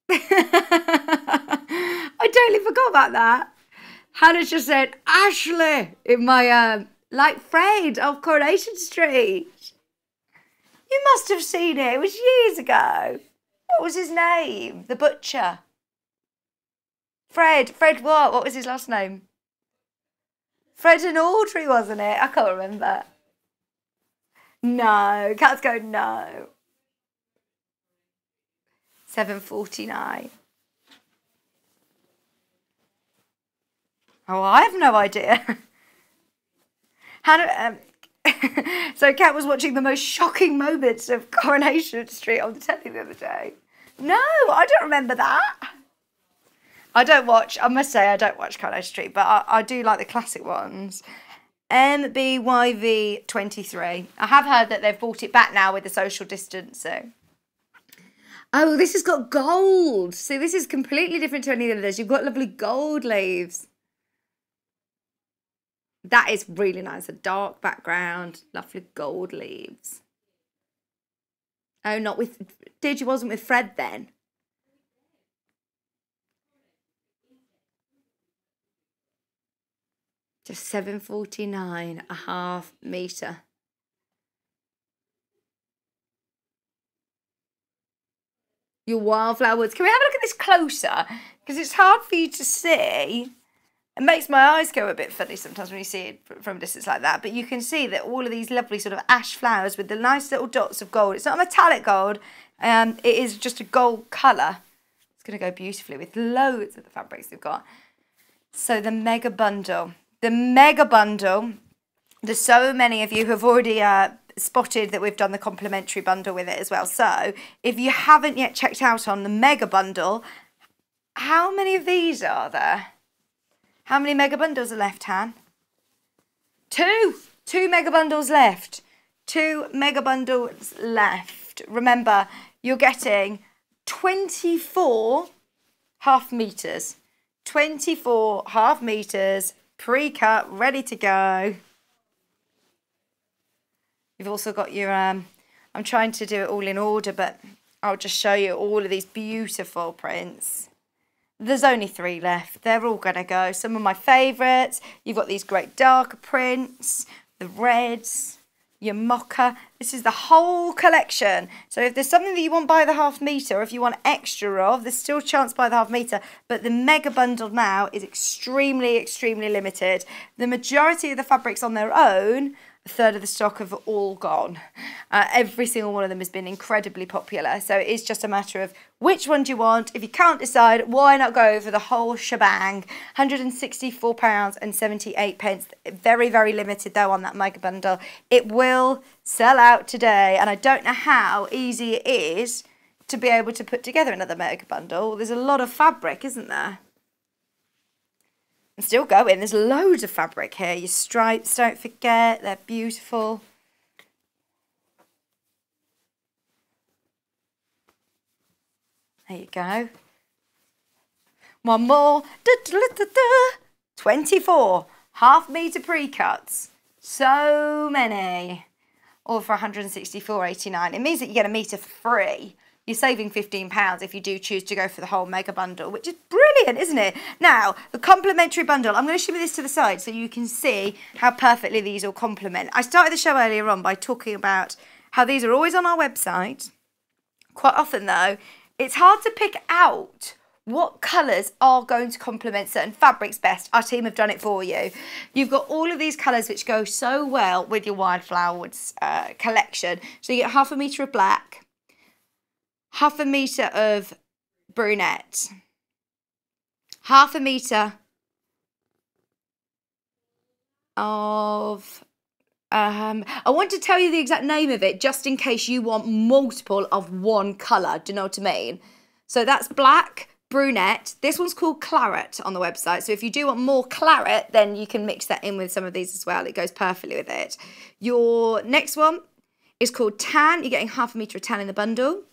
I totally forgot about that. Hannah just said Ashley in my um like Fred of Coronation Street. You must have seen it. It was years ago. What was his name? The butcher. Fred. Fred what? What was his last name? Fred and Audrey, wasn't it? I can't remember. No. Cat's go no. 7.49. Oh, I have no idea. Um, so Kat was watching the most shocking moments of Coronation Street on the telly the other day. No, I don't remember that. I don't watch, I must say, I don't watch Coronation Street, but I, I do like the classic ones. MBYV23. I have heard that they've brought it back now with the social distancing. Oh, this has got gold. See, this is completely different to any of others. You've got lovely gold leaves. That is really nice. A dark background, lovely gold leaves. Oh, not with. Did you wasn't with Fred then? Just 749 a half meter. Your wildflower woods. Can we have a look at this closer? Because it's hard for you to see. It makes my eyes go a bit funny sometimes when you see it from a distance like that. But you can see that all of these lovely sort of ash flowers with the nice little dots of gold. It's not a metallic gold. Um, it is just a gold colour. It's going to go beautifully with loads of the fabrics we've got. So the mega bundle the mega bundle. There's so many of you who have already uh, spotted that we've done the complimentary bundle with it as well. So if you haven't yet checked out on the mega bundle, how many of these are there? How many mega bundles are left, Han? Two. Two mega bundles left. Two mega bundles left. Remember, you're getting 24 half meters. 24 half meters pre-cut, ready to go. You've also got your, um, I'm trying to do it all in order, but I'll just show you all of these beautiful prints. There's only three left. They're all going to go. Some of my favourites. You've got these great darker prints, the reds, your mocha. This is the whole collection. So if there's something that you want by the half metre, or if you want extra of, there's still chance by the half metre. But the mega bundle now is extremely, extremely limited. The majority of the fabrics on their own a third of the stock have all gone. Uh, every single one of them has been incredibly popular. So it's just a matter of which one do you want. If you can't decide, why not go for the whole shebang? £164 and 78 pence. Very, very limited though on that mega bundle. It will sell out today. And I don't know how easy it is to be able to put together another mega bundle. There's a lot of fabric, isn't there? And still going. There's loads of fabric here. Your stripes, don't forget, they're beautiful. There you go. One more. Da, da, da, 24 half metre pre-cuts. So many. All for 164.89. It means that you get a metre for free you're saving £15 if you do choose to go for the whole mega bundle, which is brilliant, isn't it? Now, the complimentary bundle, I'm going to show you this to the side so you can see how perfectly these all complement. I started the show earlier on by talking about how these are always on our website. Quite often, though, it's hard to pick out what colours are going to complement certain fabrics best. Our team have done it for you. You've got all of these colours which go so well with your Wildflower uh, collection. So you get half a metre of black, half a metre of brunette, half a metre of um, I want to tell you the exact name of it just in case you want multiple of one colour. Do you know what I mean? So that's black, brunette. This one's called claret on the website. So if you do want more claret, then you can mix that in with some of these as well. It goes perfectly with it. Your next one is called tan. You're getting half a metre of tan in the bundle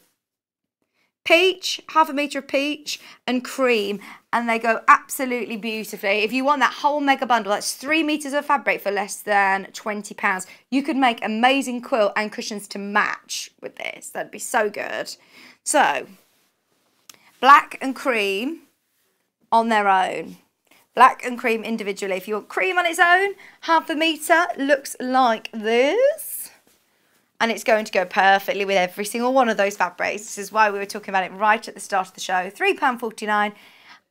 peach, half a metre of peach, and cream. And they go absolutely beautifully. If you want that whole mega bundle, that's three metres of fabric for less than £20. You could make amazing quilt and cushions to match with this. That'd be so good. So, black and cream on their own. Black and cream individually. If you want cream on its own, half a metre looks like this and it's going to go perfectly with every single one of those fabrics. This is why we were talking about it right at the start of the show. £3.49.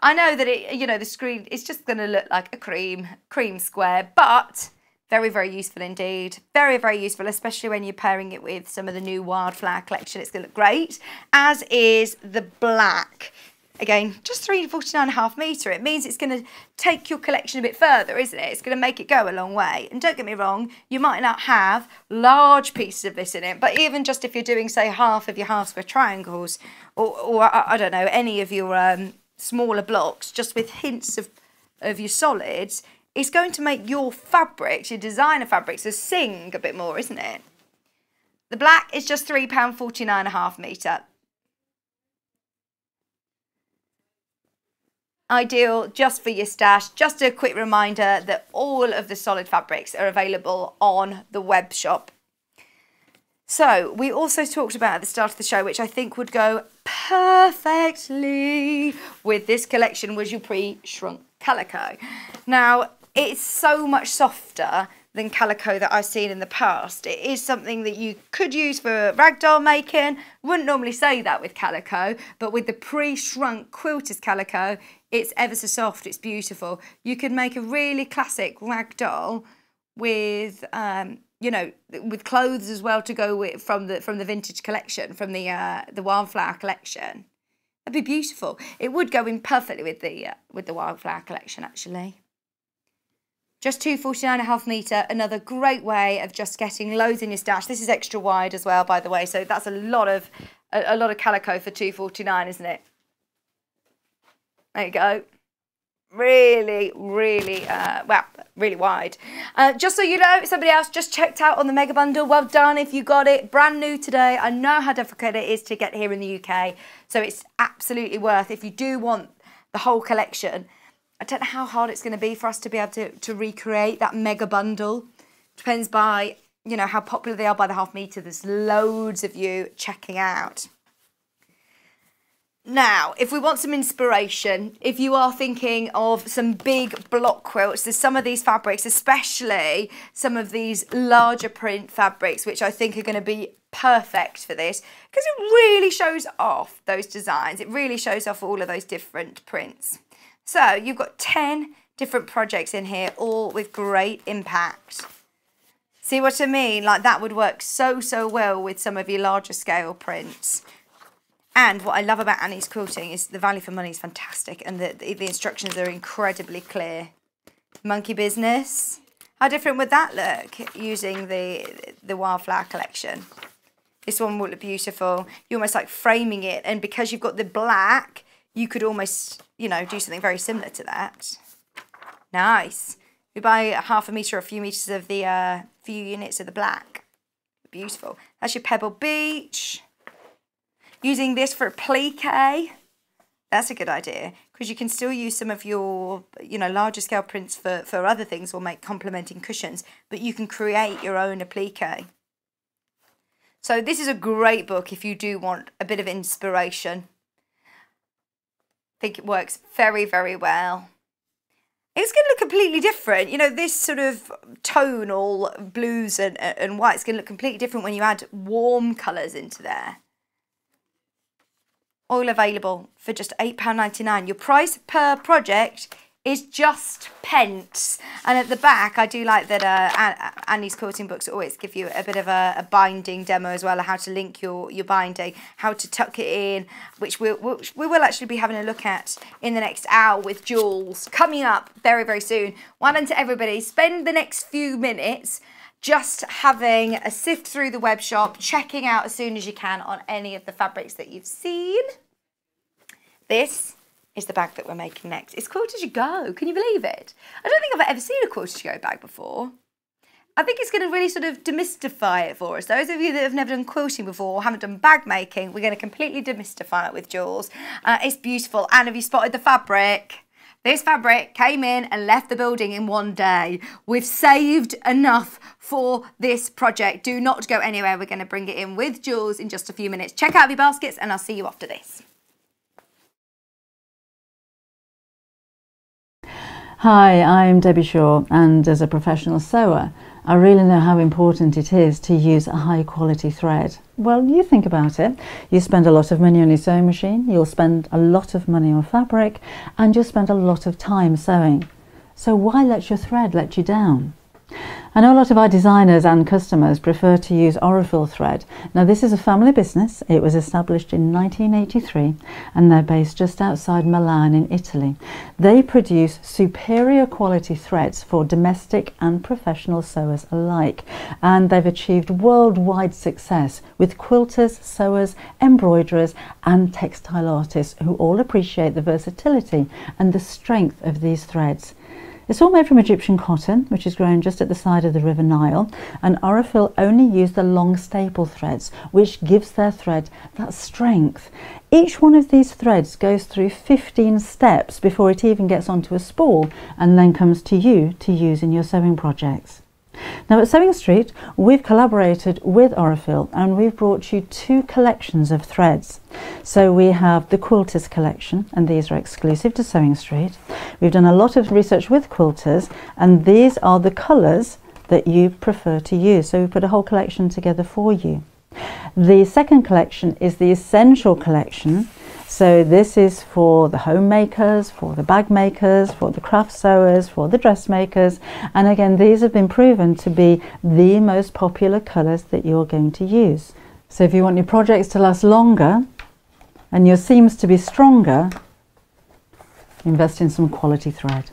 I know that it, you know, the screen is just going to look like a cream, cream square, but very, very useful indeed. Very, very useful, especially when you're pairing it with some of the new Wildflower collection. It's going to look great, as is the black. Again, just 349 and a half metre. It means it's going to take your collection a bit further, isn't it? It's going to make it go a long way. And don't get me wrong, you might not have large pieces of this in it, but even just if you're doing, say, half of your half square triangles, or, or I don't know, any of your um, smaller blocks, just with hints of, of your solids, it's going to make your fabrics, your designer fabrics, sing a bit more, isn't it? The black is just £3.49 a half metre. ideal just for your stash. Just a quick reminder that all of the solid fabrics are available on the web shop. So we also talked about at the start of the show, which I think would go perfectly with this collection, was your pre-shrunk calico. Now, it's so much softer than calico that I've seen in the past. It is something that you could use for ragdoll making. Wouldn't normally say that with calico, but with the pre-shrunk quilted calico, it's ever so soft, it's beautiful. You could make a really classic ragdoll with um, you know, with clothes as well to go with from the from the vintage collection, from the uh, the wildflower collection. That'd be beautiful. It would go in perfectly with the uh, with the wildflower collection actually. Just 249 and a half metre, another great way of just getting loads in your stash. This is extra wide as well, by the way, so that's a lot of a, a lot of calico for 249, isn't it? There you go. Really, really, uh, well, really wide. Uh, just so you know, somebody else just checked out on the Mega Bundle. Well done if you got it. Brand new today. I know how difficult it is to get here in the UK, so it's absolutely worth if you do want the whole collection I don't know how hard it's going to be for us to be able to, to recreate that mega bundle. Depends by, you know, how popular they are by the half metre. There's loads of you checking out. Now, if we want some inspiration, if you are thinking of some big block quilts, there's some of these fabrics, especially some of these larger print fabrics, which I think are going to be perfect for this because it really shows off those designs. It really shows off all of those different prints. So you've got 10 different projects in here, all with great impact. See what I mean? Like that would work so, so well with some of your larger scale prints. And what I love about Annie's quilting is the value for money is fantastic and the, the, the instructions are incredibly clear. Monkey business. How different would that look using the, the Wildflower collection? This one will look beautiful. You're almost like framing it and because you've got the black, you could almost, you know, do something very similar to that. Nice. We buy a half a metre or a few metres of the uh, few units of the black. Beautiful. That's your Pebble Beach. Using this for applique. That's a good idea because you can still use some of your, you know, larger scale prints for, for other things or make complementing cushions, but you can create your own applique. So this is a great book if you do want a bit of inspiration I think it works very, very well. It's going to look completely different. You know, this sort of tone, all blues and, and white, is going to look completely different when you add warm colours into there. Oil available for just £8.99. Your price per project is just pence. And at the back, I do like that uh, Annie's quilting books always give you a bit of a, a, binding demo as well, how to link your, your binding, how to tuck it in, which we, which we will actually be having a look at in the next hour with Jules coming up very, very soon. Why don't everybody spend the next few minutes just having a sift through the web shop, checking out as soon as you can on any of the fabrics that you've seen. This is the bag that we're making next. It's Quilt As You Go. Can you believe it? I don't think I've ever seen a Quilt As You Go bag before. I think it's going to really sort of demystify it for us. Those of you that have never done quilting before or haven't done bag making, we're going to completely demystify it with Jules. Uh, it's beautiful. And have you spotted the fabric? This fabric came in and left the building in one day. We've saved enough for this project. Do not go anywhere. We're going to bring it in with Jules in just a few minutes. Check out your baskets and I'll see you after this. Hi, I'm Debbie Shore, and as a professional sewer, I really know how important it is to use a high quality thread. Well, you think about it. You spend a lot of money on your sewing machine, you'll spend a lot of money on fabric, and you'll spend a lot of time sewing. So why let your thread let you down? I know a lot of our designers and customers prefer to use Aurifil thread. Now this is a family business. It was established in 1983 and they're based just outside Milan in Italy. They produce superior quality threads for domestic and professional sewers alike and they've achieved worldwide success with quilters, sewers, embroiderers and textile artists who all appreciate the versatility and the strength of these threads. It's all made from Egyptian cotton, which is grown just at the side of the River Nile, and Aurifil only use the long staple threads, which gives their thread that strength. Each one of these threads goes through 15 steps before it even gets onto a spool and then comes to you to use in your sewing projects. Now at Sewing Street, we've collaborated with Aurifil and we've brought you two collections of threads. So we have the Quilters collection, and these are exclusive to Sewing Street. We've done a lot of research with quilters, and these are the colours that you prefer to use. So we put a whole collection together for you. The second collection is the Essential collection, so this is for the homemakers, for the bag makers, for the craft sewers, for the dressmakers. And again, these have been proven to be the most popular colours that you're going to use. So if you want your projects to last longer and your seams to be stronger, invest in some quality thread.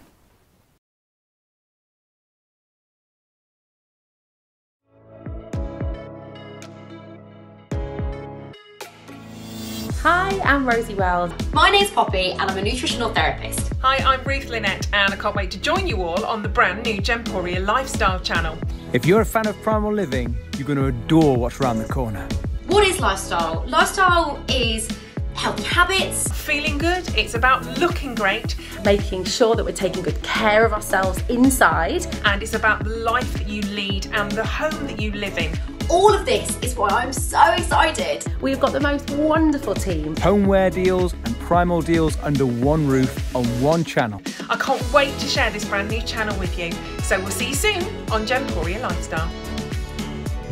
Hi, I'm Rosie Wells. My name's Poppy and I'm a nutritional therapist. Hi, I'm Ruth Lynette and I can't wait to join you all on the brand new Gemporia Lifestyle channel. If you're a fan of primal living, you're going to adore what's around the corner. What is lifestyle? Lifestyle is healthy habits. Feeling good, it's about looking great. Making sure that we're taking good care of ourselves inside. And it's about the life that you lead and the home that you live in all of this is why I'm so excited. We've got the most wonderful team. Homeware deals and primal deals under one roof on one channel. I can't wait to share this brand new channel with you. So we'll see you soon on Gemporia Lifestyle.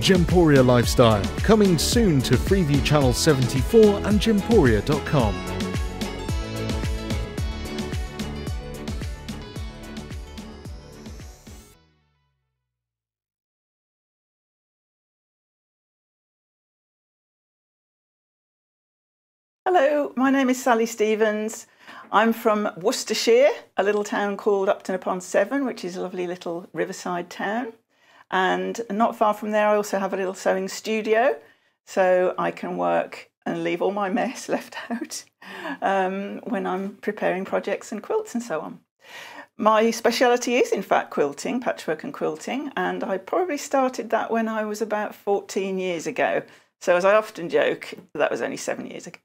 Gemporia Lifestyle, coming soon to Freeview Channel 74 and gemporia.com. my name is Sally Stevens. I'm from Worcestershire, a little town called Upton upon Severn, which is a lovely little riverside town. And not far from there, I also have a little sewing studio, so I can work and leave all my mess left out um, when I'm preparing projects and quilts and so on. My speciality is, in fact, quilting, patchwork and quilting, and I probably started that when I was about 14 years ago. So, as I often joke, that was only seven years ago.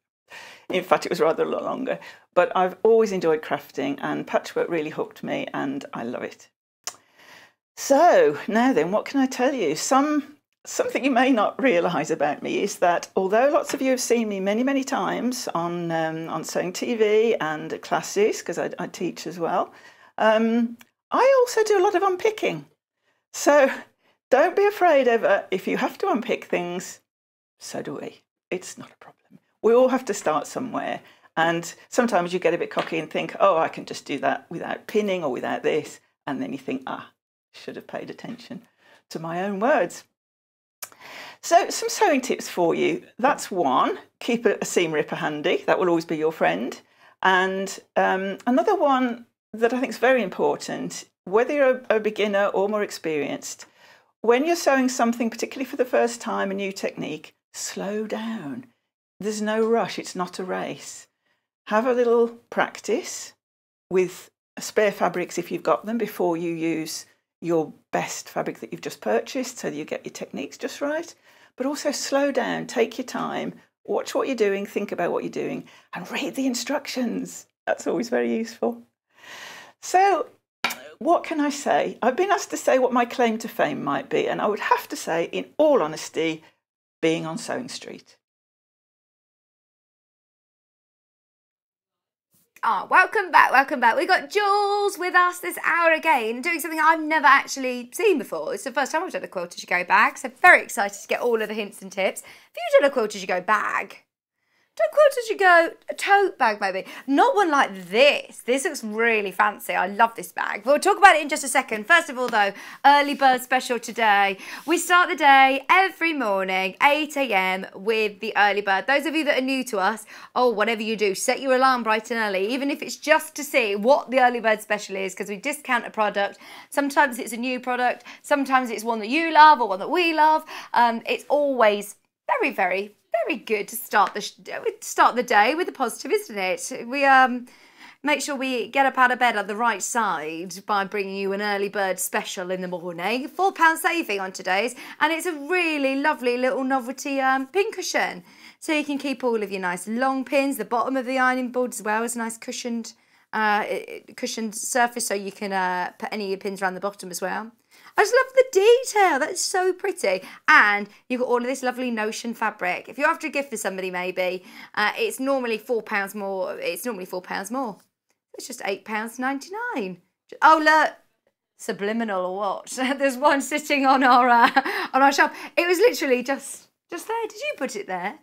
In fact, it was rather a lot longer. But I've always enjoyed crafting, and patchwork really hooked me, and I love it. So now then, what can I tell you? Some something you may not realise about me is that although lots of you have seen me many, many times on um, on Sewing TV and classes, because I, I, teach as well, um, I also do a lot of unpicking. So don't be afraid ever if you have to unpick things. So do we. It's not a problem we all have to start somewhere. And sometimes you get a bit cocky and think, oh, I can just do that without pinning or without this. And then you think, ah, should have paid attention to my own words. So, some sewing tips for you. That's one keep a, seam ripper handy, that will always be your friend. And um, another one that I think is very important, whether you're a, a beginner or more experienced, when you're sewing something, particularly for the first time, a new technique, slow down. There's no rush, it's not a race. Have a little practice with spare fabrics if you've got them before you use your best fabric that you've just purchased so that you get your techniques just right. But also slow down, take your time, watch what you're doing, think about what you're doing, and read the instructions. That's always very useful. So, what can I say? I've been asked to say what my claim to fame might be, and I would have to say, in all honesty, being on Sewing Street. Ah, oh, welcome back, welcome back. We got Jules with us this hour again, doing something I've never actually seen before. It's the first time I've done a as you go bag, so very excited to get all of the hints and tips. Have you done a quilt as you go bag? Don't quilt as you go, a tote bag maybe. Not one like this. This looks really fancy. I love this bag. We'll talk about it in just a second. First of all though, early bird special today. We start the day every morning, 8am with the early bird. Those of you that are new to us, oh, whatever you do, set your alarm bright and early, even if it's just to see what the early bird special is, because we discount a product. Sometimes it's a new product, sometimes it's one that you love or one that we love. Um, it's always very, very very good to start the start the day with a positive, isn't it? We um make sure we get up out of bed on the right side by bringing you an early bird special in the morning. Four pound saving on today's, and it's a really lovely little novelty um, pin cushion. So you can keep all of your nice long pins. The bottom of the ironing board as well is a nice cushioned uh, cushioned surface, so you can uh, put any of your pins around the bottom as well. I just love the detail. That's so pretty. And you've got all of this lovely Notion fabric. If you're after a gift for somebody, maybe, uh, it's normally £4 more. It's normally £4 more. It's just £8.99. Oh, look. Subliminal or what? There's one sitting on our uh, on our shelf. It was literally just just there. Did you put it there?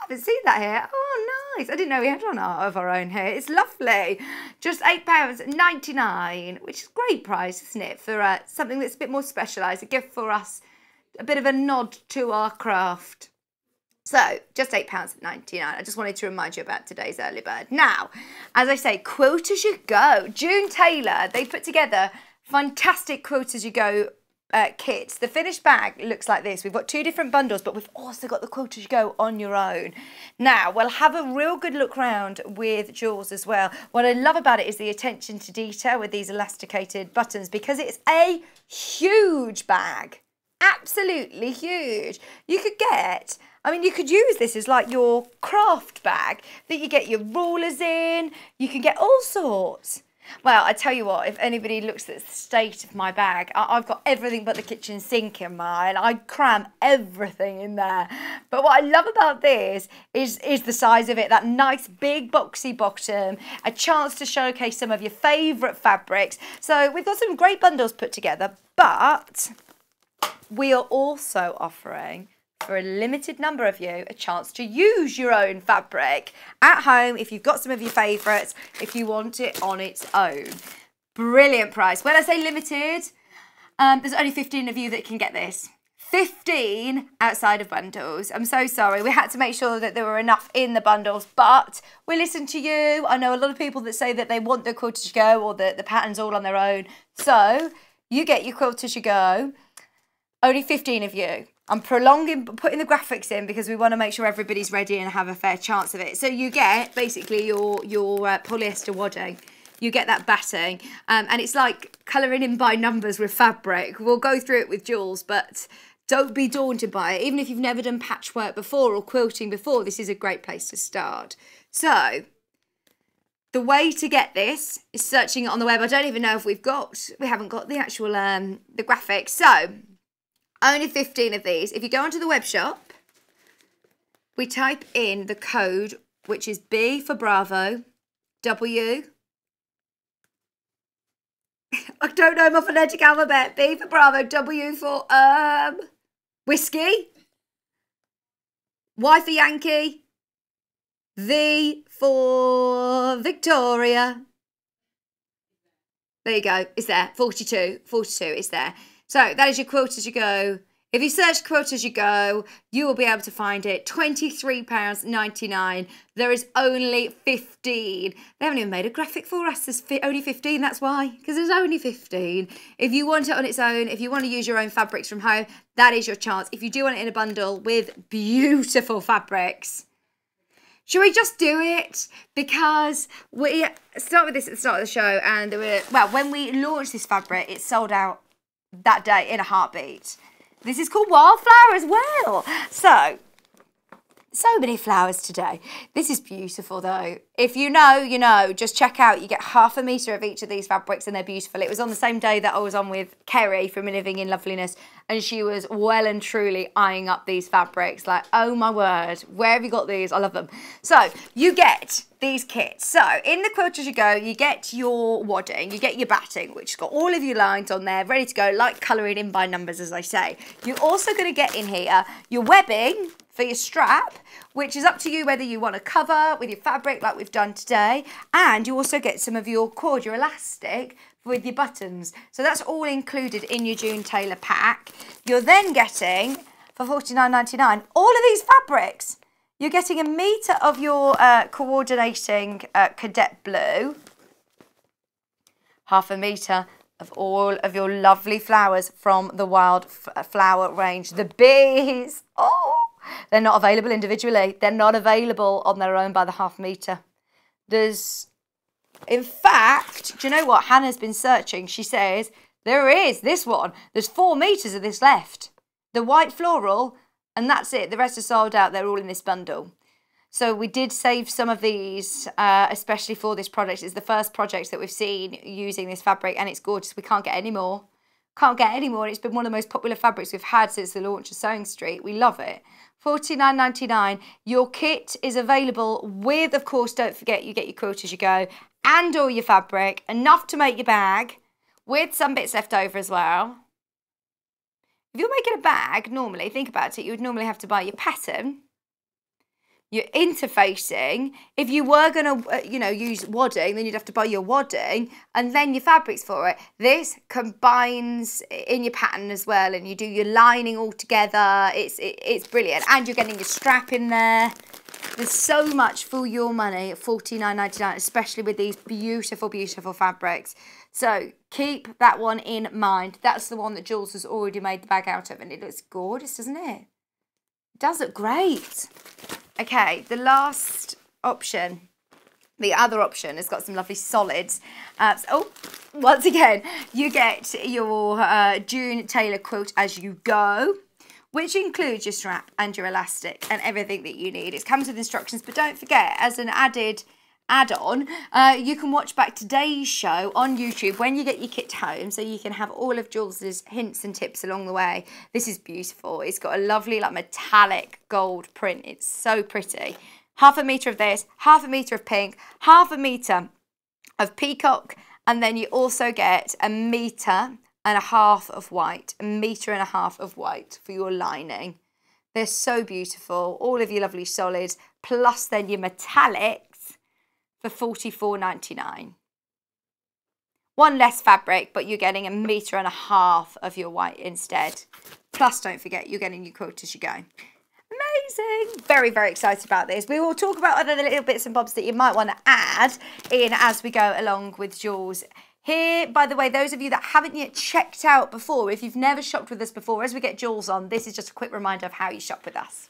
I haven't seen that here. Oh, nice. I didn't know we had one of our own here. It's lovely. Just £8.99, which is a great price, isn't it, for uh, something that's a bit more specialised, a gift for us, a bit of a nod to our craft. So, just £8.99. I just wanted to remind you about today's early bird. Now, as I say, quilt as you go. June Tailor, they put together fantastic quilt as you go uh, kits. The finished bag looks like this. We've got two different bundles, but we've also got the quilt as you go on your own. Now, we'll have a real good look round with Jules as well. What I love about it is the attention to detail with these elasticated buttons because it's a huge bag. Absolutely huge. You could get I mean, you could use this as like your craft bag that you get your rulers in. You can get all sorts. Well, I tell you what, if anybody looks at the state of my bag, I have got everything but the kitchen sink in mine. I cram everything in there. But what I love about this is, is the size of it, that nice big boxy bottom, a chance to showcase some of your favourite fabrics. So we've got some great bundles put together, but we are also offering for a limited number of you a chance to use your own fabric at home if you've got some of your favourites, if you want it on its own. Brilliant price. When I say limited, um, there's only 15 of you that can get this. 15 outside of bundles. I'm so sorry. We had to make sure that there were enough in the bundles, but we listen to you. I know a lot of people that say that they want their quilt to go or the, the patterns all on their own. So you get your quilt as you go. Only 15 of you. I'm prolonging, putting the graphics in because we want to make sure everybody's ready and have a fair chance of it. So you get basically your, your uh, polyester wadding. You get that batting um, and it's like colouring in by numbers with fabric. We'll go through it with Jules, but don't be daunted by it. Even if you've never done patchwork before or quilting before, this is a great place to start. So the way to get this is searching it on the web. I don't even know if we've got, we haven't got the actual, um, the graphics. So only 15 of these. If you go onto the web shop, we type in the code, which is B for Bravo, W. I don't know my phonetic alphabet. B for Bravo, W for um whiskey, Y for Yankee, V for Victoria. There you go. It's there. 42. 42. is there. So that is your quilt as you go. If you search quilt as you go, you will be able to find it. £23.99. There is only 15. They haven't even made a graphic for us. There's only 15. That's why. Because there's only 15. If you want it on its own, if you want to use your own fabrics from home, that is your chance. If you do want it in a bundle with beautiful fabrics, should we just do it? Because we start with this at the start of the show, and there were well, when we launched this fabric, it sold out that day in a heartbeat. This is called wildflower as well. So, so many flowers today. This is beautiful though. If you know, you know, just check out. You get half a metre of each of these fabrics and they're beautiful. It was on the same day that I was on with Kerry from Living in Loveliness and she was well and truly eyeing up these fabrics. Like, oh my word, where have you got these? I love them. So you get these kits. So in the quilt as you go, you get your wadding, you get your batting, which has got all of your lines on there, ready to go, like colouring in by numbers, as I say. You're also going to get in here your webbing for your strap, which is up to you whether you want to cover with your fabric like we've done today. And you also get some of your cord, your elastic, with your buttons. So that's all included in your June Tailor pack. You're then getting, for $49.99, all of these fabrics. You're getting a metre of your uh, coordinating uh, cadet blue, half a metre of all of your lovely flowers from the Wild Flower range. The bees, oh, they're not available individually. They're not available on their own by the half metre. There's, in fact, do you know what? Hannah's been searching. She says, there is this one. There's four metres of this left. The white floral, and that's it. The rest are sold out. They're all in this bundle. So we did save some of these, uh, especially for this project. It's the first project that we've seen using this fabric, and it's gorgeous. We can't get any more. Can't get any more. It's been one of the most popular fabrics we've had since the launch of Sewing Street. We love it. $49.99. Your kit is available with, of course, don't forget you get your quilt as you go and all your fabric, enough to make your bag, with some bits left over as well. If you're making a bag, normally, think about it, you would normally have to buy your pattern, your interfacing. If you were going to, uh, you know, use wadding, then you'd have to buy your wadding and then your fabrics for it. This combines in your pattern as well and you do your lining all together. It's, it, it's brilliant. And you're getting your strap in there. There's so much for your money at $49.99, especially with these beautiful, beautiful fabrics. So keep that one in mind. That's the one that Jules has already made the bag out of and it looks gorgeous, doesn't it? It does look great. Okay, the last option, the other option has got some lovely solids. Uh, so, oh, once again, you get your uh, June Tailor quilt as you go which includes your strap and your elastic and everything that you need. It comes with instructions, but don't forget, as an added add-on, uh, you can watch back today's show on YouTube when you get your kit home, so you can have all of Jules's hints and tips along the way. This is beautiful. It's got a lovely like metallic gold print. It's so pretty. Half a metre of this, half a metre of pink, half a metre of peacock, and then you also get a metre and a half of white, a metre and a half of white for your lining. They're so beautiful, all of your lovely solids, plus then your metallic for $44.99. One less fabric, but you're getting a metre and a half of your white instead. Plus, don't forget, you're getting your quilt as you go. Amazing. Very, very excited about this. We will talk about other little bits and bobs that you might want to add in as we go along with Jules. Here, by the way, those of you that haven't yet checked out before, if you've never shopped with us before, as we get Jules on, this is just a quick reminder of how you shop with us.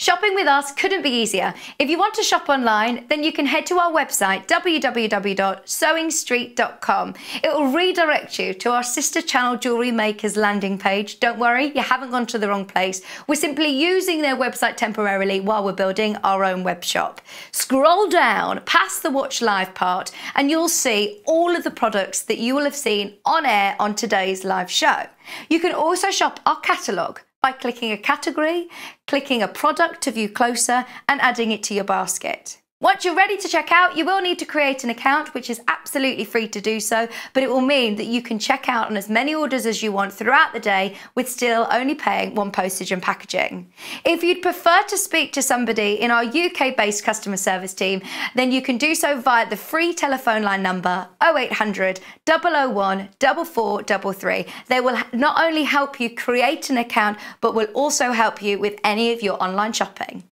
Shopping with us couldn't be easier. If you want to shop online, then you can head to our website, www.sewingstreet.com. It will redirect you to our sister channel Jewellery Makers landing page. Don't worry, you haven't gone to the wrong place. We're simply using their website temporarily while we're building our own web shop. Scroll down past the watch live part and you'll see all of the products that you will have seen on air on today's live show. You can also shop our catalogue by clicking a category, clicking a product to view closer and adding it to your basket. Once you're ready to check out, you will need to create an account, which is absolutely free to do so, but it will mean that you can check out on as many orders as you want throughout the day with still only paying one postage and packaging. If you'd prefer to speak to somebody in our UK based customer service team, then you can do so via the free telephone line number 0800 001 4433. They will not only help you create an account, but will also help you with any of your online shopping.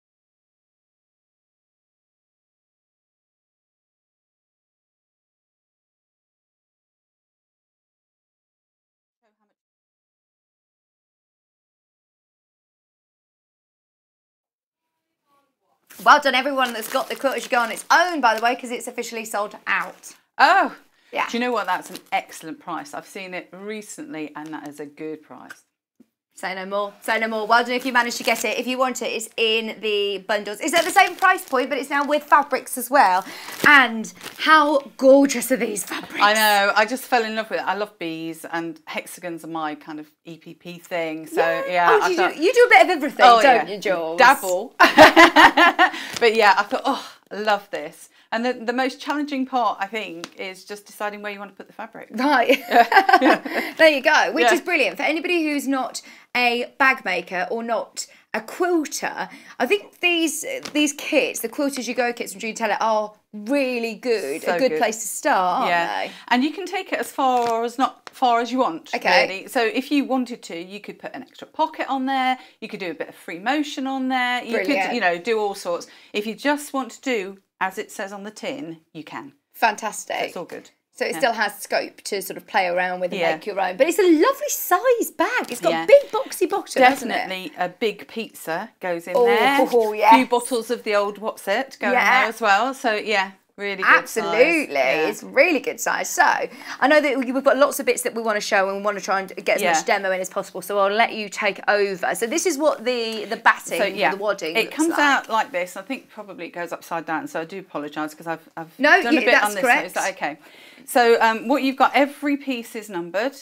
Well done, everyone that's got the Quilt As You Go on its own, by the way, because it's officially sold out. Oh, Yeah. Do you know what? That's an excellent price. I've seen it recently, and that is a good price. Say no more. Say no more. Well done if you managed to get it. If you want it, it's in the bundles. It's at the same price point, but it's now with fabrics as well. And how gorgeous are these fabrics? I know. I just fell in love with it. I love bees, and hexagons are my kind of EPP thing. So yeah, oh, you, do, you do a bit of everything, Oh, don't yeah. you, Jules? dabble. but yeah, I thought, oh, love this. And the, the most challenging part, I think, is just deciding where you want to put the fabric. Right. there you go. Which Yeah. is brilliant. For anybody who's not a bag maker or not a quilter, I think these these kits, the quilt as you go kits from Dream Teller, are really good. So a good, good. place to start, aren't yeah, they? and you can take it as far or as not far as you want. Okay. Really. So if you wanted to, you could put an extra pocket on there. You could do a bit of free motion on there. You Brilliant. could, you know, do all sorts. If you just want to do as it says on the tin, you can. Fantastic. It's all good. So it Yeah. still has scope to sort of play around with and Yeah. make your own. But it's a lovely size bag. It's got Yeah. a big boxy bottom? Definitely a big pizza goes in Oh, there. oh, A few bottles of the old what's it go in there as well. So yeah, really good. size. Absolutely, Yeah. it's really good size. So I know that we've got lots of bits that we want to show and we want to try and get as Yeah. much demo in as possible. So I'll let you take over. So this is what the the batting, So yeah, the wadding, it comes like. out like this. I think probably it goes upside down. So I do apologise because I've I've No, done you- a bit on this. correct. So is that okay? So um, what you've got, every piece is numbered.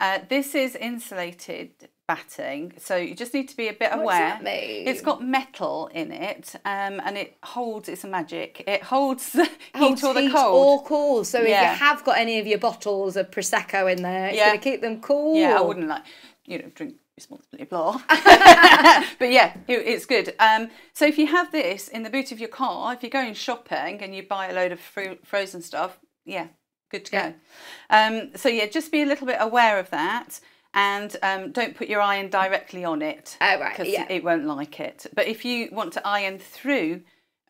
Uh, this is insulated batting, so you just need to be a bit What does aware. that mean? It's got metal in it, um, and it holds. It's a magic. It holds the Holds heat or the heat cold. or cool. So if you have got any of your bottles of prosecco in there, it's Yeah. going to keep them cool. Yeah, I wouldn't like, you know, drink responsibly, blah. but yeah, it, it's good. Um, so if you have this in the boot of your car, if you're going shopping and you buy a load of fro- frozen stuff, yeah, good to go. Um, so yeah, just be a little bit aware of that. And um, don't put your iron directly on it. Oh, right, yeah. it won't like it. But if you want to iron through,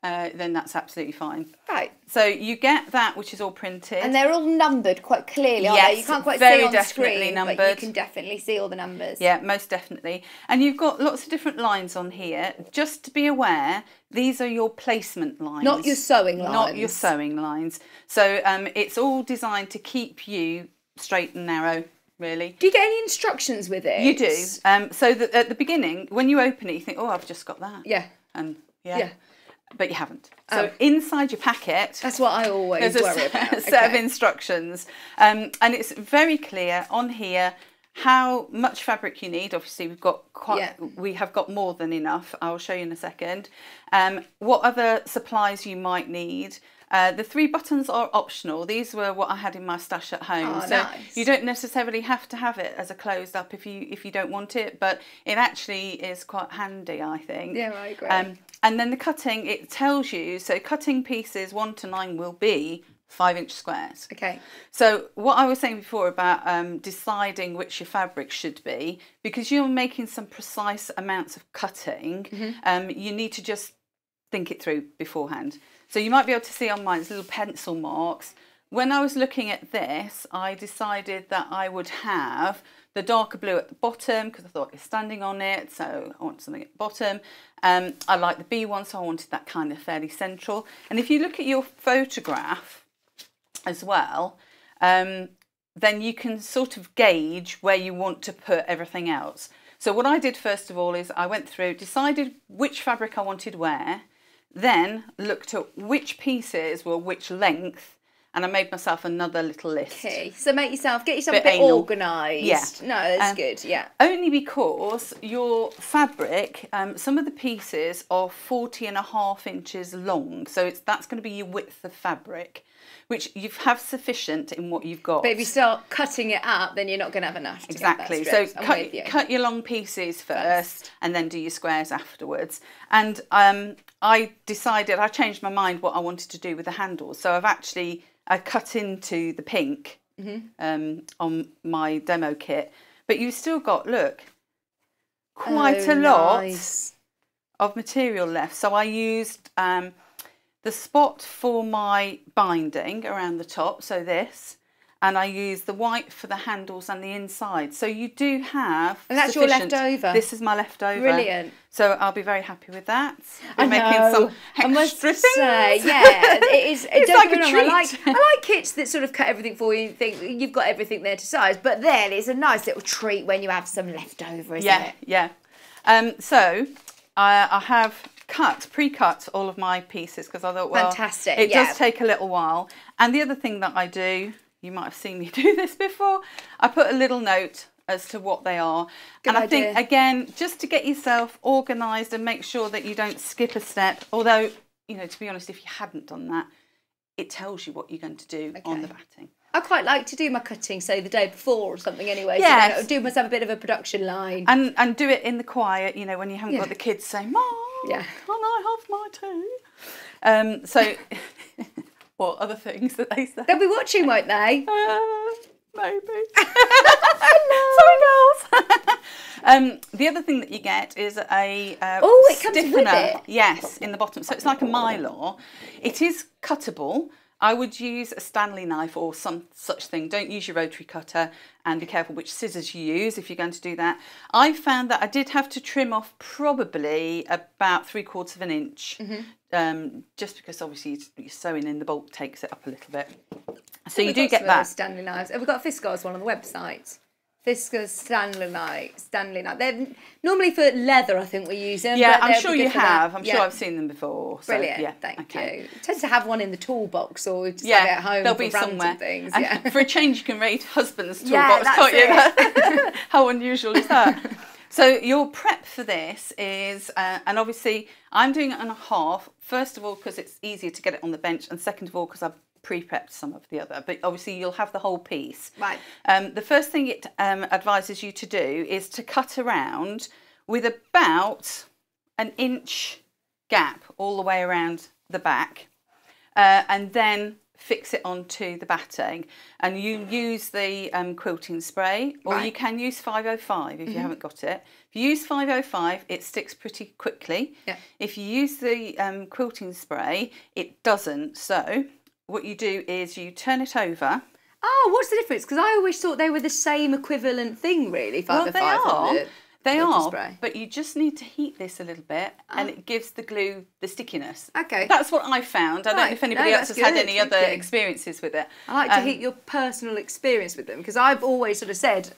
uh, then that's absolutely fine. Right. So you get that, which is all printed. And they're all numbered quite clearly, aren't they? You Yes, can't quite very see on definitely screen, but you can definitely see all the numbers. Yeah, most definitely. And you've got lots of different lines on here. Just to be aware, these are your placement lines. Not your sewing lines. Not your sewing lines. So um, it's all designed to keep you straight and narrow, really. Do you get any instructions with it? You do. Um, so that at the beginning, when you open it, you think, oh, I've just got that. Yeah. And yeah. Yeah. But you haven't. So Oh. inside your packet, That's what I always there's a worry set, about. set of instructions, um, and it's very clear on here how much fabric you need. Obviously, we've got quite, Yeah. we have got more than enough. I'll show you in a second. Um, what other supplies you might need. Uh, the three buttons are optional. These were what I had in my stash at home. Oh, so nice. you don't necessarily have to have it as a closed up if you if you don't want it, but it actually is quite handy, I think. Yeah, I agree. Um, and then the cutting, it tells you, so cutting pieces one to nine will be five inch squares. Okay. So what I was saying before about um, deciding which your fabric should be, because you're making some precise amounts of cutting, Mm-hmm. um, you need to just think it through beforehand. So you might be able to see on mine little pencil marks. When I was looking at this, I decided that I would have the darker blue at the bottom because I thought it's standing on it, so I want something at the bottom. Um, I like the B one, so I wanted that kind of fairly central. And if you look at your photograph as well, um, then you can sort of gauge where you want to put everything else. So what I did first of all is I went through, decided which fabric I wanted where, then looked at which pieces were which length and I made myself another little list. Okay, so make yourself get yourself Bit a bit anal. organised. Yeah. no, that's Um, good. Yeah, Only because your fabric, um, some of the pieces are 40 and a half inches long. So it's that's going to be your width of fabric, which you have sufficient in what you've got. but if you start cutting it up, then you're not going to have enough. To Exactly. So. I'm cut, you. cut your long pieces first, and then do your squares afterwards. And um, I decided I changed my mind what I wanted to do with the handles. So I've actually I cut into the pink Mm-hmm. um, on my demo kit, but you've still got look quite Oh, a lot nice. of material left. So I used um, the spot for my binding around the top, so this, and I use the white for the handles and the inside. So you do have. And that's your leftover? This is my leftover. Brilliant. So I'll be very happy with that. I We're making know. some I must extra things. say, yeah, it is. It's like a wrong, I treat. like I like kits that sort of cut everything for you. Think you've got everything there to size, but then it's a nice little treat when you have some left over, isn't yeah, it? yeah. Um, so I, I have cut, pre-cut all of my pieces because I thought, well, Fantastic, It yeah. does take a little while. And the other thing that I do, you might have seen me do this before. I put a little note as to what they are. Good and I think again, just to get yourself organised and make sure that you don't skip a step. Although, you know, to be honest, if you hadn't done that, it tells you what you're going to do on the batting. I quite like to do my cutting, say the day before or something. Anyway, so then I do myself a bit of a production line. And and do it in the quiet, you know, when you haven't Yeah. got the kids saying, "Mom, Yeah. can I have my tea?" Um, so, what other things that they say? They'll be watching, won't they? Uh, maybe. Sorry, girls. um, the other thing that you get is a uh, Oh, it comes with it? Yes, in the bottom. So it's like a mylar. It is cuttable. I would use a Stanley knife or some such thing. Don't use your rotary cutter and be careful which scissors you use if you're going to do that. I found that I did have to trim off probably about three quarters of an inch, Mm-hmm. um, just because obviously you're sewing in the bulk takes it up a little bit. So you do get some of those that. Stanley knives. Have we got Fiskars one on the website? Fiskars Stanley knife, Stanley knife. They're normally for leather. I think we use them. Yeah, I'm sure you that. have. I'm sure I've seen them before. So, Brilliant, yeah, thank okay. you. Tend to have one in the toolbox or just Yeah, at home they'll for be random somewhere. things. And Yeah. for a change, you can raid husband's toolbox, Yeah, that's can't you? How unusual is that? so your prep for this is, uh, and obviously I'm doing it on a half. First of all, because it's easier to get it on the bench, and second of all, because I've pre-prepped some of the other. But obviously, you'll have the whole piece. Right. Um, the first thing it um, advises you to do is to cut around with about an inch gap all the way around the back, uh, and then fix it onto the batting. And you use the um, quilting spray, or you can use 505 if you haven't got it. If you use 505, it sticks pretty quickly. Yeah. If you use the um, quilting spray, it doesn't. So what you do is you turn it over. Oh, what's the difference? Because I always thought they were the same equivalent thing, really. Five Well, they five are. the They are, spray. Ah. but you just need to heat this a little bit, and it gives the glue the stickiness. Okay. that's what I found. I don't know if anybody No, else has that's had any thank other you. experiences with it. I like to Um, hear your personal experience with them because I've always sort of said,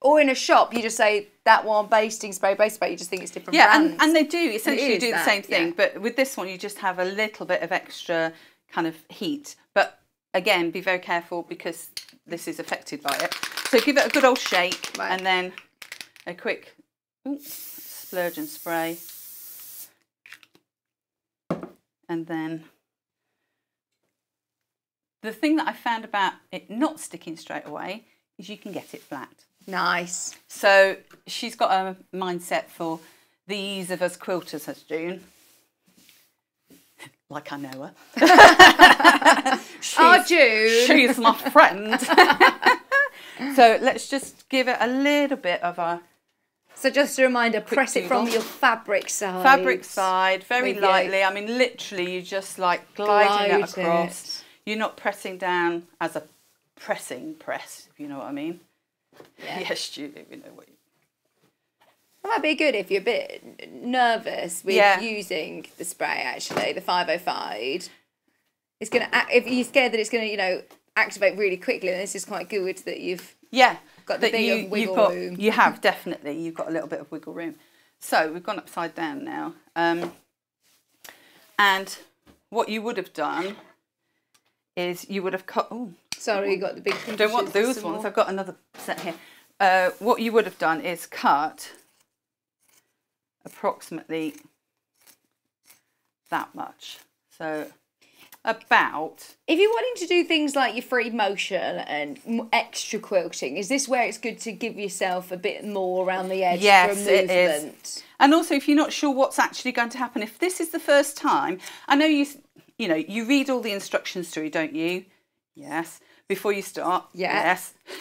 or in a shop, you just say that one basting spray, basting spray. You just think it's different Yeah, brands. and, and they do essentially do the same thing, yeah. but with this one, you just have a little bit of extra kind of heat. But again, be very careful because this is affected by it. So give it a good old shake, Right. and then a quick ooh, splurge and spray, and then the thing that I found about it not sticking straight away is you can get it flat. nice. So she's got a mindset for the ease of us quilters, has June. Like I know her. Oh, she's, Oh, June. She's my friend. so let's just give it a little bit of a So just a reminder, press it from your fabric side. fabric side, very With you. lightly. I mean, literally, you just like gliding it Glide across. You're not pressing down as a pressing press, if you know what I mean. Yes, Julie, do. You know what you That might be good if you're a bit nervous with Yeah. using the spray. Actually, the five oh five. It's gonna. If you're scared that it's gonna, you know, activate really quickly, then this is quite good that you've. Yeah, Got the bit you, of wiggle got, room. You have definitely. You've got a little bit of wiggle room. So we've gone upside down now, um, and what you would have done is you would have cut. Oh, Sorry, you got the big. don't want those ones. more. I've got another set here. Uh, what you would have done is cut approximately that much. So about If you're wanting to do things like your free motion and extra quilting, is this where it's good to give yourself a bit more around the edge Yes, for movement? is. And also, if you're not sure what's actually going to happen, if this is the first time, I know you, you know, you read all the instructions through, don't you? Yes. Before you start. Yeah.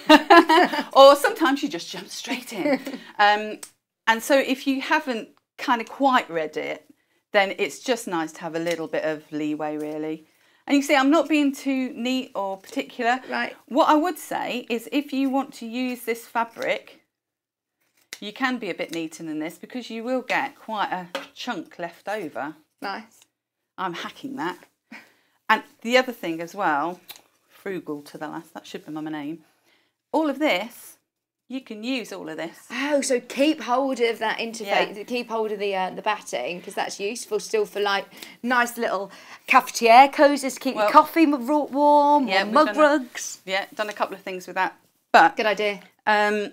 Yes. or sometimes you just jump straight in. um, and so, if you haven't kind of quite read it, then it's just nice to have a little bit of leeway, really. And you see, I'm not being too neat or particular. Right. What I would say is if you want to use this fabric, you can be a bit neater than this because you will get quite a chunk left over. Nice. I'm hacking that. And the other thing as well, frugal to the last, that should be my name. All of this, you can use all of this. Oh, so keep hold of that interface. Yeah. Keep hold of the uh, the batting because that's useful still for like nice little cafetiere cozies to keep Well- your coffee warm Yeah, mug done a- rugs. Yeah, done a couple of things with that. But Good idea. um,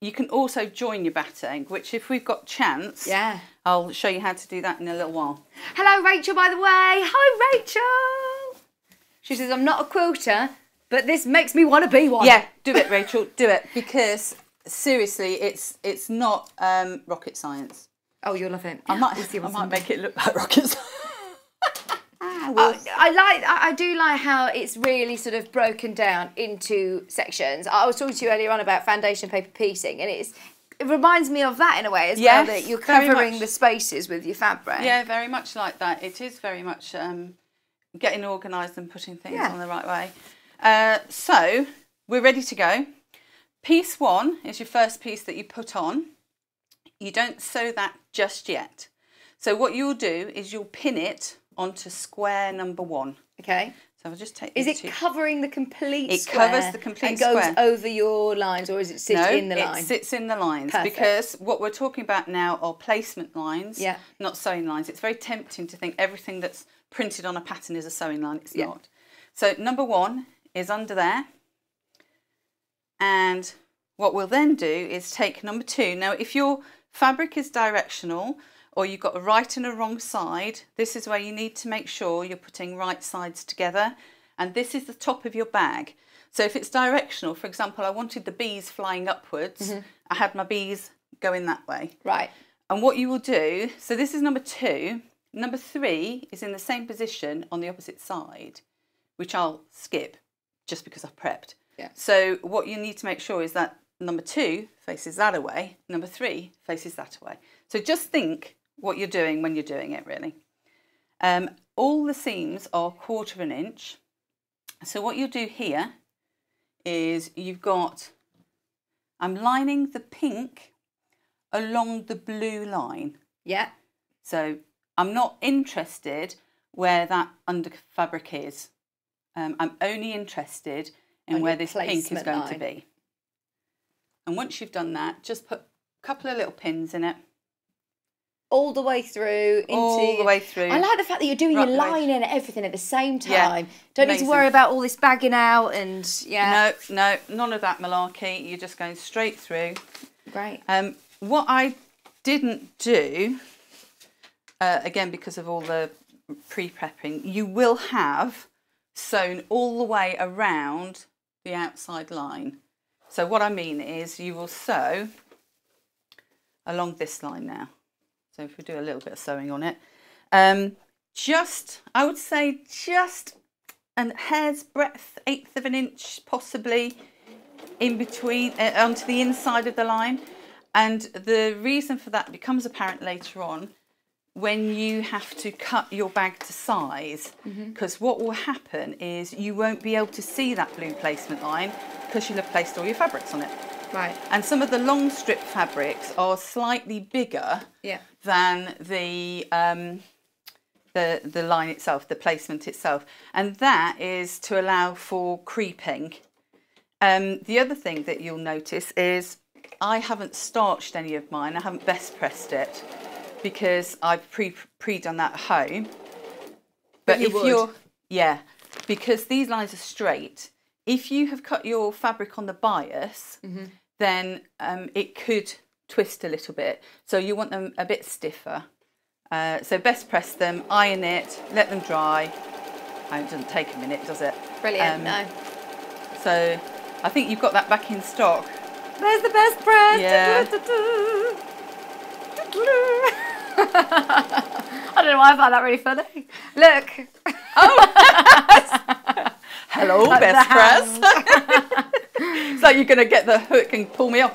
you can also join your batting, which if we've got chance, Yeah. I'll show you how to do that in a little while. Hello, Rachel. By the way, hi, Rachel. She says I'm not a quilter, but this makes me want to be one. Yeah, do it, Rachel. Do it because seriously, it's it's not um, rocket science. Oh, you'll love it. I might I might make it look like rocket science. I, I like I I do like how it's really sort of broken down into sections. I was talking to you earlier on about foundation paper piecing and it's it reminds me of that in a way as Yes, well that you're covering the spaces with your fabric. Yeah, very much like that. It is very much um, getting organised and putting things Yeah. on the right way. Uh, so we're ready to go. Piece one is your first piece that you put on. You don't sew that just yet. So what you'll do is you'll pin it onto square number one. Okay. So I'll just take Is it two- covering the complete It covers the complete and goes square. over your lines or is it sit no, in the it sits in the lines Perfect. because what we're talking about now are placement lines, Yeah. not sewing lines. It's very tempting to think everything that's printed on a pattern is a sewing line. It's Yeah. not. So number one is under there, and what we'll then do is take number two. Now, if your fabric is directional or you've got a right and a wrong side, this is where you need to make sure you're putting right sides together. And this is the top of your bag. So if it's directional, for example, I wanted the bees flying upwards, mm-hmm. I had my bees going that way. right. And what you will do, so this is number two. Number three is in the same position on the opposite side, which I'll skip just because I've prepped. Yeah. So what you need to make sure is that number two faces that away, number three faces that away. So just think what you're doing when you're doing it, really. Um, all the seams are quarter of an inch. So what you'll do here is you've got, I'm lining the pink along the blue line. Yeah. So I'm not interested where that under fabric is. Um, I'm only interested in On where this pink is going line. to be. And once you've done that, just put a couple of little pins in it. All the way through into All the way through. I like the fact that you're doing Right your lining and everything at the same time. Yeah. Don't need to worry about all this bagging out and yeah. No, no, none of that malarkey. You're just going straight through. Great. Um, what I didn't do, uh, again because of all the pre-prepping, you will have sewn all the way around the outside line. So what I mean is you will sew along this line now. So if we do a little bit of sewing on it, um, just, I would say just a hair's breadth, eighth of an inch possibly, in between, uh, onto the inside of the line. And the reason for that becomes apparent later on when you have to cut your bag to size. Because what will happen is you won't be able to see that blue placement line because you'll have placed all your fabrics on it. Right. And some of the long strip fabrics are slightly bigger Yeah. than the um, the the line itself, the placement itself, and that is to allow for creeping. Um, the other thing that you'll notice is I haven't starched any of mine. I haven't best pressed it because I've pre pre done that at home. But you if would. you're yeah, because these lines are straight. If you have cut your fabric on the bias, then um, it could twist a little bit. So you want them a bit stiffer. Uh, so best press them, iron it, let them dry. And it doesn't take a minute, does it? Brilliant. Um, no. So I think you've got that back in stock. There's the best press. Yeah. I don't know why I found that really funny. Look. Oh. Hello, Like best press. it's like you're going to get the hook and pull me off.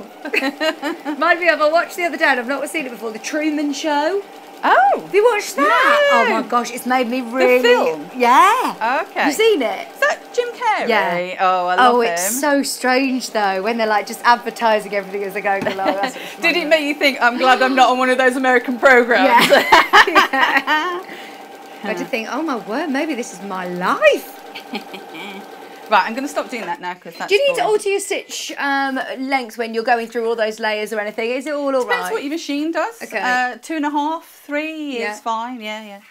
Mind me of I watched the other day and I've not seen it before, The Truman Show. Oh. Have you watched that? No. Oh my gosh, it's made me really. The film? Yeah. Okay. You seen it? Is that Jim Carrey? Yeah. Oh, I love oh, him. it's so strange though when they're like just advertising everything as they're going along. Did it make you think, I'm glad I'm not on one of those American programs? Yeah. I just think, oh my word, maybe this is my life. right, I'm going to stop doing that now because that's Do you need to alter your stitch um, length when you're going through all those layers or anything? Is it all all Depends right? what your machine does. Okay. Uh, two and a half, three Yeah. is fine. Yeah, yeah.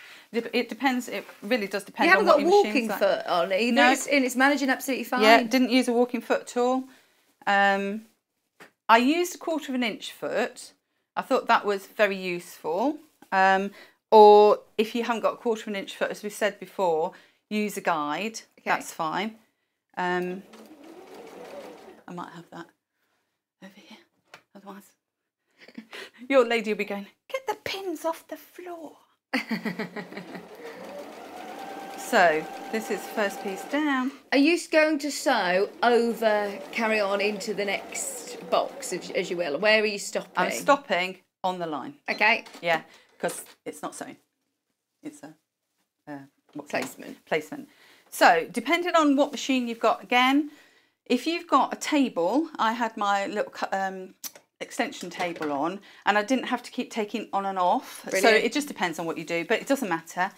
It depends. It really does depend you haven't got your walking foot on either, No. it's, and it's managing absolutely fine. Yeah, didn't use a walking foot at all. Um, I used a quarter of an inch foot. I thought that was very useful. Um, or if you haven't got a quarter of an inch foot, as we said before, use a guide. That's fine. Um, I might have that over here. Otherwise, your lady will be going, get the pins off the floor. so this is first piece down. Are you going to sew over, carry on into the next box as, you will? Where are you stopping? I'm stopping on the line. Okay. Yeah, because it's not sewing. It's a, a? Placement. Placement. So depending on what machine you've got, again, if you've got a table, I had my little um, extension table on, and I didn't have to keep taking on and off. So it just depends on what you do, but it doesn't matter.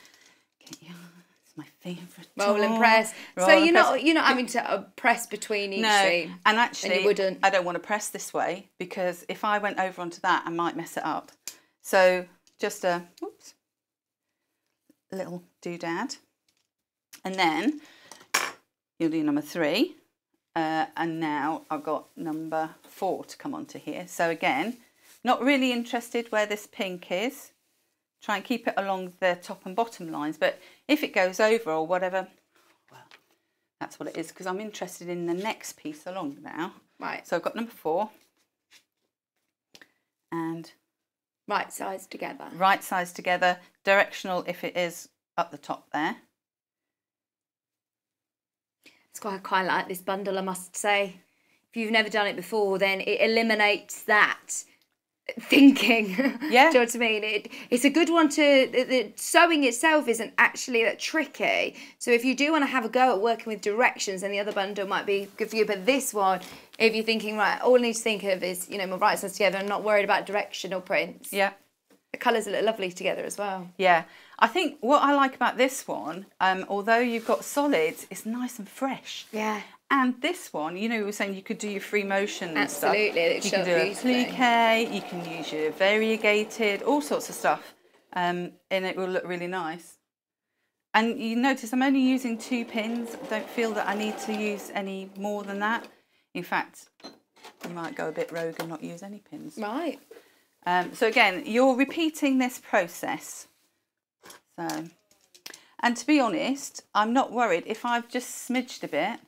It's my favourite. Roll and press. Roll so and you're press. not you're not having to uh, press between each No, seam. and actually, you wouldn't. I don't want to press this way because if I went over onto that, I might mess it up. So just a oops, little doodad, and then you'll do number three, uh, and now I've got number four to come onto here. So again, not really interested where this pink is. Try and keep it along the top and bottom lines, but if it goes over or whatever, well, that's what it is because I'm interested in the next piece along now. Right. So I've got number four and Right sides together. right sides together, directional if it is up the top there. It's quite quite like this bundle, I must say. If you've never done it before, then it eliminates that thinking. Yeah. Do you know what I mean? It, it's a good one to. The, the sewing itself isn't actually that tricky. So if you do want to have a go at working with directions, then the other bundle might be good for you. But this one, if you're thinking, right, all I need to think of is, you know, my right sides together and not worried about directional prints. Yeah. The colours look lovely together as well. Yeah. I think what I like about this one, um, although you've got solids, it's nice and fresh. Yeah. And this one, you know, we were saying you could do your free motion and Absolutely, stuff. it You can do a beautifully. plique, you can use your variegated, all sorts of stuff, um, and it will look really nice. And you notice I'm only using two pins. I don't feel that I need to use any more than that. In fact, you might go a bit rogue and not use any pins. Right. Um, so again, you're repeating this process. So, and to be honest, I'm not worried if I've just smidged a bit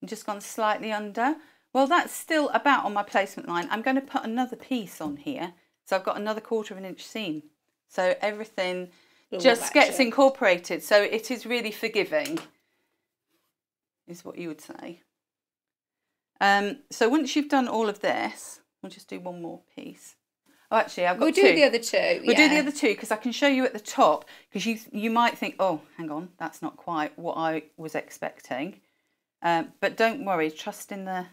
and just gone slightly under. Well, that's still about on my placement line. I'm going to put another piece on here. So I've got another quarter of an inch seam. So everything just gets incorporated. So it is really forgiving, is what you would say. Um, so once you've done all of this, we'll just do one more piece. Oh, actually, I've got We'll two. do the other two. We'll do the other two because I can show you at the top because you you might think, oh, hang on, that's not quite what I was expecting. Um, but don't worry, trust in the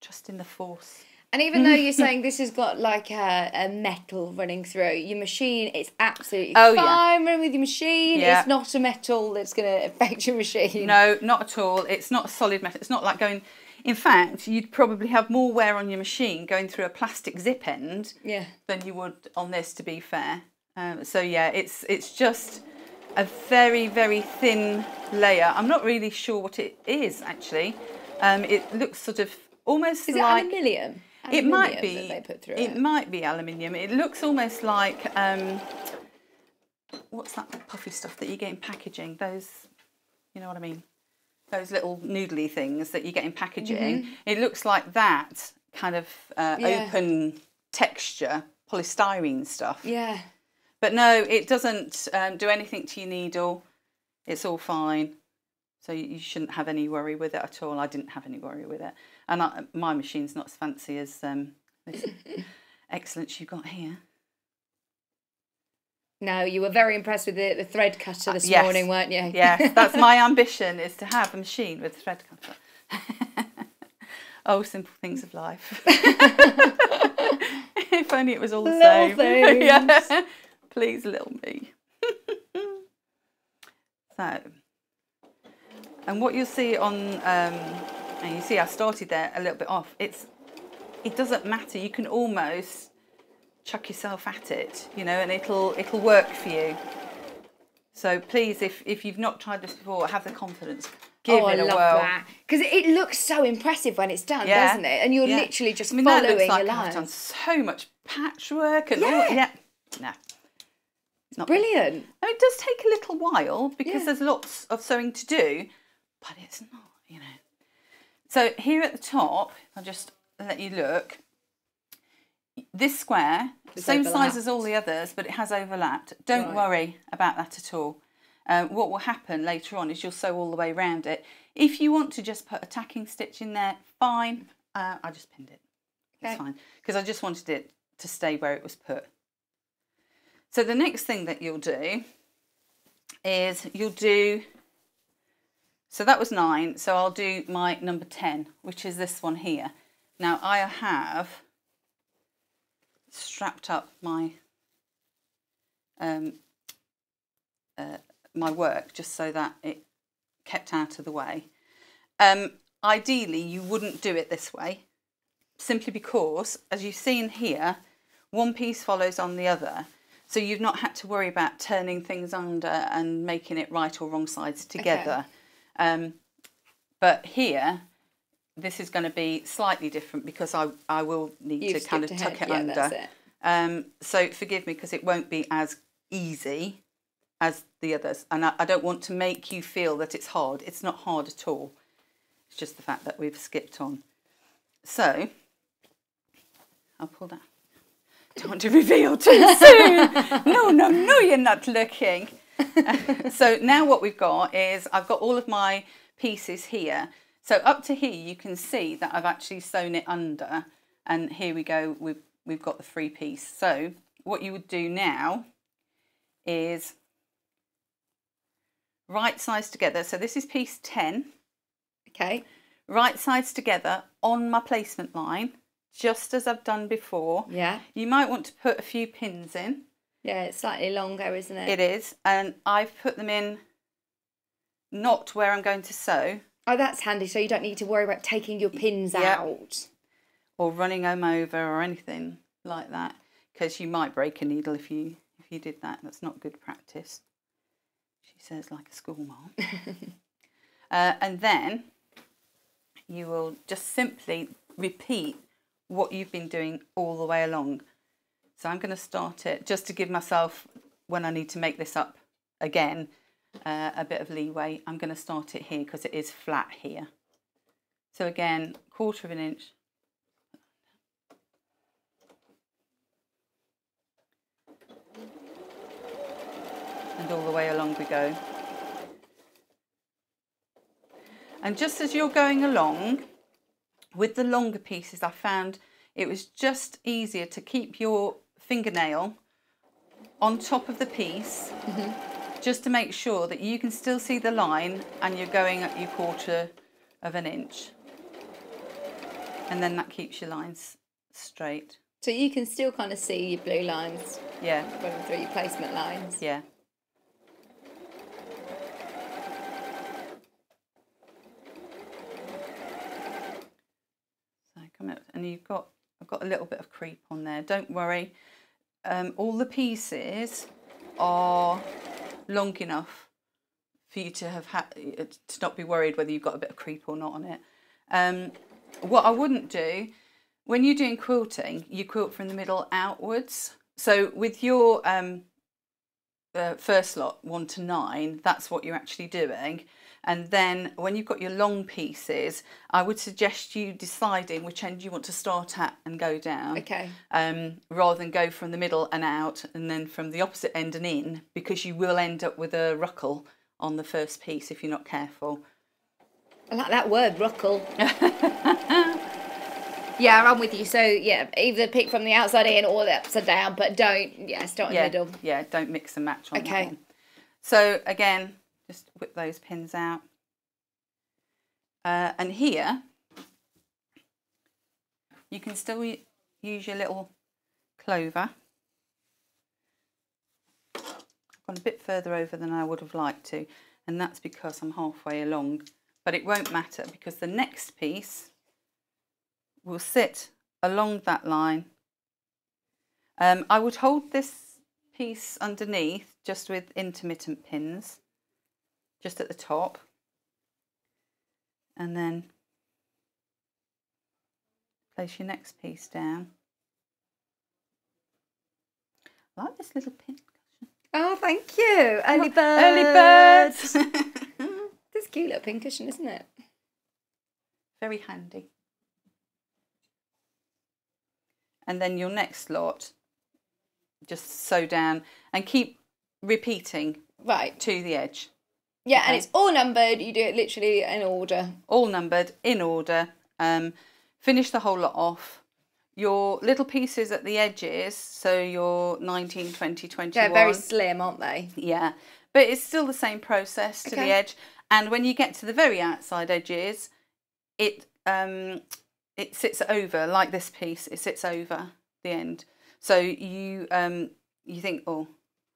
trust in the force. And even though you're saying this has got like a, a metal running through your machine, it's absolutely Oh, yeah. fine running with your machine. Yeah. It's not a metal that's going to affect your machine. No, not at all. It's not a solid metal. It's not like going. In fact, you'd probably have more wear on your machine going through a plastic zip end Yeah. than you would on this. To be fair, um, so yeah, it's it's just a very, very thin layer. I'm not really sure what it is actually. Um, it looks sort of almost Is it like aluminium? it might be. that they put through it, it. might be aluminium. It looks almost like um, what's that puffy stuff that you get in packaging? Those, you know what I mean? Those little noodly things that you get in packaging. Mhm. It looks like that kind of uh, Yeah. open texture polystyrene stuff. Yeah. But no, it doesn't um, do anything to your needle. It's all fine. So you, you shouldn't have any worry with it at all. I didn't have any worry with it. And I, my machine's not as fancy as um, this excellence you've got here. No, you were very impressed with the, the thread cutter this Uh, yes. morning, weren't you? yes, that's my ambition is to have a machine with a thread cutter. oh, simple things of life. if only it was all the Little same. yeah. things. Please, little me. so, and what you'll see on, um, and you see I started there a little bit off. It's, it doesn't matter. You can almost chuck yourself at it, you know, and it'll it'll work for you. So please, if if you've not tried this before, have the confidence. Give oh, it I a love whirl. that because it looks so impressive when it's done, Yeah. doesn't it? And you're Yeah. literally just I mean, that looks like I've done so much patchwork and all. Yeah. Yeah, no, it's not Brilliant. Now, it does take a little while because Yeah. there's lots of sewing to do, but it's not, you know. So here at the top, I'll just let you look. This square, It's same size as all the others, but it has overlapped. Don't Right. worry about that at all. Um, what will happen later on is you'll sew all the way around it. If you want to just put a tacking stitch in there, fine. Uh, I just pinned it. It's fine because I just wanted it to stay where it was put. So the next thing that you'll do is you'll do, so that was nine, so I'll do my number 10, which is this one here. Now I have strapped up my um, uh, my work just so that it kept out of the way. Um, ideally, you wouldn't do it this way, simply because, as you've seen here, one piece follows on the other. So you've not had to worry about turning things under and making it right or wrong sides together. Um, but here, this is going to be slightly different because I, I will need You've to kind of skipped tuck it Yeah, under. it. Um, so forgive me because it won't be as easy as the others. And I, I don't want to make you feel that it's hard. It's not hard at all. It's just the fact that we've skipped on. So I'll pull that. Don't want to reveal too soon. no, no, no, you're not looking. so now what we've got is I've got all of my pieces here. So up to here you can see that I've actually sewn it under and here we go, we've, we've got the free piece. So what you would do now is right sides together. So this is piece 10. Okay. Right sides together on my placement line, just as I've done before. Yeah. You might want to put a few pins in. Yeah, it's slightly longer, isn't it? It is. And I've put them in not where I'm going to sew Oh, that's handy. So you don't need to worry about taking your pins Yeah. out. or running them over or anything like that because you might break a needle if you if you did that. That's not good practice. She says like a school mom. uh, and then you will just simply repeat what you've been doing all the way along. So I'm going to start it just to give myself when I need to make this up again uh, a bit of leeway. I'm going to start it here because it is flat here. So again, quarter of an inch and all the way along we go. And just as you're going along, with the longer pieces, I found it was just easier to keep your fingernail on top of the piece, just to make sure that you can still see the line and you're going at your quarter of an inch. And then that keeps your lines straight. So you can still kind of see your blue lines Yeah, running through your placement lines. yeah. So come out, and you've got I've got a little bit of creep on there. Don't worry. Um, all the pieces are long enough for you to have had to not be worried whether you've got a bit of creep or not on it. Um, what I wouldn't do when you're doing quilting, you quilt from the middle outwards. So with your um, uh, first lot one to nine, that's what you're actually doing. And then when you've got your long pieces, I would suggest you deciding which end you want to start at and go down. Okay. Um, rather than go from the middle and out and then from the opposite end and in, because you will end up with a ruckle on the first piece if you're not careful. I like that word, ruckle. yeah, I'm with you. So yeah, either pick from the outside in or the upside down, but don't yeah start yeah, in the middle. Yeah, don't mix and match on Okay. that one. So again, just whip those pins out. Uh, and here, you can still use your little clover. I've gone a bit further over than I would have liked to, and that's because I'm halfway along. But it won't matter because the next piece will sit along that line. Um, I would hold this piece underneath just with intermittent pins, just at the top. And then place your next piece down. I like this little pin. Oh, thank you, early birds. Early birds. This cute little pin cushion, isn't it? Very handy. And then your next lot, just sew down and keep repeating Right. to the edge. Yeah, and it's all numbered. You do it literally in order. all numbered in order. Um, finish the whole lot off. Your little pieces at the edges, so your 19, 20, 21. They're very slim, aren't they? Yeah, but it's still the same process to Okay. the edge. And when you get to the very outside edges, it um, it sits over like this piece. It sits over the end. So you um, you think, oh,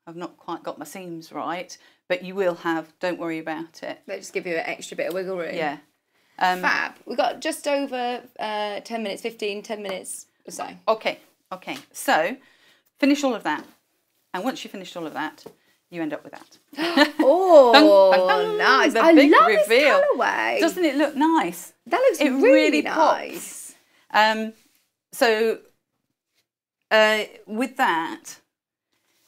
I've not quite got my seams right, but you will have. Don't worry about it. They just give you an extra bit of wiggle room. Yeah. Um, Fab. We've got just over uh, 10 minutes, 15, 10 minutes or so. Okay, okay. So finish all of that. And once you finished all of that, you end up with that. Oh, Dun, dun, dun. nice. The I big love reveal. this colourway. Doesn't it look nice? that looks it really, really nice. Um, so uh, with that,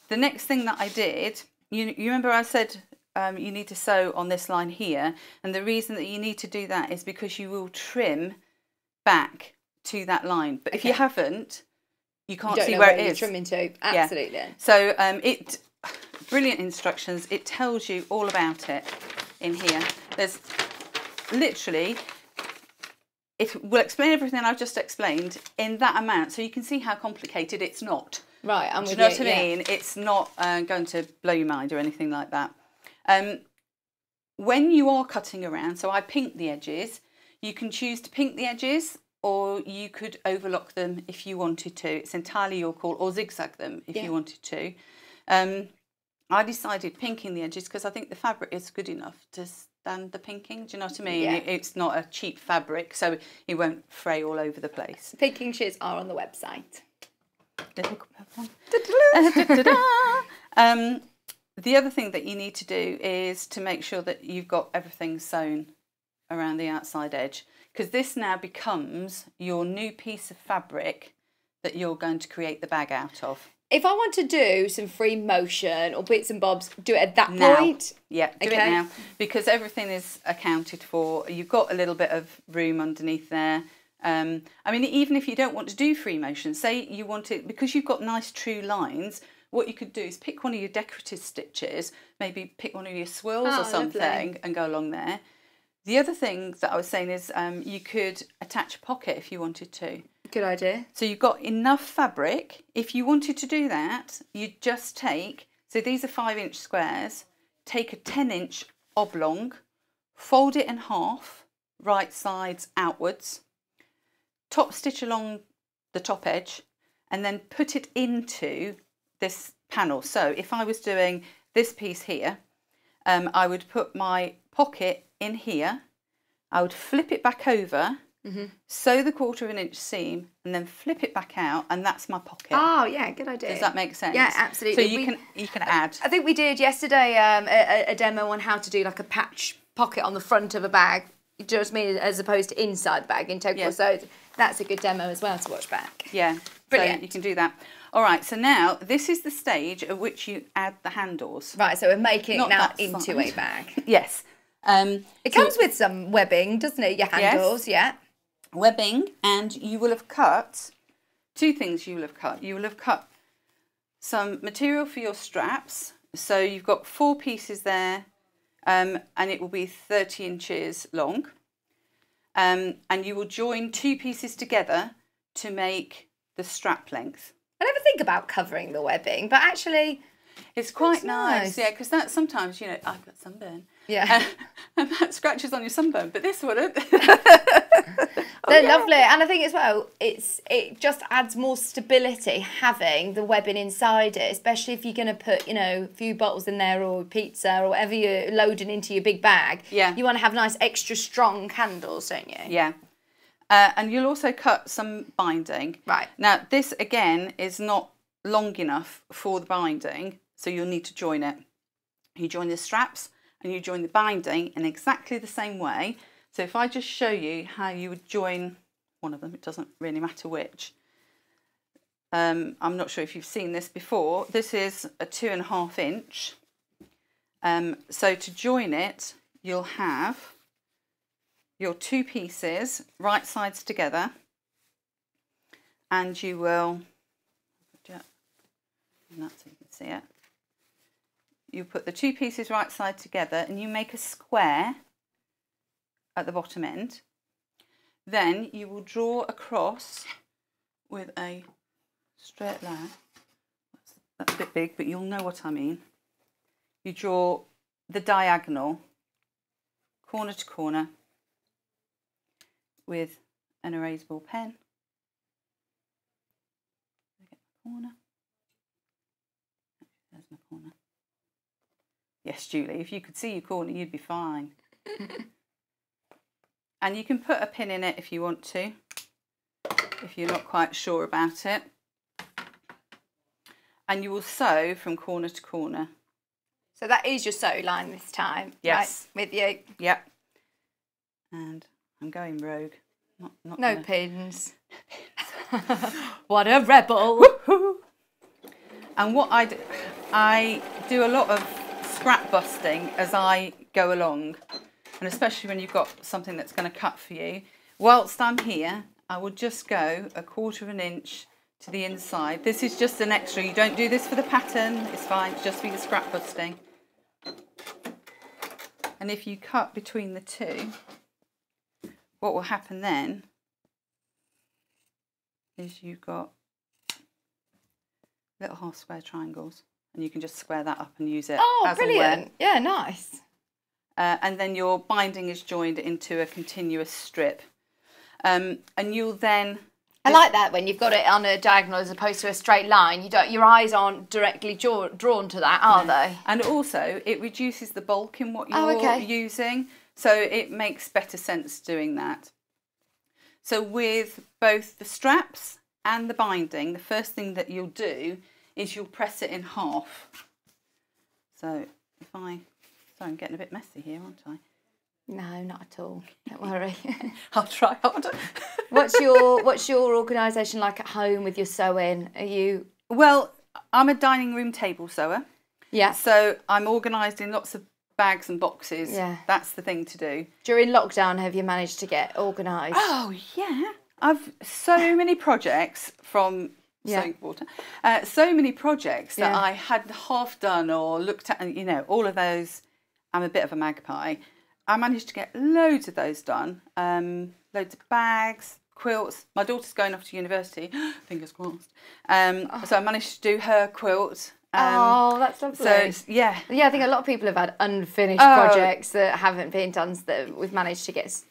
the next thing that I did, you, you remember I said um, you need to sew on this line here, and the reason that you need to do that is because you will trim back to that line. But if you haven't, you can't don't see where where it is. trimming to. Yeah. Absolutely. So um, it brilliant instructions. It tells you all about it in here. There's literally it will explain everything I've just explained in that amount, so you can see how complicated it's not. Right, I'm Do you know you. what I yeah. mean? It's not uh, going to blow your mind or anything like that. Um, when you are cutting around, so I pink the edges, you can choose to pink the edges or you could overlock them if you wanted to. It's entirely your call, or zigzag them if Yeah. you wanted to. Um, I decided pinking the edges because I think the fabric is good enough to stand the pinking. Do you know what I mean? Yeah. It- it's not a cheap fabric, so it won't fray all over the place. Pinking shears are on the website. Little purple one. Da-da-da. Um, the other thing that you need to do is to make sure that you've got everything sewn around the outside edge because this now becomes your new piece of fabric that you're going to create the bag out of. If I want to do some free motion or bits and bobs, do it at that Now. point. Yeah, do Okay. it now because everything is accounted for. You've got a little bit of room underneath there. Um, I mean, even if you don't want to do free motion, say you want it because you've got nice true lines. What you could do is pick one of your decorative stitches, maybe pick one of your swirls Oh, or something, lovely. and go along there. The other thing that I was saying is um, you could attach a pocket if you wanted to. Good idea. So you've got enough fabric. If you wanted to do that, you just take, so these are five inch squares, take a 10 inch oblong, fold it in half, right sides outwards, top stitch along the top edge, and then put it into this panel. So if I was doing this piece here, um, I would put my pocket in here, I would flip it back over Mm-hmm. sew the quarter of an inch seam, and then flip it back out, and that's my pocket. Oh yeah, good idea. Does that make sense? Yeah, absolutely. So you We- can you can add. I think we did yesterday um, a- a demo on how to do like a patch pocket on the front of a bag. Do you know what I mean? As opposed to inside the bag, integral. Yeah. So that's a good demo as well to watch back. Yeah, Brilliant. So you can do that. All right. So now this is the stage at which you add the handles. Right, so we're making Not it now into side. a bag. Yes. Um, It so- comes with some webbing, doesn't it? Your handles, yeah. webbing and you will have cut two things you will have cut you will have cut some material for your straps so you've got four pieces there um, and it will be 30 inches long. Um, and you will join two pieces together to make the strap length. I never think about covering the webbing, but actually, it's quite nice, nice. yeah because that sometimes you know i've got sunburn yeah, and that scratches on your sunburn but this wouldn't they're lovely. And I think as well, it's it just adds more stability having the webbing inside it, especially if you're going to put, you know, a few bottles in there or pizza or whatever you're loading into your big bag. Yeah. You want to have nice, extra strong handles, don't you? Yeah. Uh, and you'll also cut some binding. Right. Now, this again is not long enough for the binding, so you'll need to join it. You join the straps and you join the binding in exactly the same way. So if I just show you how you would join one of them, it doesn't really matter which. Um, I'm not sure if you've seen this before. This is a two and a half inch. Um, so to join it, you'll have your two pieces right sides together and you will and that's so you can see it you put the two pieces right side together and you make a square at the bottom end then you will draw across with a straight line that's, that's a bit big but you'll know what I mean you draw the diagonal corner to corner with an erasable pen. Corner. There's my corner. Yes, Julie, if you could see your corner, you'd be fine. and you can put a pin in it if you want to, if you're not quite sure about it. And you will sew from corner to corner. So that is your sew line this time. Yes. Right, with you. Yep. And I'm going rogue. Not, not No gonna- pins. what a rebel. And what I do, I do a lot of busting as I go along, and especially when you've got something that's going to cut for you. Whilst I'm here, I will just go a quarter of an inch to the inside. This is just an extra. You don't do this for the pattern. It's fine. It's just for your scrap busting. And if you cut between the two, what will happen then is you've got little half square triangles and you can just square that up and use it Oh, as and when. brilliant. Yeah, nice. Uh, and then your binding is joined into a continuous strip um, and you'll then I like that when you've got it on a diagonal as opposed to a straight line. You don't, your eyes aren't directly draw, drawn to that, are they? and also it reduces the bulk in what you're Oh, okay. using so it makes better sense doing that so with both the straps and the binding the first thing that you'll do is you'll press it in half so if I sorry I'm getting a bit messy here aren't I No, not at all. Don't worry. I'll try harder what's your What's your organisation like at home with your sewing? Are you? well I'm a dining room table sewer Yeah. so I'm organised in lots of bags and boxes Yeah. that's the thing to do During lockdown, have you managed to get organised? Oh yeah, I've so many projects from Yeah. sewing water, uh, so many projects that Yeah. I had half done or looked at, and you know, all of those. I'm a bit of a magpie. I managed to get loads of those done. Um, loads of bags, quilts. My daughter's going off to university. Fingers crossed. Um, So I managed to do her quilt. Um, oh, that's lovely. so yeah, yeah, I think a lot of people have had unfinished Oh. projects that haven't been done that we've managed to get,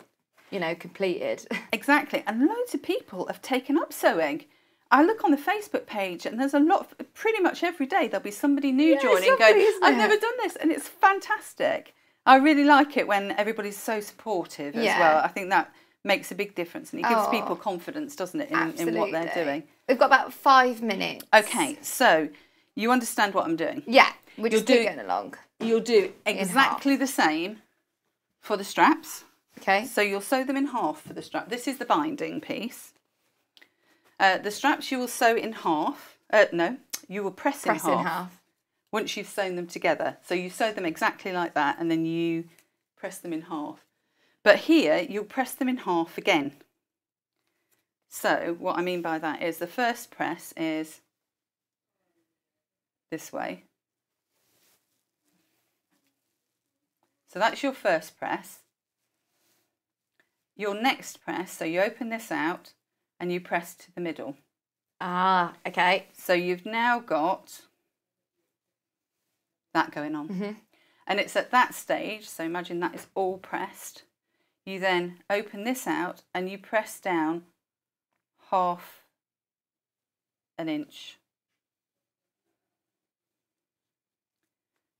you know, completed. Exactly, and loads of people have taken up sewing. I look on the Facebook page, and there's a lot. Of, pretty much every day there'll be somebody new Yeah, joining, lovely, going, "I've never done this," and it's fantastic. I really like it when everybody's so supportive as Yeah. well. I think that makes a big difference and it gives Oh. people confidence, doesn't it, in, in what they're doing. We've got about five minutes. Okay, so you understand what I'm doing. Yeah, we're You'll just do- keep going along. You'll do exactly the same for the straps. Okay. So you'll sew them in half for the strap. This is the binding piece. Uh, the straps you will sew in half. Uh, no, you will press, Press in, in half half. once you've sewn them together. So you sew them exactly like that and then you press them in half. But here you'll press them in half again. So what I mean by that is the first press is this way. So that's your first press. Your next press, so you open this out and you press to the middle. Ah, okay. So you've now got that going on. Mhm. And it's at that stage, so imagine that is all pressed. You then open this out and you press down half an inch.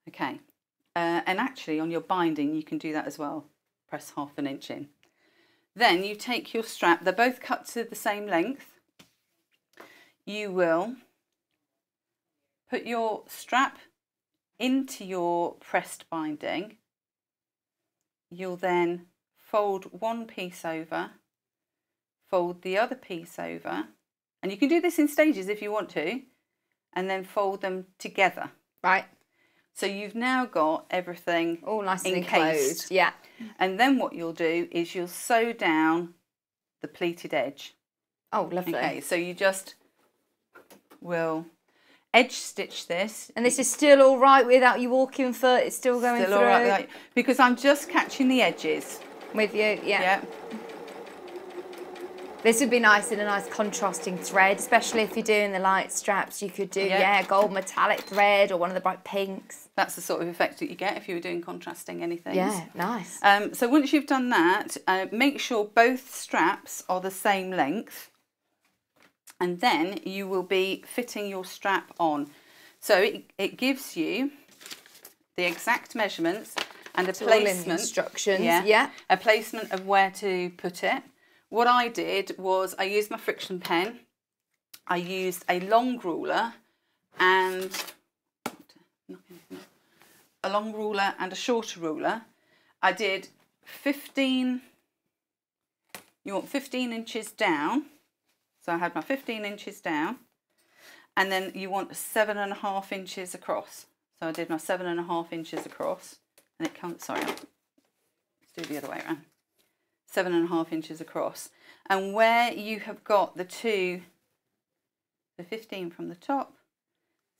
Okay. Uh, and actually, on your binding, you can do that as well. Press half an inch in. Then you take your strap, they're both cut to the same length. You will put your strap into your pressed binding. You'll then fold one piece over, fold the other piece over, and you can do this in stages if you want to, and then fold them together. Right. So you've now got everything All nice and encased. Yeah. And then what you'll do is you'll sew down the pleated edge. Oh, lovely. Okay, so you just will edge stitch this. And this is still all right without you walking foot. It's still going Still through all right without- because I'm just catching the edges. with you. Yeah. Yeah. This would be nice in a nice contrasting thread, especially if you're doing the light straps. You could do Yeah. yeah, gold metallic thread or one of the bright pinks. That's the sort of effect that you get if you were doing contrasting anything. Yeah, nice. Um, so once you've done that, uh, make sure both straps are the same length. And then you will be fitting your strap on. So it, it gives you the exact measurements and a It's all in the placement. instructions, yeah. A placement of where to put it. What I did was I used my friction pen. I used a long ruler and a long ruler and a shorter ruler. I did 15, you want 15 inches down. So I had my 15 inches down. And then you want seven and a half inches across. So I did my seven and a half inches across. And it comes, sorry, let's do the other way around. Seven and a half inches across. And where you have got the two, the 15 from the top,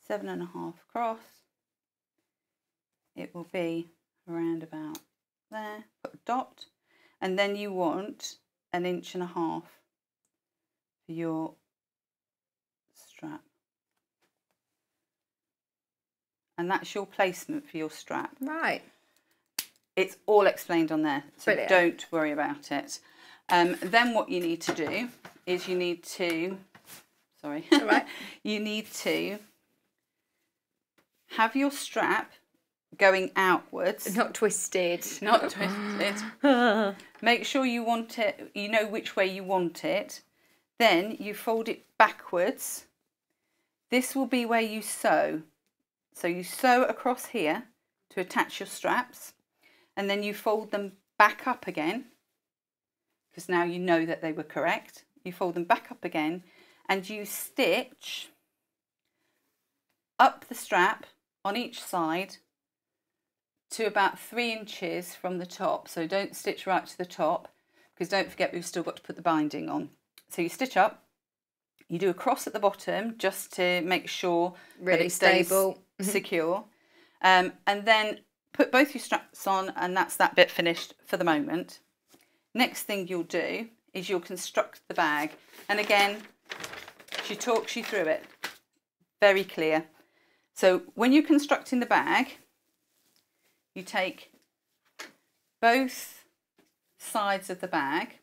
seven and a half across, it will be around about there, put a dot, and then you want an inch and a half for your strap. And that's your placement for your strap. Right. It's all explained on there, so Brilliant. don't worry about it. Um, then what you need to do is you need to, sorry, right. you need to have your strap going outwards, Not twisted. not twisted. Make sure you want it, you know which way you want it. Then you fold it backwards. This will be where you sew. So you sew across here to attach your straps and then you fold them back up again because now you know that they were correct. You fold them back up again and you stitch up the strap on each side to about three inches from the top. So don't stitch right to the top because don't forget we've still got to put the binding on. So you stitch up, you do a cross at the bottom just to make sure that Really it stays stable. Secure. Um, and then put both your straps on and that's that bit finished for the moment. Next thing you'll do is you'll construct the bag. And again, she talks you through it. Very clear. So when you're constructing the bag, you take both sides of the bag.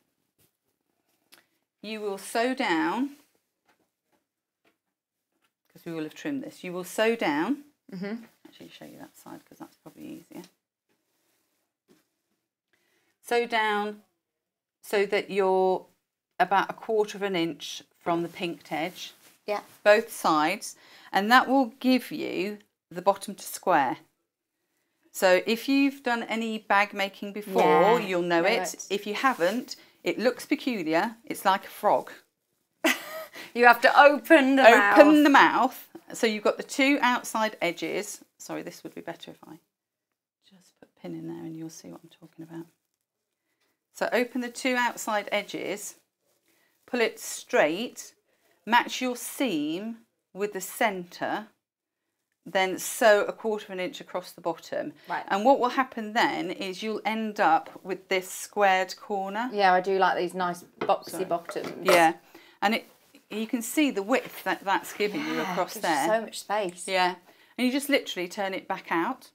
You will sew down, because we will have trimmed this, you will sew down. Mhm. Actually, show you that side because that's probably easier. Sew down so that you're about a quarter of an inch from the pinked edge, Yeah. both sides, and that will give you the bottom to square. So if you've done any bag making before, Yeah, you'll know, know it. it. If you haven't, it looks peculiar. It's like a frog. You have to open the Open mouth. the mouth. So you've got the two outside edges. Sorry, this would be better if I just put a pin in there and you'll see what I'm talking about. So open the two outside edges, pull it straight, match your seam with the centre, then sew a quarter of an inch across the bottom. Right. And what will happen then is you'll end up with this squared corner. Yeah, I do like these nice boxy bottoms. Yeah, and it you can see the width that that's giving you across there. so much space. Yeah, and you just literally turn it back out.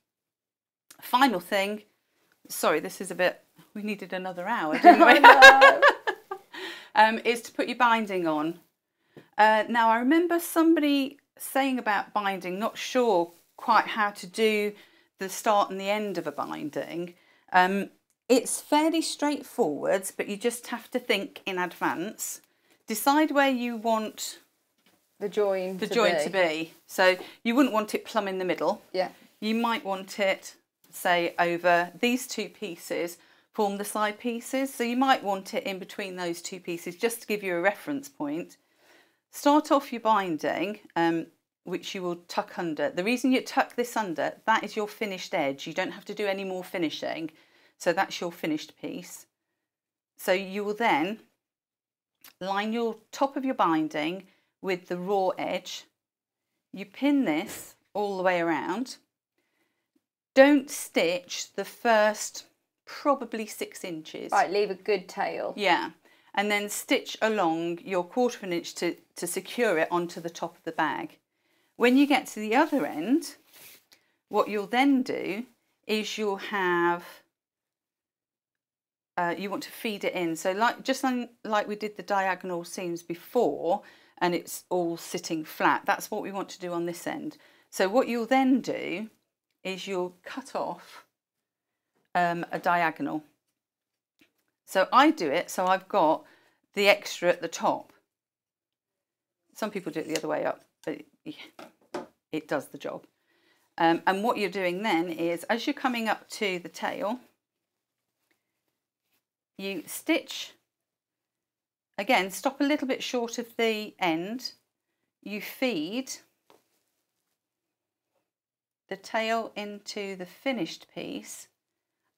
Final thing, sorry, this is a bit. We needed another hour, didn't we? um, is to put your binding on. Uh, now I remember somebody saying about binding, not sure quite how to do the start and the end of a binding. Um, it's fairly straightforward, but you just have to think in advance. Decide where you want The join. the to joint be. to be. So you wouldn't want it plumb in the middle. Yeah. You might want it, say, over these two pieces, form the side pieces. So you might want it in between those two pieces just to give you a reference point. Start off your binding, um, which you will tuck under. The reason you tuck this under, that is your finished edge. You don't have to do any more finishing. So that's your finished piece. So you will then line your top of your binding with the raw edge. You pin this all the way around. Don't stitch the first probably six inches. Right, leave a good tail. Yeah. And then stitch along your quarter of an inch to, to secure it onto the top of the bag. When you get to the other end, what you'll then do is you'll have uh, you want to feed it in. So like just like, like we did the diagonal seams before and it's all sitting flat, that's what we want to do on this end. So what you'll then do is you'll cut off um, a diagonal. So I do it so I've got the extra at the top. Some people do it the other way up, but it, does the job. Um, and what you're doing then is as you're coming up to the tail, you stitch again stop a little bit short of the end. You feed the tail into the finished piece.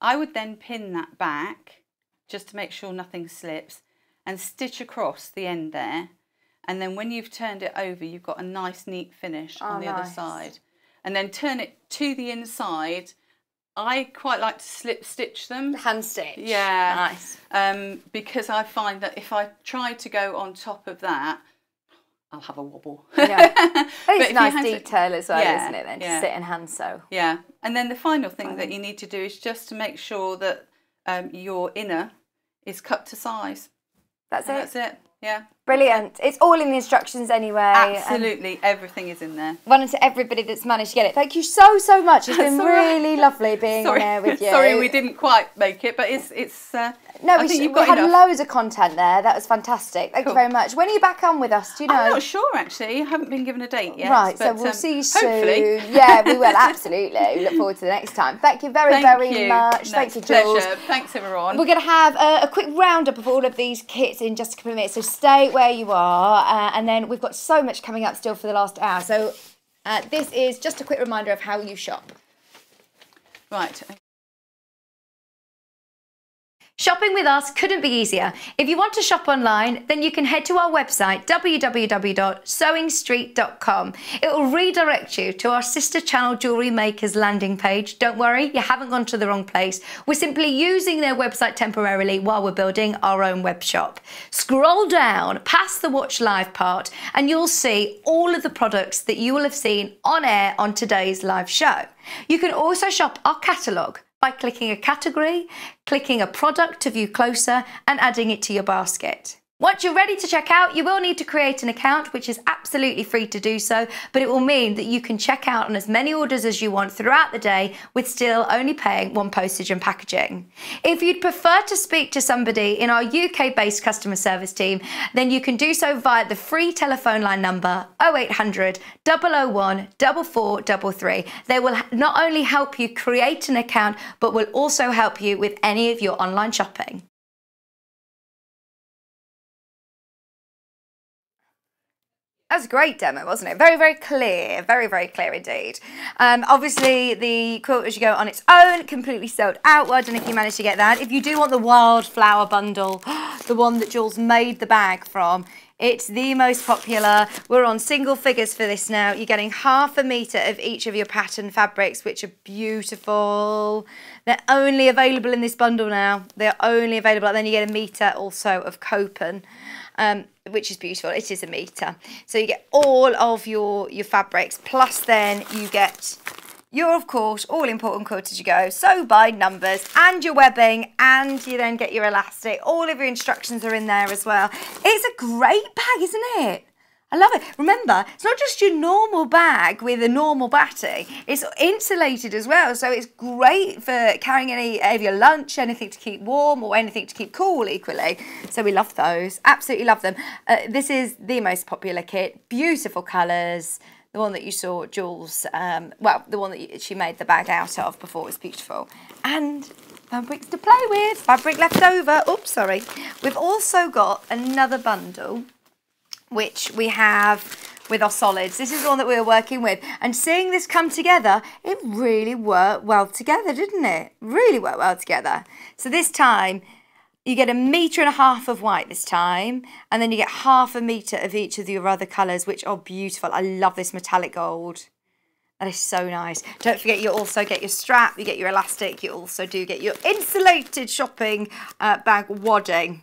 I would then pin that back just to make sure nothing slips and stitch across the end there. And then when you've turned it over you've got a nice neat finish on Oh, the other side. And then turn it to the inside I quite like to slip stitch them. Hand stitch. Yeah. Nice. Um, because I find that if I try to go on top of that, I'll have a wobble. Yeah. But it's nice detail as well, Yeah, isn't it? Then yeah. to sit and hand sew. Yeah. And then the final thing that you need to do is just to make sure that um, your inner is cut to size. That's And it. That's it. Yeah. Brilliant. It's all in the instructions anyway. Absolutely. Everything is in there. One to everybody that's managed to get it. Thank you so so much. It's been That's all right. really lovely being Sorry. there with you. Sorry, we didn't quite make it, but it's it's. Uh, No, I we, think sh- you've we had enough. loads of content there. That was fantastic. Thank Cool. you very much. When are you back on with us? Do you know? I'm not sure actually. I haven't been given a date yet. Right, so we'll um, see you soon. Yeah, we will absolutely. We look forward to the next time. Thank you very, Thank very you. much. No, Thank you, Jules. pleasure. Thanks everyone. We're going to have a, a quick roundup of all of these kits in just a couple of minutes. So stay where you are, uh, and then we've got so much coming up still for the last hour. So uh, this is just a quick reminder of how you shop. Right. Shopping with us couldn't be easier. If you want to shop online, then you can head to our website www.sewingstreet.com. It will redirect you to our sister channel Jewellery Makers landing page. Don't worry, you haven't gone to the wrong place. We're simply using their website temporarily while we're building our own web shop. Scroll down past the watch live part and you'll see all of the products that you will have seen on air on today's live show. You can also shop our catalogue by clicking a category, clicking a product to view closer, and adding it to your basket. Once you're ready to check out, you will need to create an account, which is absolutely free to do so, but it will mean that you can check out on as many orders as you want throughout the day with still only paying one postage and packaging. If you'd prefer to speak to somebody in our UK based customer service team, then you can do so via the free telephone line number 0800 001 4433. They will not only help you create an account, but will also help you with any of your online shopping. That was a great demo, wasn't it? Very, very clear. Very, very clear indeed. Um, obviously, the quilt as you go on its own, completely sold out. Well done if you managed to get that. If you do want the wildflower bundle, the one that Jules made the bag from, it's the most popular. We're on single figures for this now. You're getting half a metre of each of your pattern fabrics, which are beautiful. They're only available in this bundle now. They're only available. And then you get a metre also of copen. Um, which is beautiful. It is a metre. So you get all of your, your fabrics, plus then you get your, of course, all-important quilt as you go, So by numbers, and your webbing, and you then get your elastic. All of your instructions are in there as well. It's a great bag, isn't it? I love it. Remember, it's not just your normal bag with a normal batting. It's insulated as well, so it's great for carrying any of your lunch, anything to keep warm or anything to keep cool equally. So we love those. Absolutely love them. Uh, this is the most popular kit. Beautiful colours. The one that you saw Jules, um, well, the one that she made the bag out of before was beautiful. And fabrics to play with, fabric left over. Oops, sorry. We've also got another bundle which we have with our solids. This is the one that we were working with. And seeing this come together, it really worked well together, didn't it? Really worked well together. So this time, you get a metre and a half of white this time, and then you get half a metre of each of your other colours, which are beautiful. I love this metallic gold. That is so nice. Don't forget you also get your strap, you get your elastic, you also do get your insulated shopping uh, bag wadding.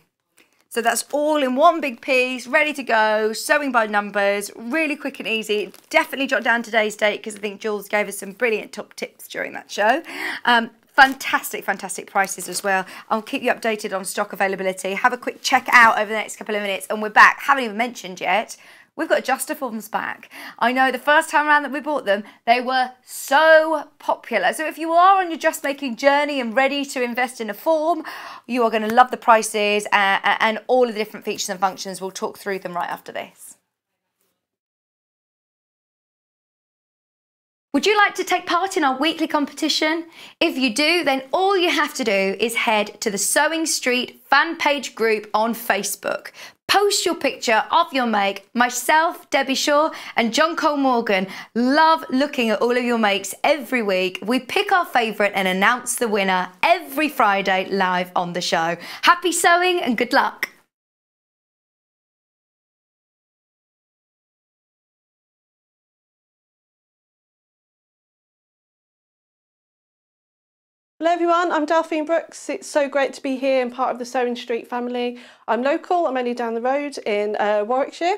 So that's all in one big piece, ready to go, sewing by numbers, really quick and easy. Definitely jot down today's date because I think Jules gave us some brilliant top tips during that show. Um, fantastic, fantastic prices as well. I'll keep you updated on stock availability. Have a quick check out over the next couple of minutes and we're back. Haven't even mentioned yet we've got Adjustoforms back. I know the first time around that we bought them, they were so popular. So if you are on your dressmaking journey and ready to invest in a form, you are going to love the prices and, and all of the different features and functions. We'll talk through them right after this. Would you like to take part in our weekly competition? If you do, then all you have to do is head to the Sewing Street fan page group on Facebook. Post your picture of your make. Myself, Debbie Shore, and John Cole Morgan love looking at all of your makes every week. We pick our favourite and announce the winner every Friday live on the show. Happy sewing and good luck. Hello everyone, I'm Delphine Brooks. It's so great to be here and part of the Sewing Street family. I'm local, I'm only down the road in uh, Warwickshire.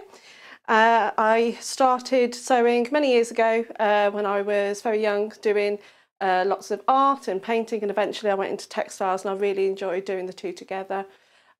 Uh, I started sewing many years ago uh, when I was very young, doing uh, lots of art and painting, and eventually I went into textiles and I really enjoyed doing the two together.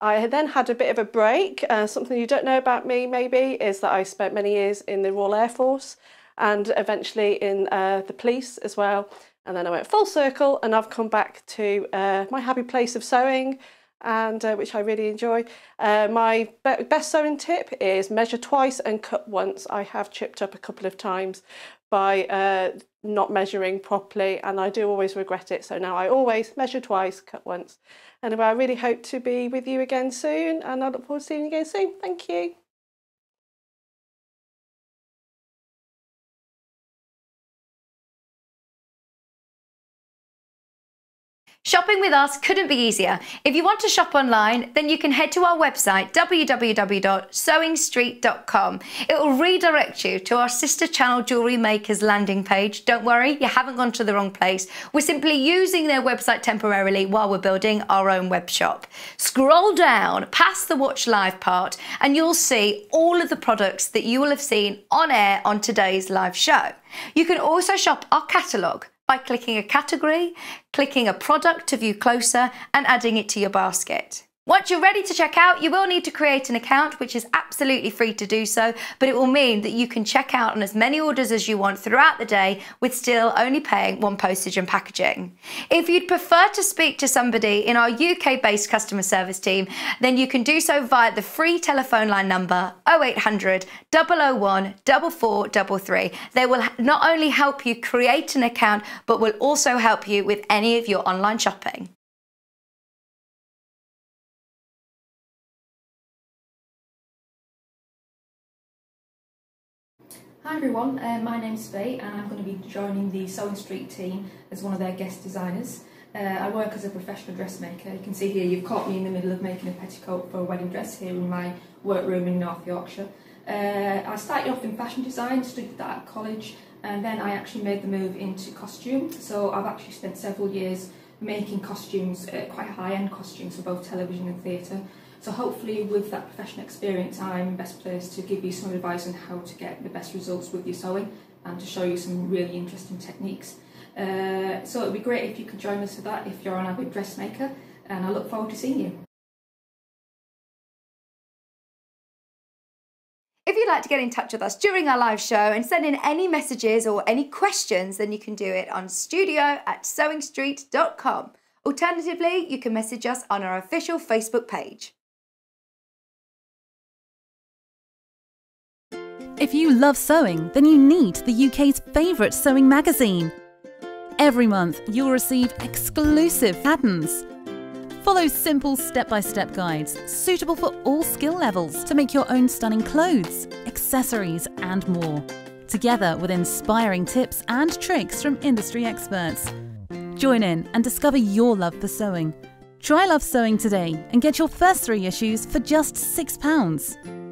I then had a bit of a break. Uh, something you don't know about me maybe is that I spent many years in the Royal Air Force and eventually in uh, the police as well. And then I went full circle and I've come back to uh, my happy place of sewing and uh, which I really enjoy. Uh, my be best sewing tip is measure twice and cut once. I have chipped up a couple of times by uh, not measuring properly and I do always regret it. So now I always measure twice, cut once. Anyway, I really hope to be with you again soon and I look forward to seeing you again soon. Thank you. Shopping with us couldn't be easier. If you want to shop online, then you can head to our website, www.sewingstreet.com. It will redirect you to our sister channel Jewellery Makers landing page. Don't worry, you haven't gone to the wrong place. We're simply using their website temporarily while we're building our own web shop. Scroll down past the Watch Live part and you'll see all of the products that you will have seen on air on today's live show. You can also shop our catalogue by clicking a category, clicking a product to view closer and adding it to your basket. Once you're ready to check out, you will need to create an account, which is absolutely free to do so, but it will mean that you can check out on as many orders as you want throughout the day with still only paying one postage and packaging. If you'd prefer to speak to somebody in our UK based customer service team, then you can do so via the free telephone line number 0800 001 4433. They will not only help you create an account, but will also help you with any of your online shopping. Hi everyone, uh, my name's Faye and I'm going to be joining the Sewing Street team as one of their guest designers. Uh, I work as a professional dressmaker. You can see here you've caught me in the middle of making a petticoat for a wedding dress here in my workroom in North Yorkshire. Uh, I started off in fashion design, studied that at college and then I actually made the move into costume. So I've actually spent several years making costumes, uh, quite high-end costumes for both television and theatre. So hopefully with that professional experience I'm best placed to give you some advice on how to get the best results with your sewing and to show you some really interesting techniques. Uh, so it would be great if you could join us for that if you're an avid dressmaker and I look forward to seeing you. If you'd like to get in touch with us during our live show and send in any messages or any questions, then you can do it on studio at sewingstreet.com. Alternatively, you can message us on our official Facebook page. If you love sewing, then you need the UK's favourite sewing magazine. Every month, you'll receive exclusive patterns. Follow simple step by step guides suitable for all skill levels to make your own stunning clothes, accessories, and more. Together with inspiring tips and tricks from industry experts. Join in and discover your love for sewing. Try Love Sewing today and get your first three issues for just £6.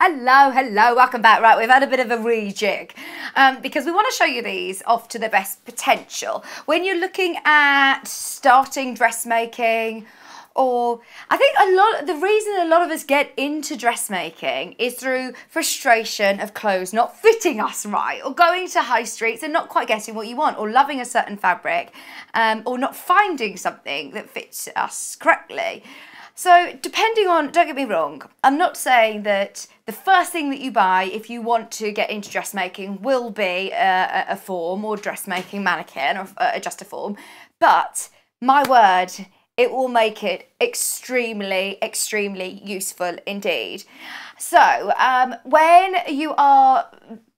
Hello, hello, welcome back. Right, we've had a bit of a rejig um, because we want to show you these off to the best potential. When you're looking at starting dressmaking, or I think a lot the reason a lot of us get into dressmaking is through frustration of clothes not fitting us right, or going to high streets and not quite getting what you want, or loving a certain fabric, um, or not finding something that fits us correctly. So, depending on, don't get me wrong, I'm not saying that the first thing that you buy if you want to get into dressmaking will be a, a form or dressmaking mannequin or uh, Adjustoform, but my word, it will make it extremely, extremely useful indeed. So, um, when you are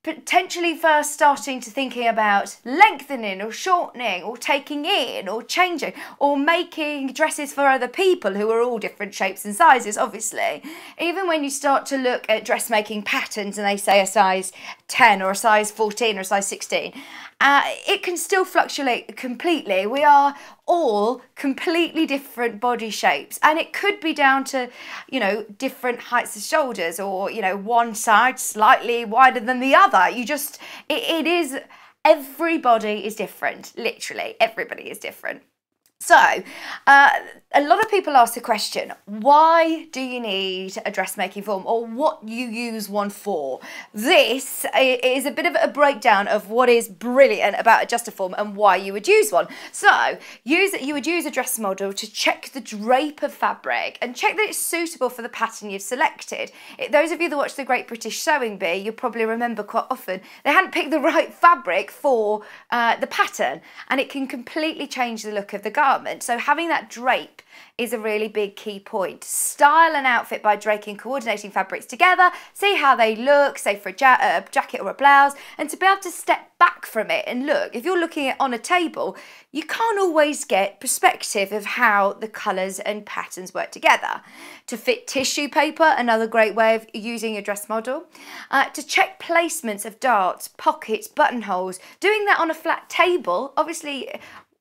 potentially first starting to thinking about lengthening or shortening or taking in or changing or making dresses for other people who are all different shapes and sizes obviously. Even when you start to look at dressmaking patterns and they say a size 10 or a size 14 or a size 16 uh, it can still fluctuate completely. We are all completely different body shapes, and it could be down to, you know, different heights of shoulders or, you know, one side slightly wider than the other. You just, it, it is, everybody is different, literally, everybody is different. So, uh, a lot of people ask the question why do you need a dressmaking form or what you use one for? This is a bit of a breakdown of what is brilliant about a Adjustoform and why you would use one. So, use you would use a dress model to check the drape of fabric and check that it's suitable for the pattern you've selected. It, those of you that watch the Great British Sewing Bee, you'll probably remember quite often they hadn't picked the right fabric for uh, the pattern and it can completely change the look of the garment garment. So having that drape is a really big key point. Style an outfit by draping coordinating fabrics together, see how they look, say for a, ja a, jacket or a blouse, and to be able to step back from it and look. If you're looking at on a table, you can't always get perspective of how the colours and patterns work together. To fit tissue paper, another great way of using a dress model. Uh, to check placements of darts, pockets, buttonholes. Doing that on a flat table, obviously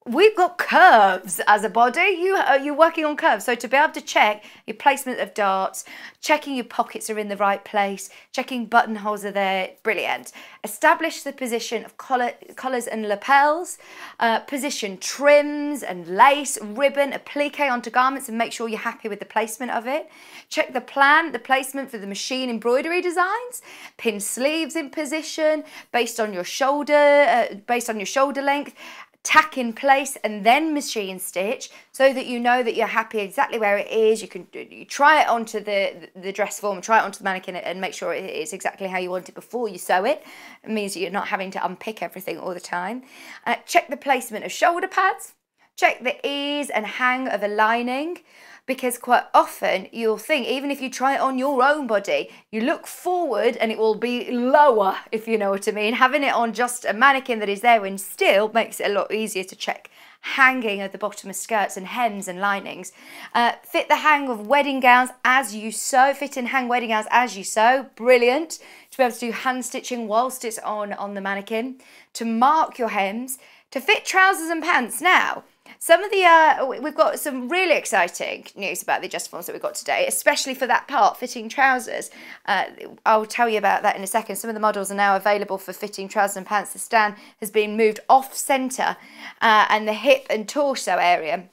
we've got curves as a body. You uh, you're working on curves. So to be able to check your placement of darts, checking your pockets are in the right place, checking buttonholes are there, brilliant. Establish the position of collar, collars and lapels, uh, position trims and lace, ribbon, applique onto garments and make sure you're happy with the placement of it. Check the plan, the placement for the machine embroidery designs, pin sleeves in position based on your shoulder, uh, based on your shoulder length tack in place and then machine stitch so that you know that you're happy exactly where it is. You can you try it onto the, the dress form, try it onto the mannequin and make sure it is exactly how you want it before you sew it. It means you're not having to unpick everything all the time. Uh, check the placement of shoulder pads. Check the ease and hang of a lining because quite often you'll think, even if you try it on your own body, you look forward and it will be lower, if you know what I mean. Having it on just a mannequin that is there and still makes it a lot easier to check hanging at the bottom of skirts and hems and linings. Uh, fit the hang of wedding gowns as you sew. Fit and hang wedding gowns as you sew. Brilliant. To be able to do hand stitching whilst it's on on the mannequin. To mark your hems. To fit trousers and pants. Now, some of the, uh, we've got some really exciting news about the adjustables that we've got today, especially for that part, fitting trousers. Uh, I'll tell you about that in a second. Some of the models are now available for fitting trousers and pants. The stand has been moved off centre uh, and the hip and torso area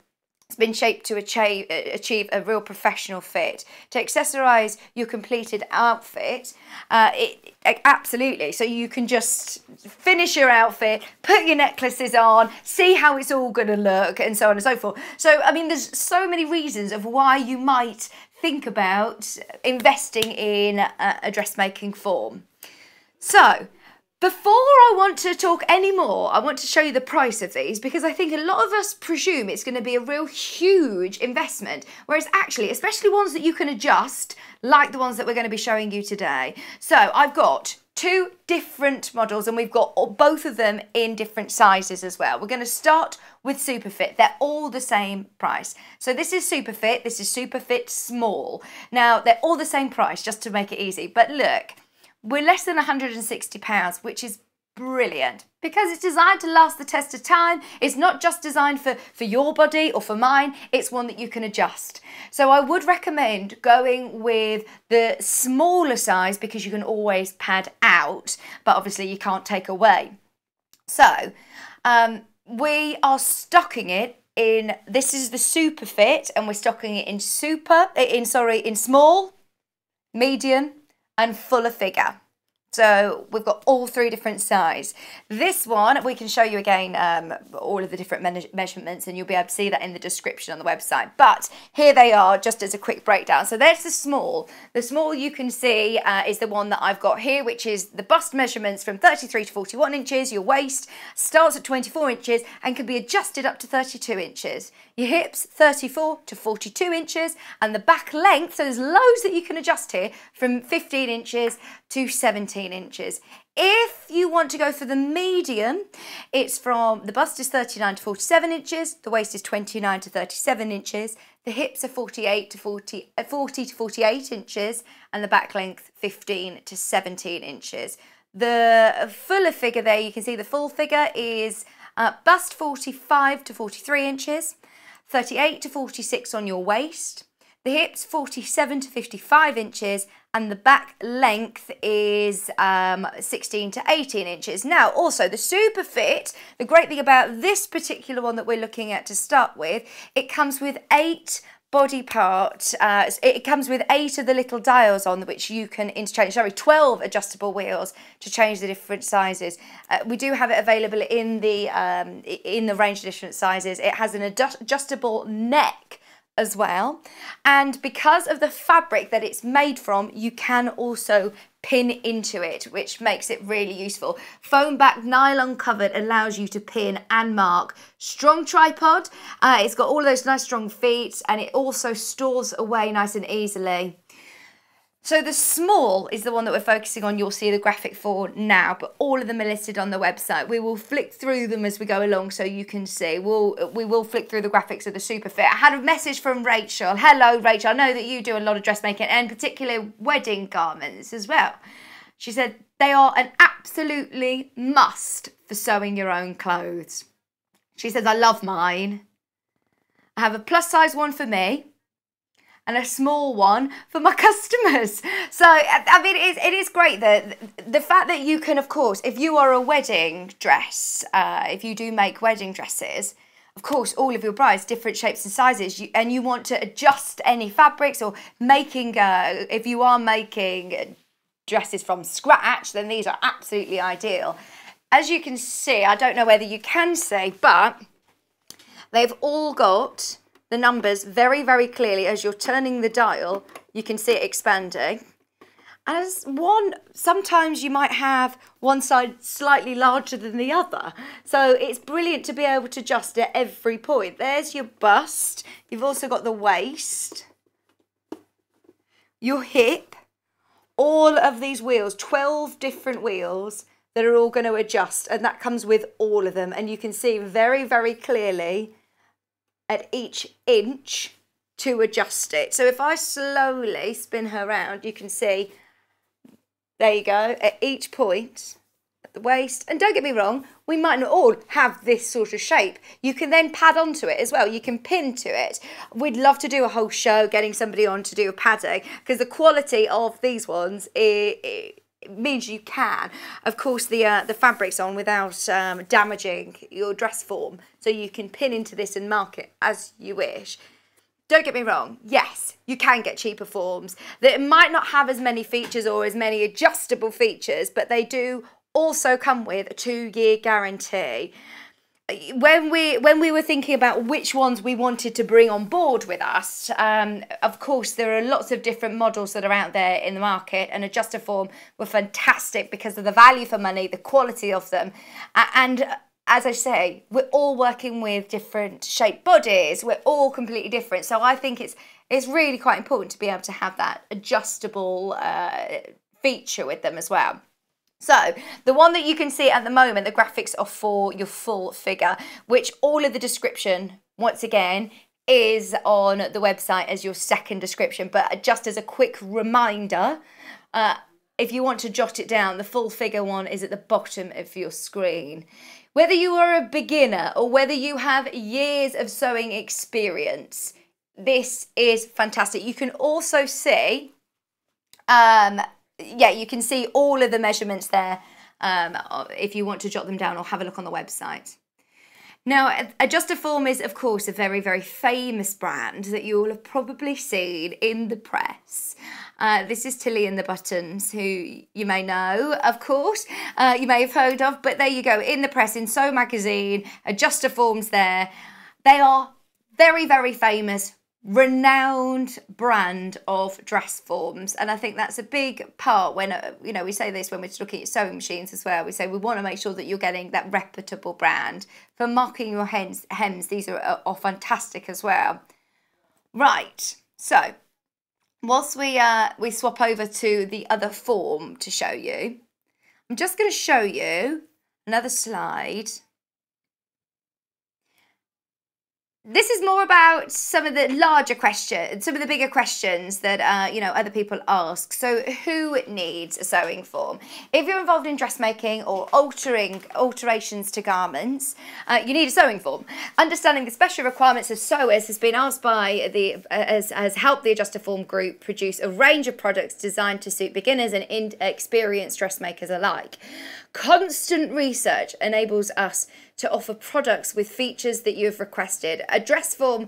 it's been shaped to achieve, achieve a real professional fit. To accessorise your completed outfit, uh, it, absolutely. So you can just finish your outfit, put your necklaces on, see how it's all going to look, and so on and so forth. So, I mean, there's so many reasons of why you might think about investing in a, a dressmaking form. So, before I want to talk any more, I want to show you the price of these because I think a lot of us presume it's going to be a real huge investment, whereas actually, especially ones that you can adjust, like the ones that we're going to be showing you today. So I've got two different models and we've got both of them in different sizes as well. We're going to start with Supafit. They're all the same price. So this is Supafit, this is Supafit Small. Now, they're all the same price just to make it easy, but look, we're less than £160, which is brilliant because it's designed to last the test of time. It's not just designed for, for your body or for mine, it's one that you can adjust. So I would recommend going with the smaller size because you can always pad out, but obviously you can't take away. So um, we are stocking it in, this is the Supafit and we're stocking it in super, in sorry, in small, medium, and fuller figure. So we've got all three different size. This one, we can show you again um, all of the different me measurements and you'll be able to see that in the description on the website. But here they are just as a quick breakdown. So there's the small. The small you can see uh, is the one that I've got here, which is the bust measurements from 33 to 41 inches. Your waist starts at 24 inches and can be adjusted up to 32 inches. Your hips, 34 to 42 inches, and the back length, so there's loads that you can adjust here, from 15 inches to 17 inches. If you want to go for the medium, it's from, the bust is 39 to 47 inches, the waist is 29 to 37 inches, the hips are 48 to 40, uh, 40 to 48 inches, and the back length 15 to 17 inches. The fuller figure there, you can see the full figure is uh, bust 45 to 43 inches, 38 to 46 on your waist, the hips 47 to 55 inches and the back length is um, 16 to 18 inches. Now also the Supafit, the great thing about this particular one that we're looking at to start with, it comes with eight body part. Uh, it comes with eight of the little dials on which you can interchange, sorry, 12 adjustable wheels to change the different sizes. Uh, we do have it available in the, um, in the range of different sizes. It has an adjustable neck as well. And because of the fabric that it's made from, you can also pin into it, which makes it really useful. Foam back nylon covered allows you to pin and mark. Strong tripod, uh, it's got all those nice strong feet and it also stores away nice and easily. So the small is the one that we're focusing on. You'll see the graphic for now, but all of them are listed on the website. We will flick through them as we go along so you can see. We'll, we will flick through the graphics of the Supafit. I had a message from Rachel. Hello, Rachel. I know that you do a lot of dressmaking and particularly wedding garments as well. She said they are an absolutely must for sewing your own clothes. She says, I love mine. I have a plus size one for me and a small one for my customers. So, I mean, it is, it is great that the fact that you can, of course, if you are a wedding dress, uh, if you do make wedding dresses, of course, all of your brides, different shapes and sizes, you, and you want to adjust any fabrics or making, uh, if you are making dresses from scratch, then these are absolutely ideal. as you can see, I don't know whether you can see, but they've all got the numbers very, very clearly. As you're turning the dial, you can see it expanding. As one, sometimes you might have one side slightly larger than the other. So it's brilliant to be able to adjust at every point. There's your bust. You've also got the waist, your hip, all of these wheels, 12 different wheels that are all going to adjust and that comes with all of them and you can see very very clearly at each inch to adjust it. So if I slowly spin her around you can see there you go at each point at the waist. And don't get me wrong we might not all have this sort of shape. You can then pad onto it as well. You can pin to it. We'd love to do a whole show getting somebody on to do a padding because the quality of these ones it means you can. Of course, the uh, the fabric's on without um, damaging your dress form, so you can pin into this and mark it as you wish. Don't get me wrong, yes, you can get cheaper forms that might not have as many features or as many adjustable features, but they do also come with a two-year guarantee when we when we were thinking about which ones we wanted to bring on board with us, um, of course there are lots of different models that are out there in the market, and Adjustoform were fantastic because of the value for money, the quality of them, and as I say, we're all working with different shaped bodies. We're all completely different, so I think it's it's really quite important to be able to have that adjustable uh, feature with them as well. So the one that you can see at the moment, the graphics are for your full figure, which all of the description, once again, is on the website as your second description. But just as a quick reminder, uh, if you want to jot it down, the full figure one is at the bottom of your screen. Whether you are a beginner or whether you have years of sewing experience, this is fantastic. You can also see um, yeah, you can see all of the measurements there um, if you want to jot them down or have a look on the website. Now, Adjustoform is, of course, a very, very famous brand that you all have probably seen in the press. Uh, this is Tilly and the Buttons, who you may know, of course, uh, you may have heard of, but there you go, in the press, in Sew Magazine, Adjustoform's there. They are very, very famous renowned brand of dress forms. And i think that's a big part when uh, you know we say this when we're looking at sewing machines as well. We say we want to make sure that you're getting that reputable brand. For marking your hems, hems these are, are, are fantastic as well. Right so whilst we uh we swap over to the other form to show you i'm just going to show you another slide this is more about some of the larger questions, some of the bigger questions that uh, you know other people ask. So, who needs a sewing form? If you're involved in dressmaking or altering alterations to garments, uh, you need a sewing form. Understanding the special requirements of sewers has been asked by the uh, has, has helped the Adjustoform Group produce a range of products designed to suit beginners and experienced dressmakers alike. Constant research enables us to offer products with features that you have requested. A dress form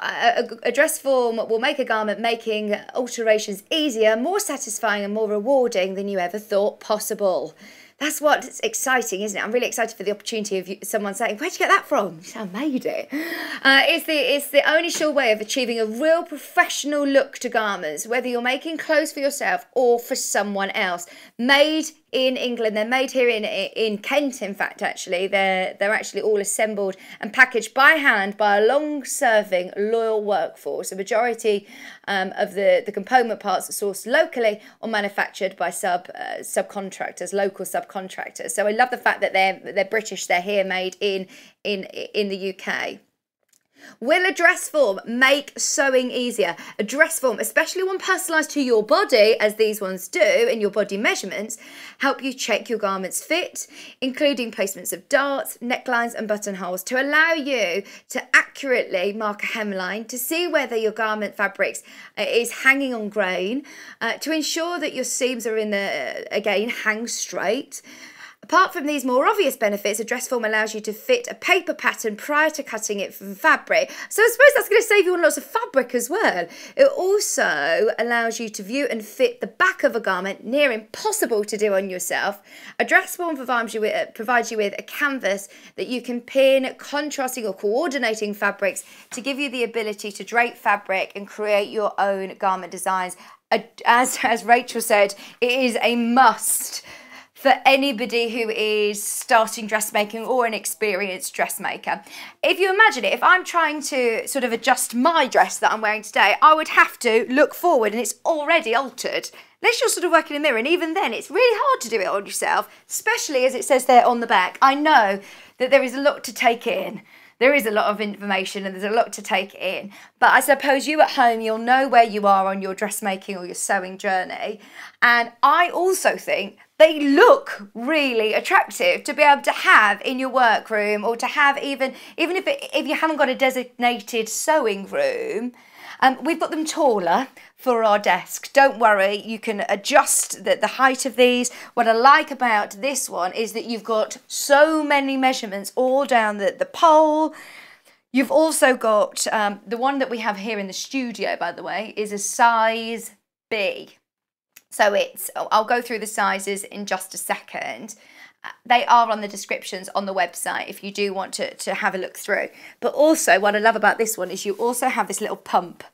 a, dress form will make a garment making alterations easier, more satisfying and more rewarding than you ever thought possible that's what's exciting, isn't it? I'm really excited for the opportunity of someone saying, "Where'd you get that from?" I made it. Uh, it's the it's the only sure way of achieving a real professional look to garments, whether you're making clothes for yourself or for someone else. Made in England, they're made here in in Kent. In fact, actually, they're they're actually all assembled and packaged by hand by a long-serving, loyal workforce. A majority um, of the the component parts are sourced locally or manufactured by sub uh, subcontractors, local subcontractors. So I love the fact that they're they're British, they're here made in in in the UK. Will a dress form make sewing easier? A dress form, especially one personalised to your body, as these ones do, in your body measurements, help you check your garment's fit, including placements of darts, necklines, and buttonholes to allow you to accurately mark a hemline to see whether your garment fabrics uh, is hanging on grain, uh, to ensure that your seams are in the, again, hang straight Apart from these more obvious benefits, a dress form allows you to fit a paper pattern prior to cutting it from fabric. So I suppose that's going to save you on lots of fabric as well. It also allows you to view and fit the back of a garment, near impossible to do on yourself. A dress form provides you with, provides you with a canvas that you can pin contrasting or coordinating fabrics to give you the ability to drape fabric and create your own garment designs. As, as Rachel said, it is a must for anybody who is starting dressmaking or an experienced dressmaker. If you imagine it, if I'm trying to sort of adjust my dress that I'm wearing today, I would have to look forward and it's already altered. Unless you're sort of working in a mirror, and even then, it's really hard to do it on yourself, especially as it says there on the back. I know that there is a lot to take in there is a lot of information and there's a lot to take in. But I suppose you at home, you'll know where you are on your dressmaking or your sewing journey. And I also think they look really attractive to be able to have in your workroom or to have even even if it, if you haven't got a designated sewing room um, we've got them taller for our desk. Don't worry, you can adjust the, the height of these. What I like about this one is that you've got so many measurements all down the, the pole. You've also got um, the one that we have here in the studio, by the way, is a size B. So it's, I'll go through the sizes in just a second. They are on the descriptions on the website if you do want to, to have a look through. But also what I love about this one is you also have this little pump,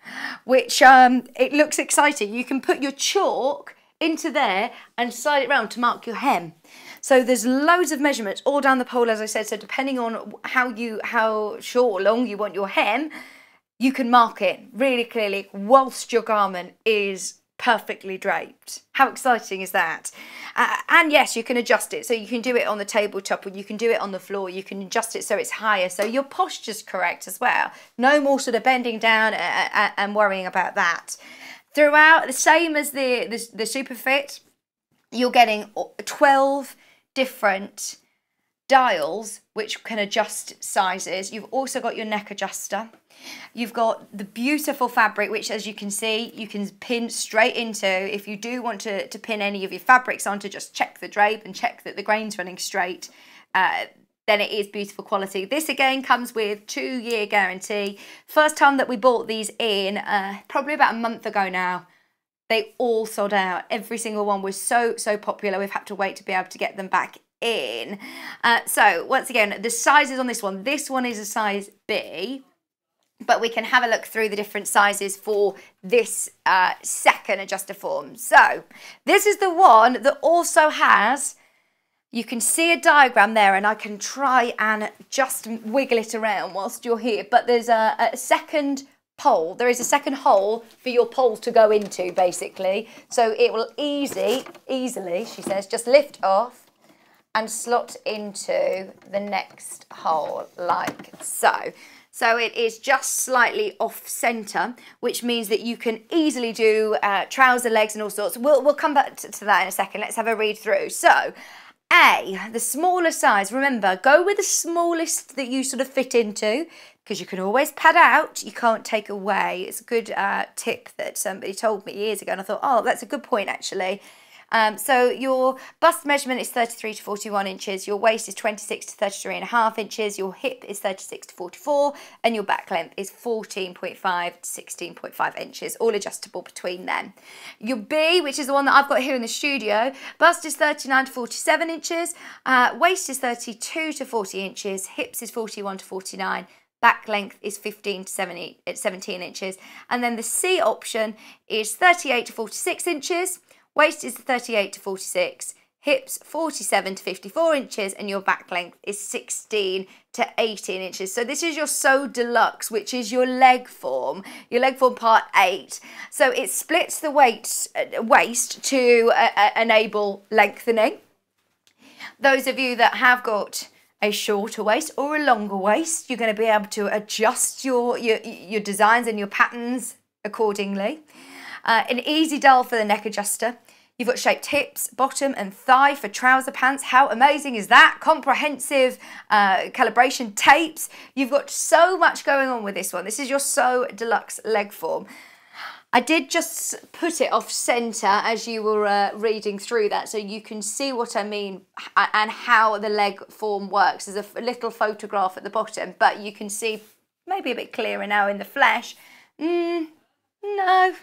which um, it looks exciting. You can put your chalk into there and slide it around to mark your hem. So there's loads of measurements all down the pole, as I said. So depending on how you how short or long you want your hem, you can mark it really clearly whilst your garment is perfectly draped. How exciting is that? Uh, and yes, you can adjust it. So you can do it on the tabletop or you can do it on the floor. You can adjust it so it's higher. So your posture's correct as well. No more sort of bending down uh, uh, uh, and worrying about that. Throughout, the same as the, the, the Supafit, you're getting 12 different dials which can adjust sizes. You've also got your neck adjuster. You've got the beautiful fabric, which as you can see, you can pin straight into. If you do want to, to pin any of your fabrics on to just check the drape and check that the grain's running straight, uh, then it is beautiful quality. This again comes with two year guarantee. First time that we bought these in, uh, probably about a month ago now, they all sold out. Every single one was so, so popular. We've had to wait to be able to get them back in. Uh, so once again, the sizes on this one, this one is a size B, but we can have a look through the different sizes for this uh, second Adjustoform. So this is the one that also has, you can see a diagram there and I can try and just wiggle it around whilst you're here, but there's a, a second pole. There is a second hole for your pole to go into basically. So it will easy, easily, she says, just lift off and slot into the next hole like so. So it is just slightly off centre, which means that you can easily do uh, trouser legs and all sorts. We'll, we'll come back to that in a second. Let's have a read through. So A, the smaller size. Remember, go with the smallest that you sort of fit into because you can always pad out, you can't take away. It's a good uh, tip that somebody told me years ago and I thought, oh, that's a good point actually. Um, so your bust measurement is 33 to 41 inches, your waist is 26 to 33 and a half inches, your hip is 36 to 44, and your back length is 14.5 to 16.5 inches, all adjustable between them. Your B, which is the one that I've got here in the studio, bust is 39 to 47 inches, uh, waist is 32 to 40 inches, hips is 41 to 49, back length is 15 to 70, 17 inches. And then the C option is 38 to 46 inches, Waist is 38 to 46, hips 47 to 54 inches, and your back length is 16 to 18 inches. So this is your So Deluxe, which is your leg form, your leg form part eight. So it splits the weight, uh, waist to uh, uh, enable lengthening. Those of you that have got a shorter waist or a longer waist, you're going to be able to adjust your, your, your designs and your patterns accordingly. Uh, an easy dial for the neck adjuster. You've got shaped hips, bottom and thigh for trouser pants. How amazing is that? Comprehensive uh, calibration tapes. You've got so much going on with this one. This is your So Deluxe leg form. I did just put it off centre as you were uh, reading through that so you can see what I mean and how the leg form works. There's a little photograph at the bottom, but you can see maybe a bit clearer now in the flesh. Mm, no.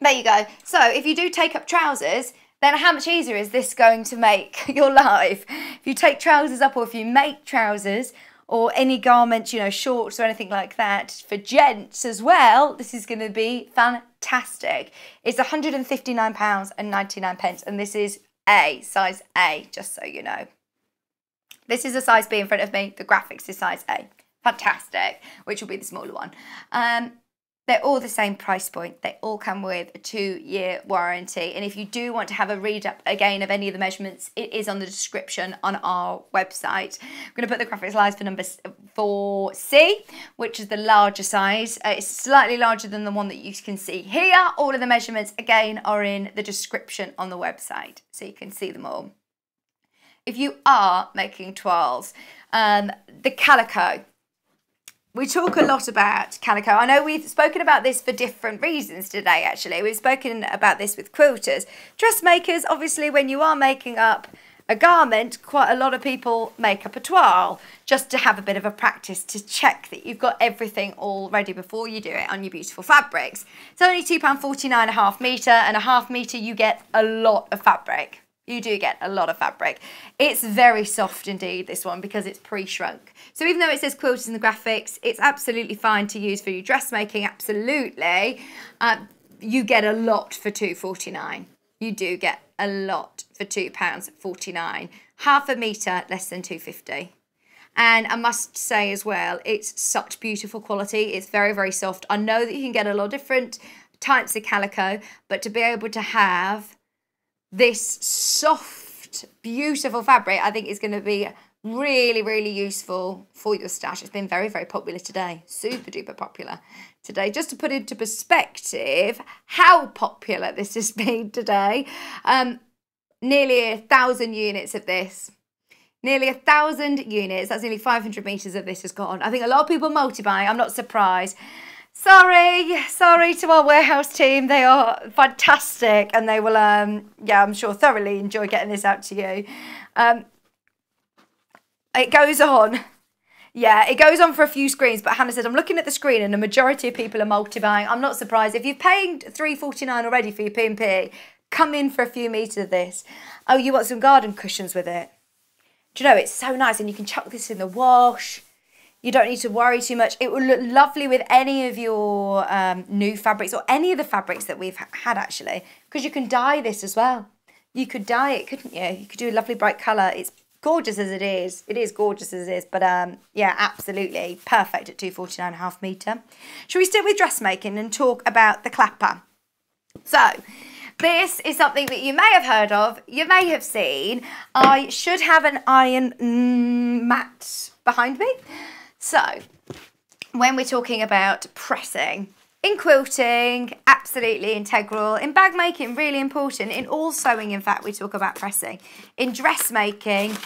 There you go. So if you do take up trousers, then how much easier is this going to make your life? If you take trousers up or if you make trousers, or any garment, you know, shorts or anything like that for gents as well, this is going to be fantastic. It's £159 and 99 pence, and this is A, size A, just so you know. This is a size B in front of me. The graphics is size A. Fantastic, which will be the smaller one. Um, they're all the same price point. They all come with a two year warranty. And if you do want to have a read up again of any of the measurements, it is on the description on our website. I'm going to put the graphics size for number 4C, which is the larger size. Uh, it's slightly larger than the one that you can see here. All of the measurements, again, are in the description on the website, so you can see them all. If you are making toiles, um, the calico, we talk a lot about calico. I know we've spoken about this for different reasons today, actually. We've spoken about this with quilters. Dressmakers, obviously, when you are making up a garment, quite a lot of people make up a toile just to have a bit of a practice to check that you've got everything all ready before you do it on your beautiful fabrics. It's only £2.49 a half metre, and a half metre you get a lot of fabric you do get a lot of fabric. It's very soft indeed, this one, because it's pre-shrunk. So even though it says quilted in the graphics, it's absolutely fine to use for your dressmaking, absolutely. Uh, you get a lot for two forty nine. You do get a lot for £2.49. Half a metre, less than 250 and I must say as well, it's such beautiful quality. It's very, very soft. I know that you can get a lot of different types of calico, but to be able to have this soft, beautiful fabric, I think is going to be really, really useful for your stash. It's been very, very popular today. Super duper popular today. Just to put into perspective how popular this has been today, um, nearly a thousand units of this. Nearly a thousand units, that's nearly 500 metres of this has gone. I think a lot of people multi-buy, I'm not surprised. Sorry, sorry to our warehouse team. They are fantastic and they will, um, yeah, I'm sure thoroughly enjoy getting this out to you. Um, it goes on. Yeah, it goes on for a few screens, but Hannah said, I'm looking at the screen and the majority of people are multi-buying. I'm not surprised. If you've forty nine already for your P&P, come in for a few metres of this. Oh, you want some garden cushions with it? Do you know, it's so nice and you can chuck this in the wash. You don't need to worry too much. It will look lovely with any of your um, new fabrics or any of the fabrics that we've had actually, because you can dye this as well. You could dye it, couldn't you? You could do a lovely bright colour. It's gorgeous as it is. It is gorgeous as it is, but um, yeah, absolutely perfect at 249 and a half metre. Shall we stick with dressmaking and talk about the clapper? So, this is something that you may have heard of, you may have seen. I should have an iron mm, mat behind me. So, when we're talking about pressing, in quilting, absolutely integral. In bag making, really important. In all sewing, in fact, we talk about pressing. In dressmaking,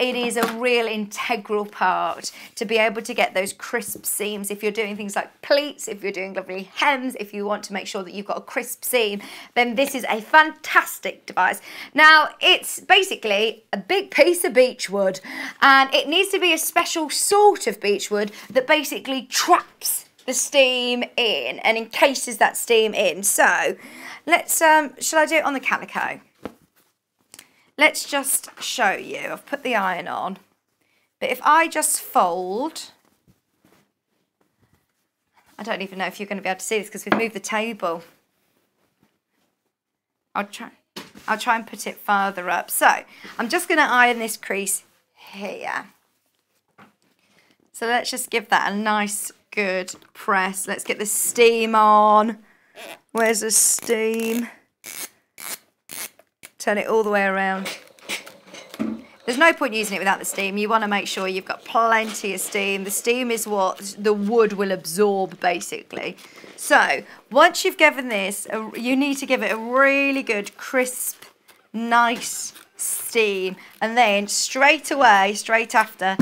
it is a real integral part to be able to get those crisp seams. If you're doing things like pleats, if you're doing lovely hems, if you want to make sure that you've got a crisp seam, then this is a fantastic device. Now, it's basically a big piece of beechwood and it needs to be a special sort of beechwood that basically traps the steam in and encases that steam in. So let's, um, shall I do it on the calico? Let's just show you. I've put the iron on. But if I just fold, I don't even know if you're going to be able to see this because we've moved the table. I'll try, I'll try and put it further up. So I'm just going to iron this crease here. So let's just give that a nice good press. Let's get the steam on. Where's the steam? Turn it all the way around. There's no point using it without the steam. You want to make sure you've got plenty of steam. The steam is what the wood will absorb, basically. So, once you've given this, you need to give it a really good, crisp, nice steam. And then straight away, straight after,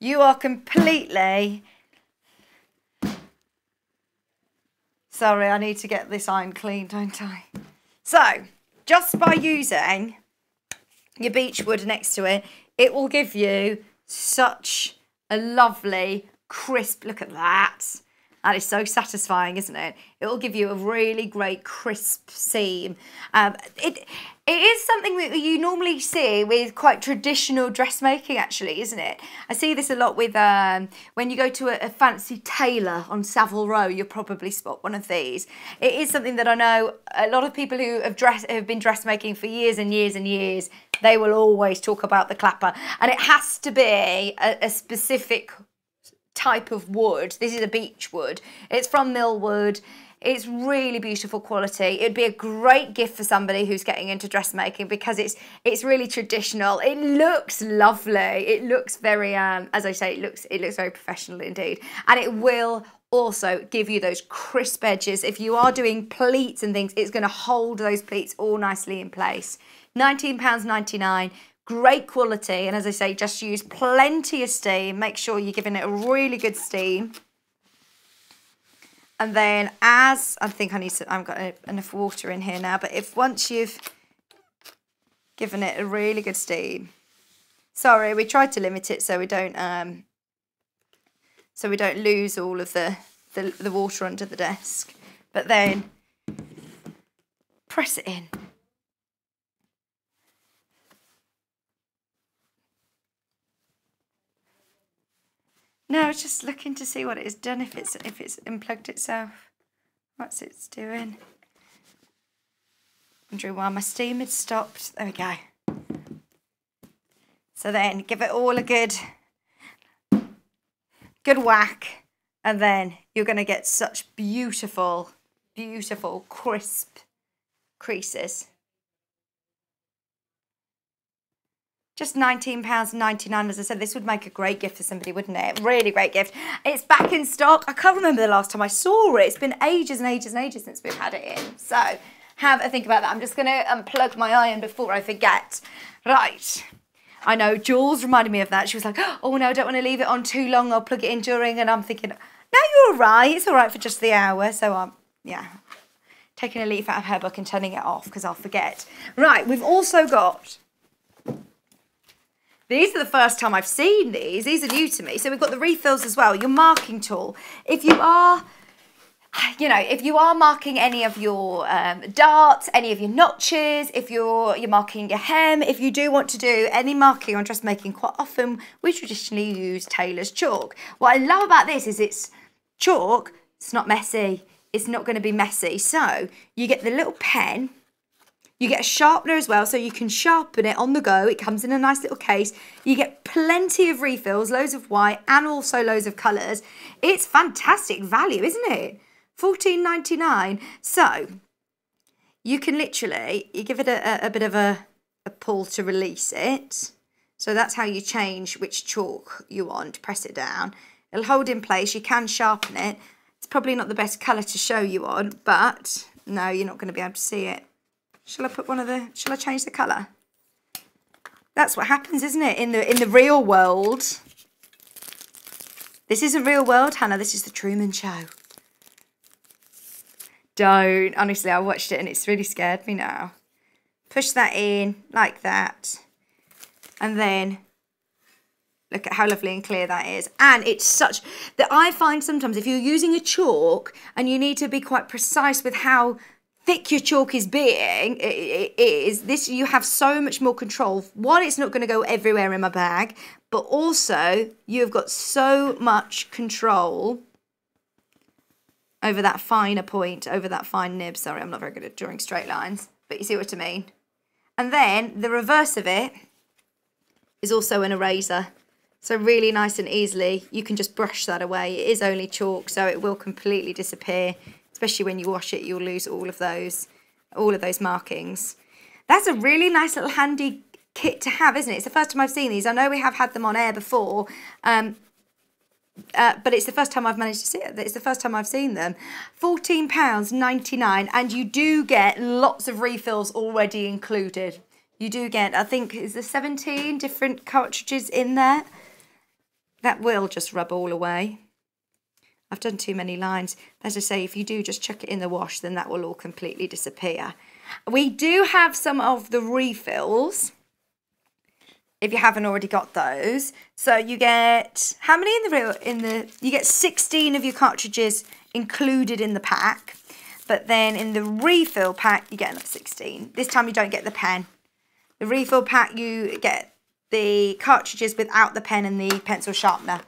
You are completely... Sorry, I need to get this iron clean, don't I? So, just by using your beech wood next to it, it will give you such a lovely, crisp, look at that. That is so satisfying, isn't it? It will give you a really great crisp seam. Um, it it is something that you normally see with quite traditional dressmaking, actually, isn't it? I see this a lot with um, when you go to a, a fancy tailor on Savile Row. You'll probably spot one of these. It is something that I know a lot of people who have dress have been dressmaking for years and years and years. They will always talk about the clapper, and it has to be a, a specific type of wood. This is a beech wood. It's from Millwood. It's really beautiful quality. It'd be a great gift for somebody who's getting into dressmaking because it's it's really traditional. It looks lovely. It looks very um as I say it looks it looks very professional indeed. And it will also give you those crisp edges. If you are doing pleats and things, it's going to hold those pleats all nicely in place. £19.99 great quality and as I say just use plenty of steam make sure you're giving it a really good steam and then as I think I need to I've got enough water in here now but if once you've given it a really good steam sorry we tried to limit it so we don't um so we don't lose all of the the, the water under the desk. But then press it in No, I was just looking to see what it has done, if it's if it's unplugged itself. What's it's doing? Wondering why my steam had stopped. There we go. So then give it all a good good whack and then you're going to get such beautiful, beautiful, crisp creases. Just £19.99. As I said, this would make a great gift for somebody, wouldn't it? Really great gift. It's back in stock. I can't remember the last time I saw it. It's been ages and ages and ages since we've had it in. So have a think about that. I'm just going to unplug um, my iron before I forget. Right. I know Jules reminded me of that. She was like, oh no, I don't want to leave it on too long. I'll plug it in during. And I'm thinking, no, you're all right. It's all right for just the hour. So I'm, yeah, taking a leaf out of her book and turning it off because I'll forget. Right, we've also got these are the first time I've seen these. These are new to me. So we've got the refills as well, your marking tool. If you are you know, if you are marking any of your um, darts, any of your notches, if you're you're marking your hem, if you do want to do any marking on dressmaking, quite often we traditionally use tailor's chalk. What I love about this is it's chalk, it's not messy, it's not going to be messy. So you get the little pen, you get a sharpener as well, so you can sharpen it on the go. It comes in a nice little case. You get plenty of refills, loads of white and also loads of colours. It's fantastic value, isn't it? Fourteen ninety nine. So you can literally, you give it a, a bit of a, a pull to release it. So that's how you change which chalk you want. Press it down. It'll hold in place. You can sharpen it. It's probably not the best colour to show you on, but no, you're not going to be able to see it. Shall I put one of the, shall I change the colour? That's what happens, isn't it? In the, in the real world. This isn't real world, Hannah. This is the Truman Show. Don't. Honestly, I watched it and it's really scared me now. Push that in like that. And then Look at how lovely and clear that is. And it's such that I find sometimes if you're using a chalk and you need to be quite precise with how thick your chalk is being is this you have so much more control one it's not going to go everywhere in my bag but also you've got so much control over that finer point over that fine nib. Sorry i'm not very good at drawing straight lines but you see what i mean? And then the reverse of it is also an eraser. So really nice and easily you can just brush that away. It is only chalk so it will completely disappear especially when you wash it, you'll lose all of those, all of those markings. That's a really nice little handy kit to have, isn't it? It's the first time I've seen these. I know we have had them on air before, um, uh, but it's the first time I've managed to see it. It's the first time I've seen them. £14.99 and you do get lots of refills already included. You do get, I think, is there 17 different cartridges in there? that will just rub all away. I've done too many lines. As I say, if you do just chuck it in the wash, then that will all completely disappear. We do have some of the refills, if you haven't already got those. So you get, how many in the real, in the, you get 16 of your cartridges included in the pack. But then in the refill pack, you get another 16. This time you don't get the pen. The refill pack, you get the cartridges without the pen and the pencil sharpener.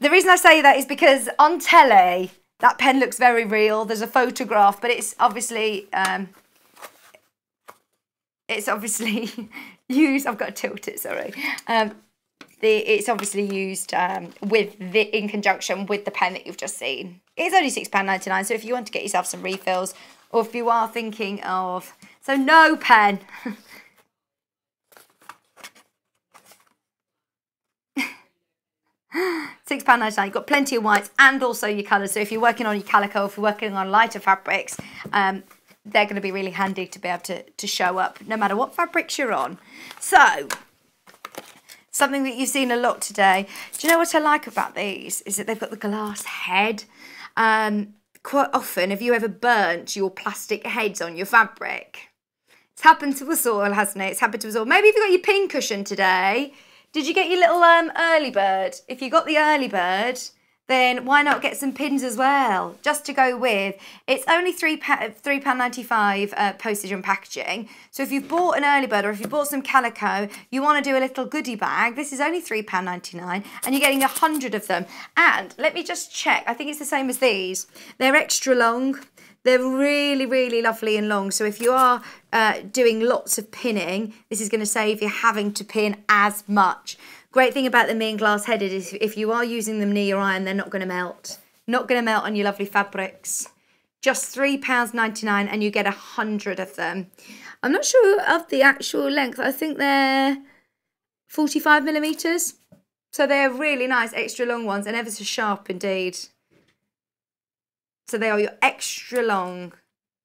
The reason I say that is because on telly, that pen looks very real. There's a photograph, but it's obviously um, it's obviously used. I've got to tilt it. Sorry. Um, the it's obviously used um, with the in conjunction with the pen that you've just seen. It's only six pound ninety nine. So if you want to get yourself some refills, or if you are thinking of so no pen. Six pound ninety nine. You've got plenty of whites and also your colours. So if you're working on your calico, if you're working on lighter fabrics, um, they're going to be really handy to be able to, to show up no matter what fabrics you're on. So something that you've seen a lot today. Do you know what I like about these? Is that they've got the glass head. Um, quite often, have you ever burnt your plastic heads on your fabric? It's happened to us all, hasn't it? It's happened to us all. Maybe if you've got your pin cushion today, did you get your little um, early bird? If you got the early bird, then why not get some pins as well, just to go with. It's only three three pound ninety five uh, postage and packaging. So if you've bought an early bird or if you bought some calico, you want to do a little goodie bag. This is only three pound ninety nine, and you're getting a hundred of them. And let me just check. I think it's the same as these. They're extra long. They're really, really lovely and long. So if you are uh, doing lots of pinning, this is going to save you having to pin as much. Great thing about them being glass headed is if you are using them near your iron, they're not going to melt. Not going to melt on your lovely fabrics. Just £3.99 and you get a hundred of them. I'm not sure of the actual length. I think they're 45 millimetres. So they're really nice, extra long ones and ever so sharp indeed. So they are your extra long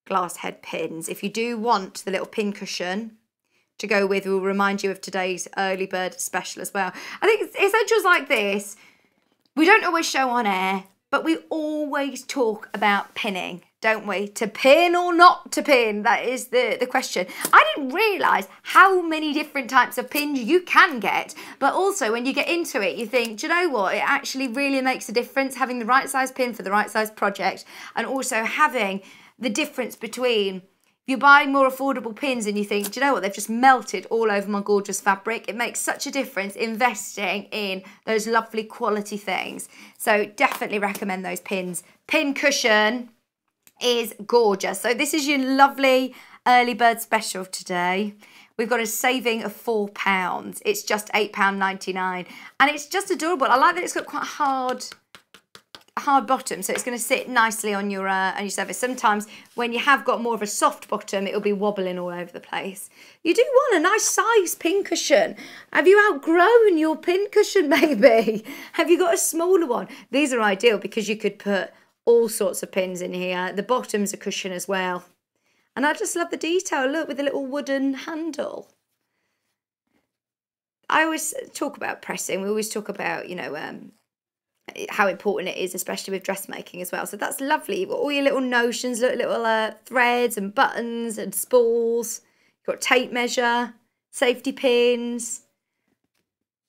glass head pins. If you do want the little pin cushion to go with, we'll remind you of today's early bird special as well. I think essentials like this, we don't always show on air, but we always talk about pinning, don't we? To pin or not to pin, that is the, the question. I didn't realise how many different types of pins you can get, but also when you get into it, you think, do you know what? It actually really makes a difference having the right size pin for the right size project and also having the difference between you buy more affordable pins and you think, do you know what, they've just melted all over my gorgeous fabric, it makes such a difference investing in those lovely quality things. So definitely recommend those pins. Pin cushion is gorgeous. So this is your lovely early bird special today. We've got a saving of £4. It's just £8.99 and it's just adorable. I like that it's got quite hard hard bottom so it's going to sit nicely on your uh, on your surface sometimes when you have got more of a soft bottom it'll be wobbling all over the place you do want a nice size pin cushion have you outgrown your pin cushion maybe have you got a smaller one these are ideal because you could put all sorts of pins in here the bottom's a cushion as well and I just love the detail look with a little wooden handle I always talk about pressing we always talk about you know um, how important it is, especially with dressmaking as well. So that's lovely. You've got all your little notions, little, little uh, threads and buttons and spools. You've got tape measure, safety pins.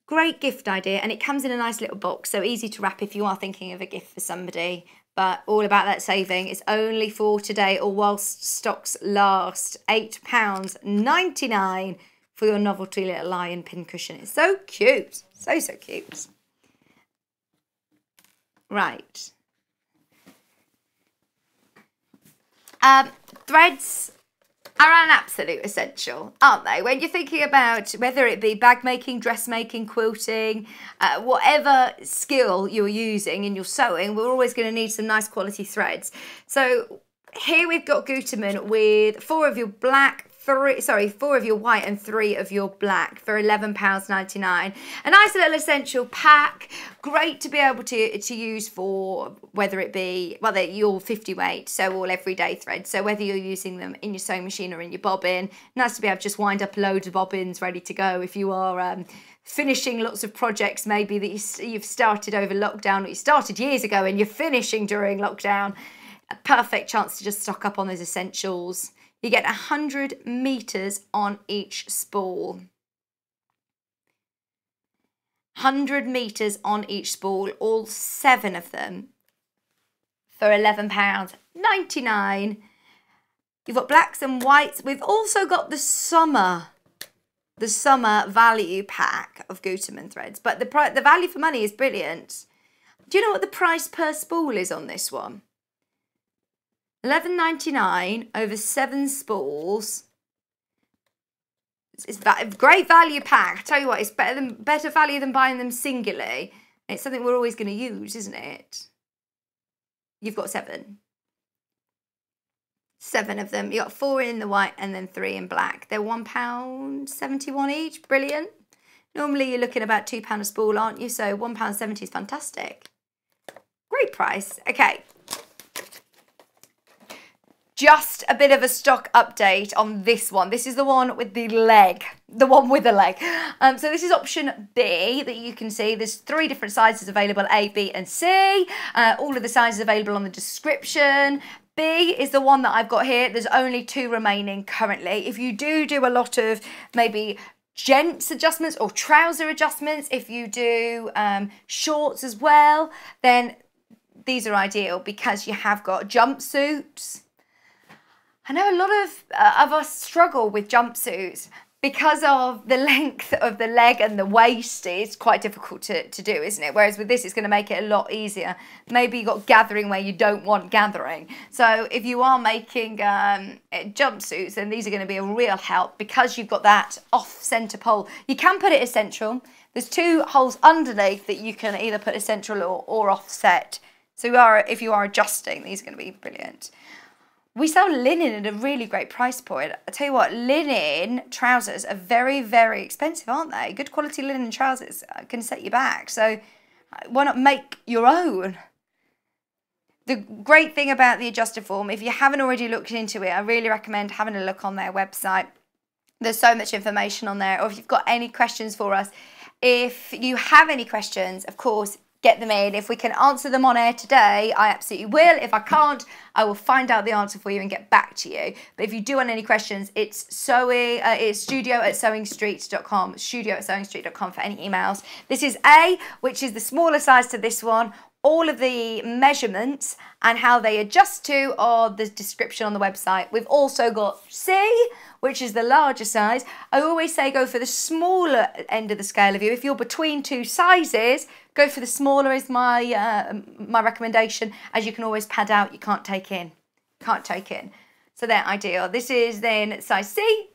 Great gift idea, and it comes in a nice little box, so easy to wrap if you are thinking of a gift for somebody. But all about that saving. It's only for today or whilst stocks last. £8.99 for your novelty little lion pin cushion. It's so cute. So, so cute. Right. Um, threads are an absolute essential, aren't they? When you're thinking about whether it be bag making, dressmaking, quilting, uh, whatever skill you're using in your sewing, we're always going to need some nice quality threads. So here we've got Gutermann with four of your black three, sorry, four of your white and three of your black for £11.99. A nice little essential pack, great to be able to, to use for whether it be, well, they're your 50 weight, so all everyday threads. So whether you're using them in your sewing machine or in your bobbin, nice to be able to just wind up loads of bobbins ready to go if you are um, finishing lots of projects maybe that you've started over lockdown or you started years ago and you're finishing during lockdown. A perfect chance to just stock up on those essentials. You get 100 metres on each spool. 100 metres on each spool, all seven of them for £11.99. You've got blacks and whites. We've also got the summer the summer value pack of Gutermann threads. But the the value for money is brilliant. Do you know what the price per spool is on this one? Eleven ninety nine over seven spools. It's a great value pack. I tell you what, it's better than better value than buying them singly. It's something we're always going to use, isn't it? You've got seven seven of them. You got four in the white and then three in black. They're one pound seventy-one each. Brilliant. Normally you're looking about two pound a spool, aren't you? So one pound seventy is fantastic. Great price. Okay. Just a bit of a stock update on this one. This is the one with the leg, the one with the leg. Um, so this is option B that you can see. There's three different sizes available, A, B and C. Uh, all of the sizes available on the description. B is the one that I've got here. There's only two remaining currently. If you do do a lot of maybe gents adjustments or trouser adjustments, if you do um, shorts as well, then these are ideal because you have got jumpsuits. I know a lot of, uh, of us struggle with jumpsuits because of the length of the leg and the waist, it's quite difficult to, to do, isn't it? Whereas with this, it's going to make it a lot easier. Maybe you've got gathering where you don't want gathering. So if you are making um, jumpsuits, then these are going to be a real help because you've got that off-centre pole. You can put it as central. There's two holes underneath that you can either put as central or, or offset. So you are, if you are adjusting, these are going to be brilliant. We sell linen at a really great price point. I tell you what, linen trousers are very, very expensive, aren't they? Good quality linen trousers can set you back. So uh, why not make your own? The great thing about the Adjustoform, if you haven't already looked into it, I really recommend having a look on their website. There's so much information on there. Or if you've got any questions for us, if you have any questions, of course, get them in. If we can answer them on air today, I absolutely will. If I can't, I will find out the answer for you and get back to you. But if you do want any questions, it's sewing, uh, it's studio at sewingstreet.com, studio at sewingstreet.com for any emails. This is A, which is the smaller size to this one. All of the measurements and how they adjust to are the description on the website. We've also got C, which is the larger size. I always say go for the smaller end of the scale of you. If you're between two sizes, go for the smaller is my uh, my recommendation. As you can always pad out, you can't take in. Can't take in. So they're ideal. This is then size C.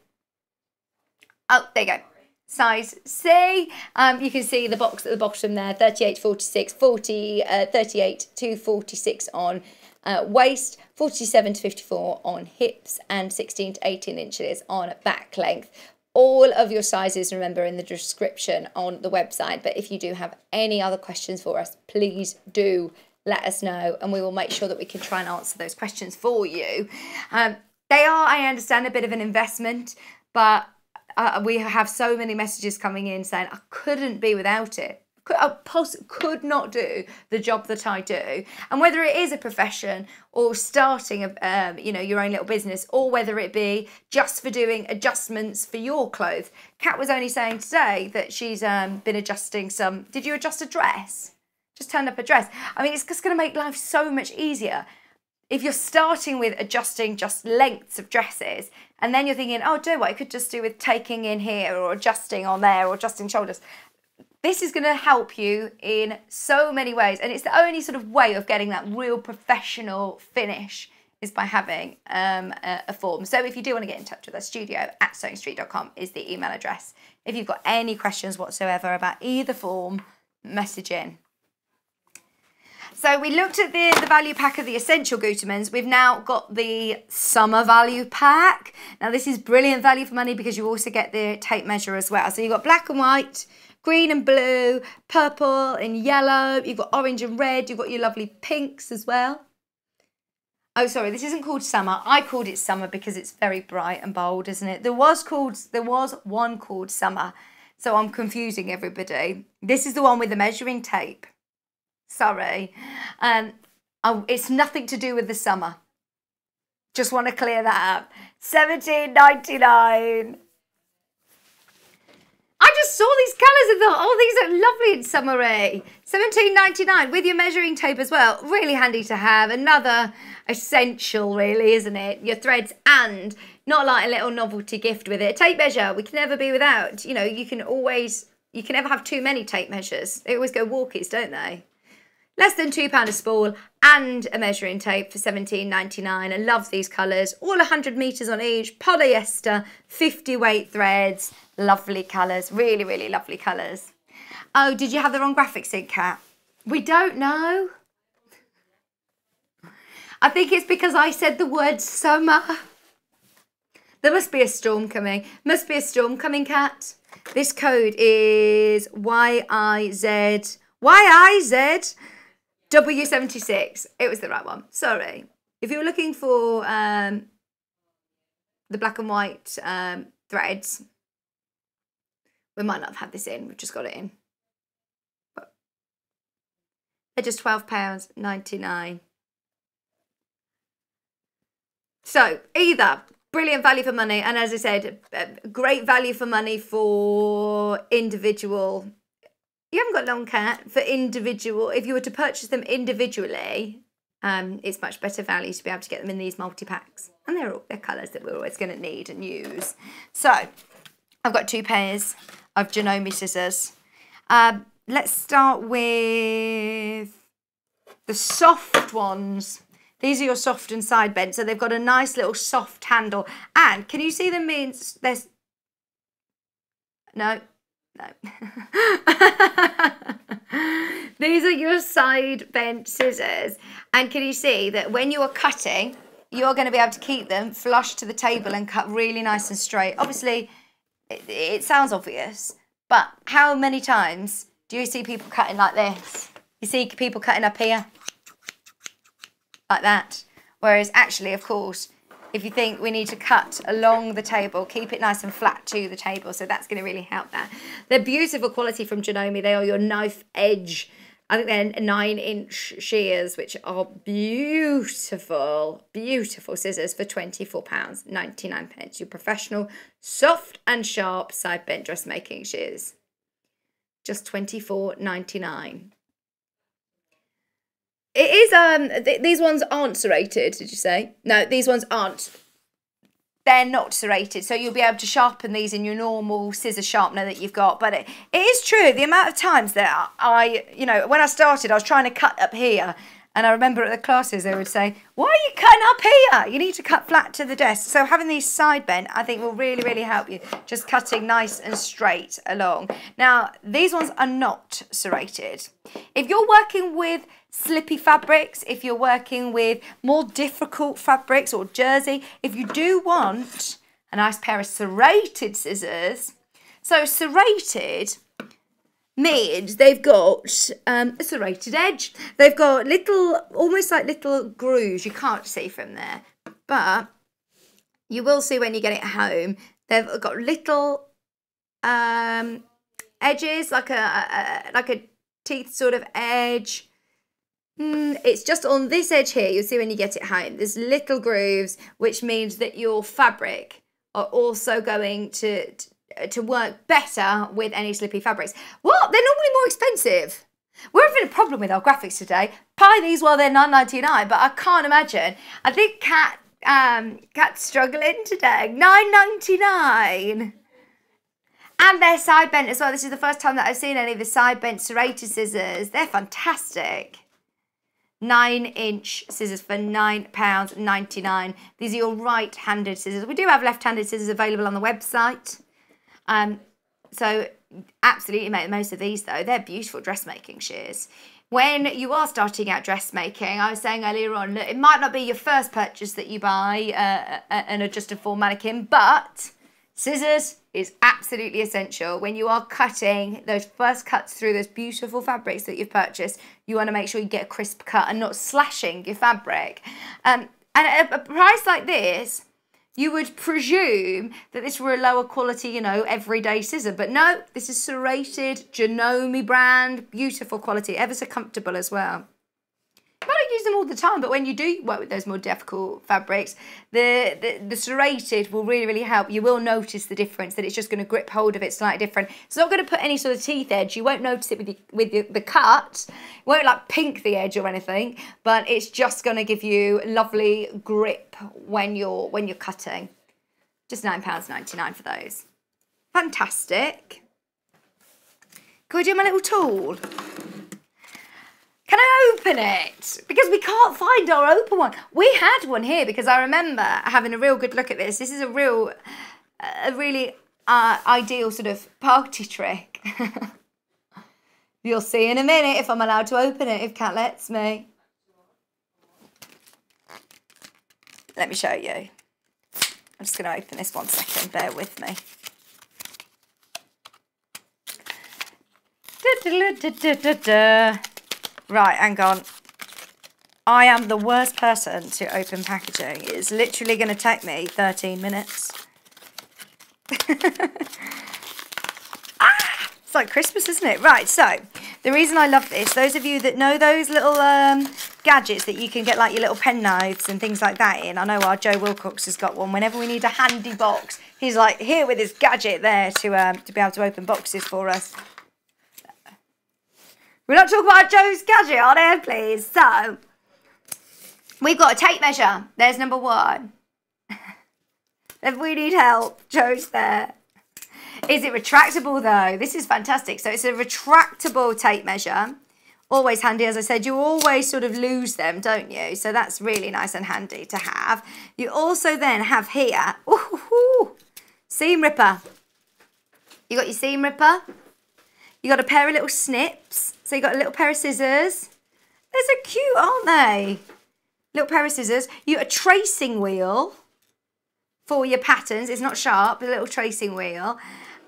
Oh, there you go size C. Um, you can see the box at the bottom there, 38 46, 40, uh, 38 to 46 on uh, waist, 47 to 54 on hips, and 16 to 18 inches on back length. All of your sizes, remember, in the description on the website. But if you do have any other questions for us, please do let us know, and we will make sure that we can try and answer those questions for you. Um, they are, I understand, a bit of an investment, but uh, we have so many messages coming in saying, I couldn't be without it could, not do the job that I do. And whether it is a profession or starting a, um, you know, your own little business, or whether it be just for doing adjustments for your clothes. Kat was only saying today that she's um, been adjusting some. Did you adjust a dress? Just turned up a dress. I mean, it's just going to make life so much easier. If you're starting with adjusting just lengths of dresses, and then you're thinking, oh, do what I could just do with taking in here or adjusting on there or adjusting shoulders. This is going to help you in so many ways, and it's the only sort of way of getting that real professional finish is by having um, a, a, form. So if you do want to get in touch with us, studio at sewingstreet.com is the email address. If you've got any questions whatsoever about either form, message in. So we looked at the, the value pack of the essential Gutermanns. We've now got the summer value pack. Now this is brilliant value for money because you also get the tape measure as well. So you've got black and white, green and blue, purple and yellow. You've got orange and red. You've got your lovely pinks as well. Oh, sorry, this isn't called summer. I called it summer because it's very bright and bold, isn't it? There was called there was one called summer, so I'm confusing everybody. This is the one with the measuring tape. Sorry, um, oh, it's nothing to do with the summer. Just want to clear that up. Seventeen ninety nine. I just saw these colours and thought, oh, these are lovely in summery. Eh? Seventeen ninety nine with your measuring tape as well. Really handy to have. Another essential, really, isn't it? Your threads and not like a little novelty gift with it. Tape measure, we can never be without. You know, you can always, you can never have too many tape measures. They always go walkies, don't they? Less than £2 a spool and a measuring tape for seventeen ninety nine. I love these colours. All 100 metres on each, polyester, 50 weight threads. Lovely colours, really, really lovely colours. Oh, did you have the wrong graphics in, Kat? We don't know. I think it's because I said the word summer. There must be a storm coming. Must be a storm coming, Kat. This code is YIZ, YIZ W76. It was the right one. Sorry. If you were looking for um, the black and white um, threads, we might not have had this in. We've just got it in. But they're just £12.99. So either brilliant value for money, and as I said, great value for money for individual. You haven't got long Kat for individual. If you were to purchase them individually, um, it's much better value to be able to get them in these multi packs, and they're all they're colours that we're always going to need and use. So I've got two pairs of Janome scissors. Um, let's start with the soft ones. These are your soft and side bends. So they've got a nice little soft handle. And can you see them means there's... No, These are your side bent scissors. And can you see that when you are cutting, you're going to be able to keep them flush to the table and cut really nice and straight. Obviously, it, it sounds obvious, but how many times do you see people cutting like this? You see people cutting up here? like that. Whereas actually, of course, if you think we need to cut along the table, keep it nice and flat to the table. So that's going to really help that. They're beautiful quality from Janome. They are your knife edge. I think they're nine inch shears, which are beautiful, beautiful scissors for £24, 99 pence. Your professional, soft and sharp side bent dressmaking shears. Just twenty four ninety nine. It is, um, th these ones aren't serrated, did you say? No, these ones aren't. They're not serrated, so you'll be able to sharpen these in your normal scissor sharpener that you've got. But it, it is true, the amount of times that I, you know, when I started, I was trying to cut up here. And I remember at the classes, they would say, why are you cutting up here? You need to cut flat to the desk. So having these side bent, I think will really, really help you. Just cutting nice and straight along. Now, these ones are not serrated. If you're working with slippy fabrics, if you're working with more difficult fabrics or jersey, if you do want a nice pair of serrated scissors, so serrated means they've got um, a serrated edge. They've got little, almost like little grooves. You can't see from there, but you will see when you get it home. They've got little um, edges, like a, a like a teeth sort of edge Mm, it's just on this edge here, you'll see when you get it home, there's little grooves, which means that your fabric are also going to, to work better with any slippy fabrics. What? They're normally more expensive. We're having a problem with our graphics today. Buy these while they're nine ninety nine, but I can't imagine. I think Kat um Kat's struggling today. Nine ninety nine. And they're side bent as well. This is the first time that I've seen any of the side bent serrated scissors. They're fantastic nine inch scissors for £9.99. These are your right-handed scissors. We do have left-handed scissors available on the website. Um, so absolutely make the most of these though. They're beautiful dressmaking shears. When you are starting out dressmaking, I was saying earlier on, it might not be your first purchase that you buy uh, an Adjustoform mannequin, but scissors is absolutely essential. When you are cutting those first cuts through those beautiful fabrics that you've purchased, you want to make sure you get a crisp cut and not slashing your fabric. Um, and at a price like this, you would presume that this were a lower quality, you know, everyday scissor. But no, this is serrated, Janome brand, beautiful quality, ever so comfortable as well. Not use them all the time, but when you do work with those more difficult fabrics, the, the, the serrated will really, really help. You will notice the difference, that it's just going to grip hold of it slightly different. It's not going to put any sort of teeth edge. You won't notice it with, the, with the, the cut. It won't like pink the edge or anything, but it's just going to give you a lovely grip when you're, when you're cutting. Just £9.99 for those. Fantastic. Can we do my little tool? Can I open it? Because we can't find our open one. We had one here because I remember having a real good look at this. This is a real, a really uh, ideal sort of party trick. You'll see in a minute if I'm allowed to open it, if Kat lets me. Let me show you. I'm just going to open this one second, bear with me. Da, da, da, Right, hang on. I am the worst person to open packaging. It's literally going to take me 13 minutes. ah, it's like Christmas, isn't it? Right, so the reason I love this, those of you that know those little um, gadgets that you can get like your little pen knives and things like that in, I know our Joe Wilcox has got one. Whenever we need a handy box, he's like here with his gadget there to, um, to be able to open boxes for us. We're not talking about Joe's gadget on air, please. So, we've got a tape measure. There's number one. if we need help, Joe's there. Is it retractable though? This is fantastic. So it's a retractable tape measure. Always handy, as I said, you always sort of lose them, don't you? So that's really nice and handy to have. You also then have here, ooh, seam ripper. You got your seam ripper. You got a pair of little snips. So you got a little pair of scissors. They're so cute, aren't they? Little pair of scissors. You got a tracing wheel for your patterns. It's not sharp, a little tracing wheel.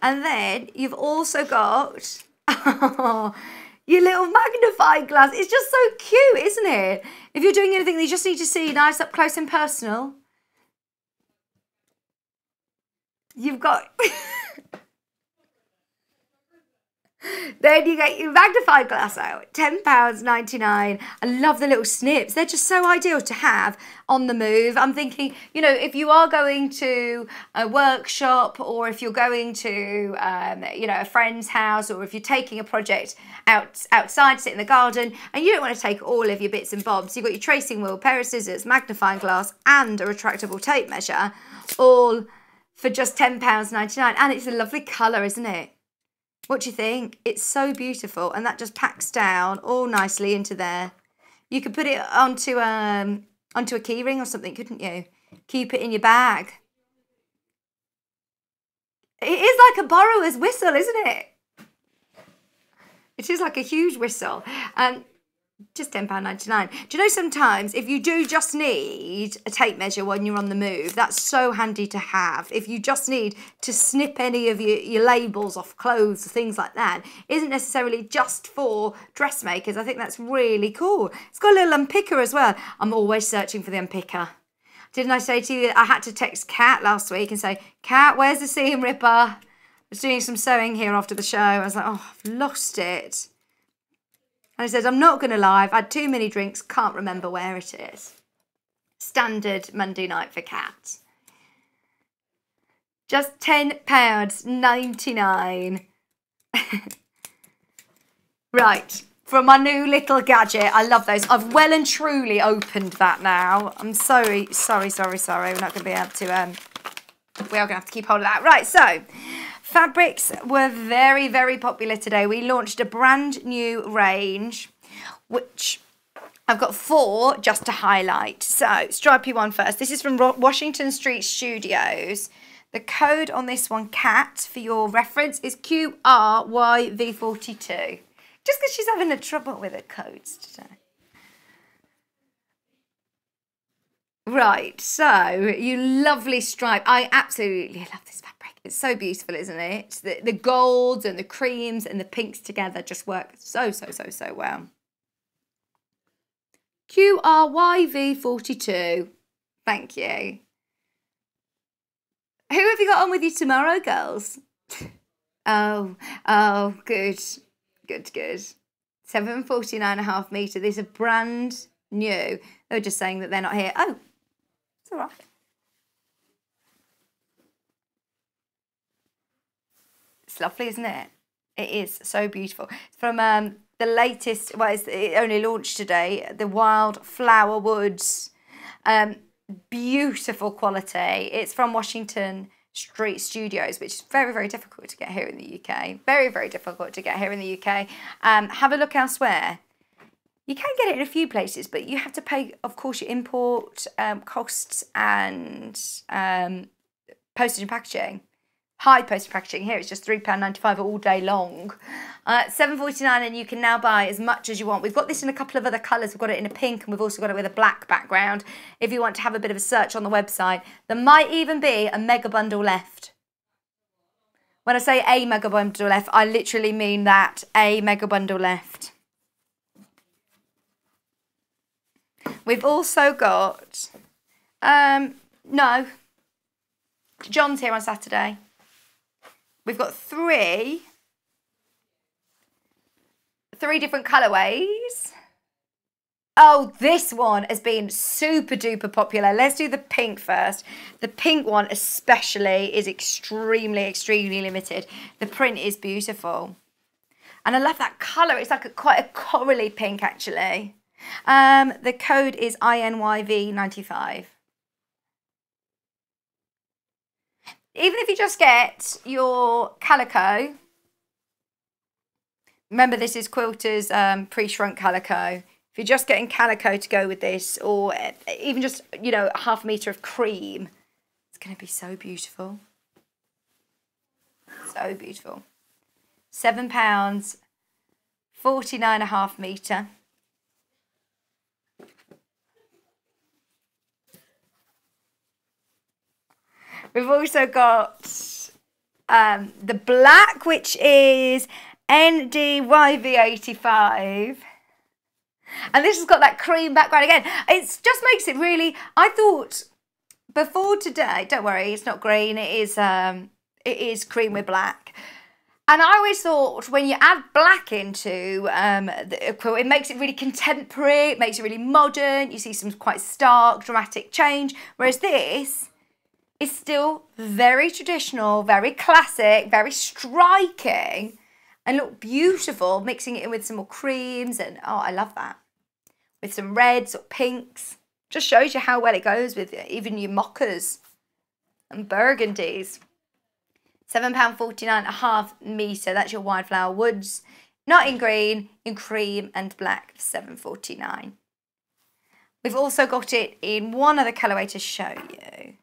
And then you've also got your little magnifying glass. It's just so cute, isn't it? If you're doing anything you just need to see nice up close and personal, you've got... Then you get your magnifying glass out, £10.99. I love the little snips. They're just so ideal to have on the move. I'm thinking, you know, if you are going to a workshop or if you're going to, um, you know, a friend's house or if you're taking a project out outside, sit in the garden, and you don't want to take all of your bits and bobs, you've got your tracing wheel, pair of scissors, magnifying glass, and a retractable tape measure, all for just £10.99. And it's a lovely colour, isn't it? What do you think? It's so beautiful and that just packs down all nicely into there. You could put it onto um onto a keyring or something, couldn't you? Keep it in your bag. It is like a borrower's whistle, isn't it? It is like a huge whistle. And just £10.99. Do you know sometimes if you do just need a tape measure when you're on the move, that's so handy to have. If you just need to snip any of your, your labels off clothes or things like that, isn't necessarily just for dressmakers. I think that's really cool. It's got a little unpicker as well. I'm always searching for the unpicker. Didn't I say to you I had to text Kat last week and say, Kat, where's the seam ripper? I was doing some sewing here after the show. I was like, oh, I've lost it. And he says, I'm not going to lie, I've had too many drinks, can't remember where it is. Standard Monday night for Kat's. Just £10.99. right, from my new little gadget. I love those. I've well and truly opened that now. I'm sorry, sorry, sorry, sorry. We're not going to be able to, um, we are going to have to keep hold of that. Right, so Fabrics were very, very popular today. We launched a brand new range, which I've got four just to highlight. So, stripy one first. This is from Washington Street Studios. The code on this one, Kat, for your reference, is QRYV42. Just because she's having a trouble with her codes today. Right, so you lovely stripe. I absolutely love this fabric. It's so beautiful, isn't it? The, the golds and the creams and the pinks together just work so, so, so, so well. QRYV42. Thank you. Who have you got on with you tomorrow, girls? Oh, oh, good. Good, good. 749 and a half metre. These are brand new. They're just saying that they're not here. Oh, it's all right. It's lovely, isn't it? It is so beautiful. It's from um, the latest, well, it only launched today, the Wildflower Woods. Um, beautiful quality. It's from Washington Street Studios, which is very, very difficult to get here in the UK. Very, very difficult to get here in the UK. Um, have a look elsewhere. You can get it in a few places, but you have to pay, of course, your import um, costs and um, postage and packaging. High postage packaging. Here it's just £3.95 all day long. Uh, Seven forty nine, and you can now buy as much as you want. We've got this in a couple of other colours. We've got it in a pink, and we've also got it with a black background. If you want to have a bit of a search on the website, there might even be a mega bundle left. When I say a mega bundle left, I literally mean that a mega bundle left. We've also got, um, no, John's here on Saturday. We've got three, three different colorways. Oh, this one has been super duper popular. Let's do the pink first. The pink one especially is extremely, extremely limited. The print is beautiful. And I love that colour. It's like a, quite a corally pink actually. Um, the code is INYV95. Even if you just get your calico, remember this is Quilter's um, pre-shrunk calico. If you're just getting calico to go with this, or even just, you know, a half metre of cream, it's going to be so beautiful. So beautiful. Seven pounds, 49 and a half metre. We've also got um, the black, which is NDYV85. And this has got that cream background again. It just makes it really, I thought before today, don't worry, it's not green, it is, um, it is cream with black. And I always thought when you add black into um, the quilt, it makes it really contemporary, it makes it really modern, you see some quite stark, dramatic change. Whereas this, is still very traditional, very classic, very striking, and look beautiful, mixing it in with some more creams. And oh, I love that. With some reds or pinks. Just shows you how well it goes with even your mockers and burgundies. £7.49 a half metre. That's your wildflower woods. Not in green, in cream and black, 7.49. We've also got it in one other colourway to show you.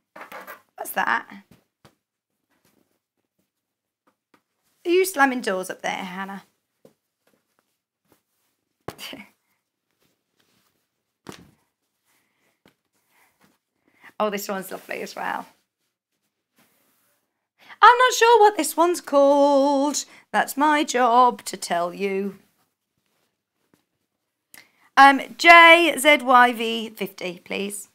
What's that? Are you slamming doors up there, Hannah? oh, this one's lovely as well. I'm not sure what this one's called. That's my job to tell you. Um, JZYV50, please.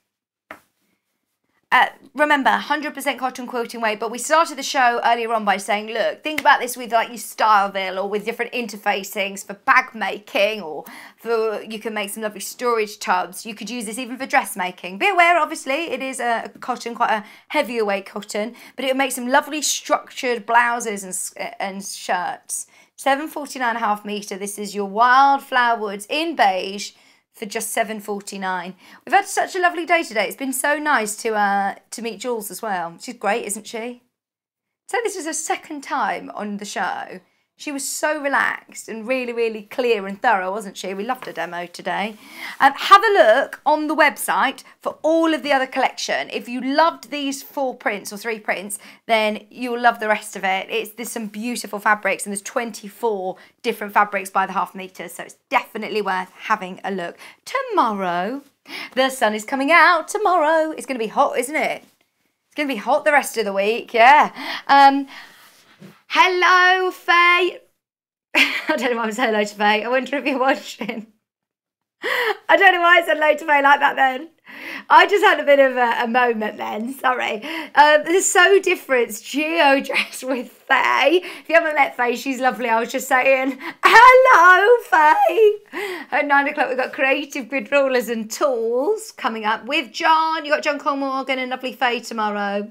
Uh, remember, 100% cotton quilting weight, but we started the show earlier on by saying, look, think about this with like your Style-Vil or with different interfacings for bag making or for, you can make some lovely storage tubs. You could use this even for dressmaking. Be aware, obviously, it is a cotton, quite a heavier weight cotton, but it would make some lovely structured blouses and, and shirts. 749 and a half metre. This is your Wildflower Woods in beige for just 7.49. We've had such a lovely day today. It's been so nice to uh, to meet Jules as well. She's great, isn't she? So this is her second time on the show. She was so relaxed and really, really clear and thorough, wasn't she? We loved her demo today. Um, have a look on the website for all of the other collection. If you loved these four prints or three prints, then you'll love the rest of it. It's There's some beautiful fabrics and there's 24 different fabrics by the half metre, so it's definitely worth having a look. Tomorrow, the sun is coming out tomorrow. It's going to be hot, isn't it? It's going to be hot the rest of the week, yeah. Um, Hello, Faye. I don't know why I'm saying hello to Faye. I wonder if you're watching. I don't know why I said hello to Faye like that then. I just had a bit of a, a moment then, sorry. Um, there's Sew Different. Geo dressed with Faye. If you haven't met Faye, she's lovely. I was just saying, hello, Faye. At nine o'clock, we've got creative grid rulers and tools coming up with John. You've got John Colmorgan and lovely Faye tomorrow.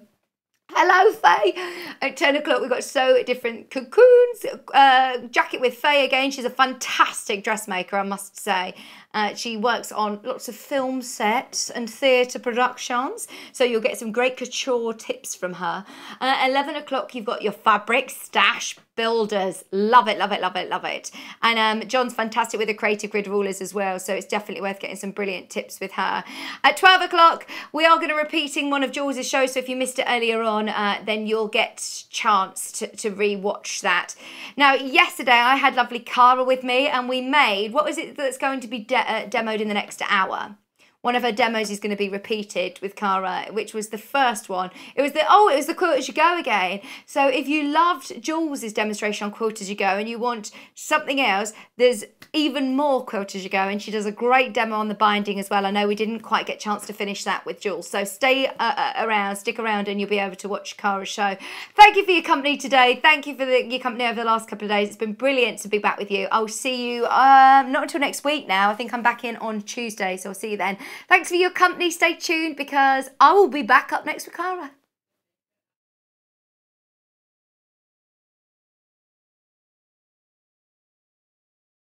Hello, Faye. At 10 o'clock, we've got Sew Different cocoons. Uh, jacket with Faye again. She's a fantastic dressmaker, I must say. Uh, she works on lots of film sets and theatre productions, so you'll get some great couture tips from her. Uh, 11 o'clock, you've got your fabric stash builders. Love it, love it, love it, love it. And um, John's fantastic with the creative grid rulers as well, so it's definitely worth getting some brilliant tips with her. At 12 o'clock, we are going to repeating one of Jules's shows, so if you missed it earlier on, uh, then you'll get chance to, to re-watch that. Now, yesterday I had lovely Cara with me, and we made, what was it that's going to be uh, demoed in the next hour. One of her demos is going to be repeated with Cara, which was the first one. It was the oh, it was the quilt as you go again. So if you loved Jules's demonstration on quilt as you go and you want something else, there's even more quilt as you go, and she does a great demo on the binding as well. I know we didn't quite get a chance to finish that with Jules, so stay uh, uh, around, stick around, and you'll be able to watch Cara's show. Thank you for your company today. Thank you for the, your company over the last couple of days. It's been brilliant to be back with you. I'll see you um, not until next week now. I think I'm back in on Tuesday, so I'll see you then. Thanks for your company. Stay tuned because I will be back up next with Cara.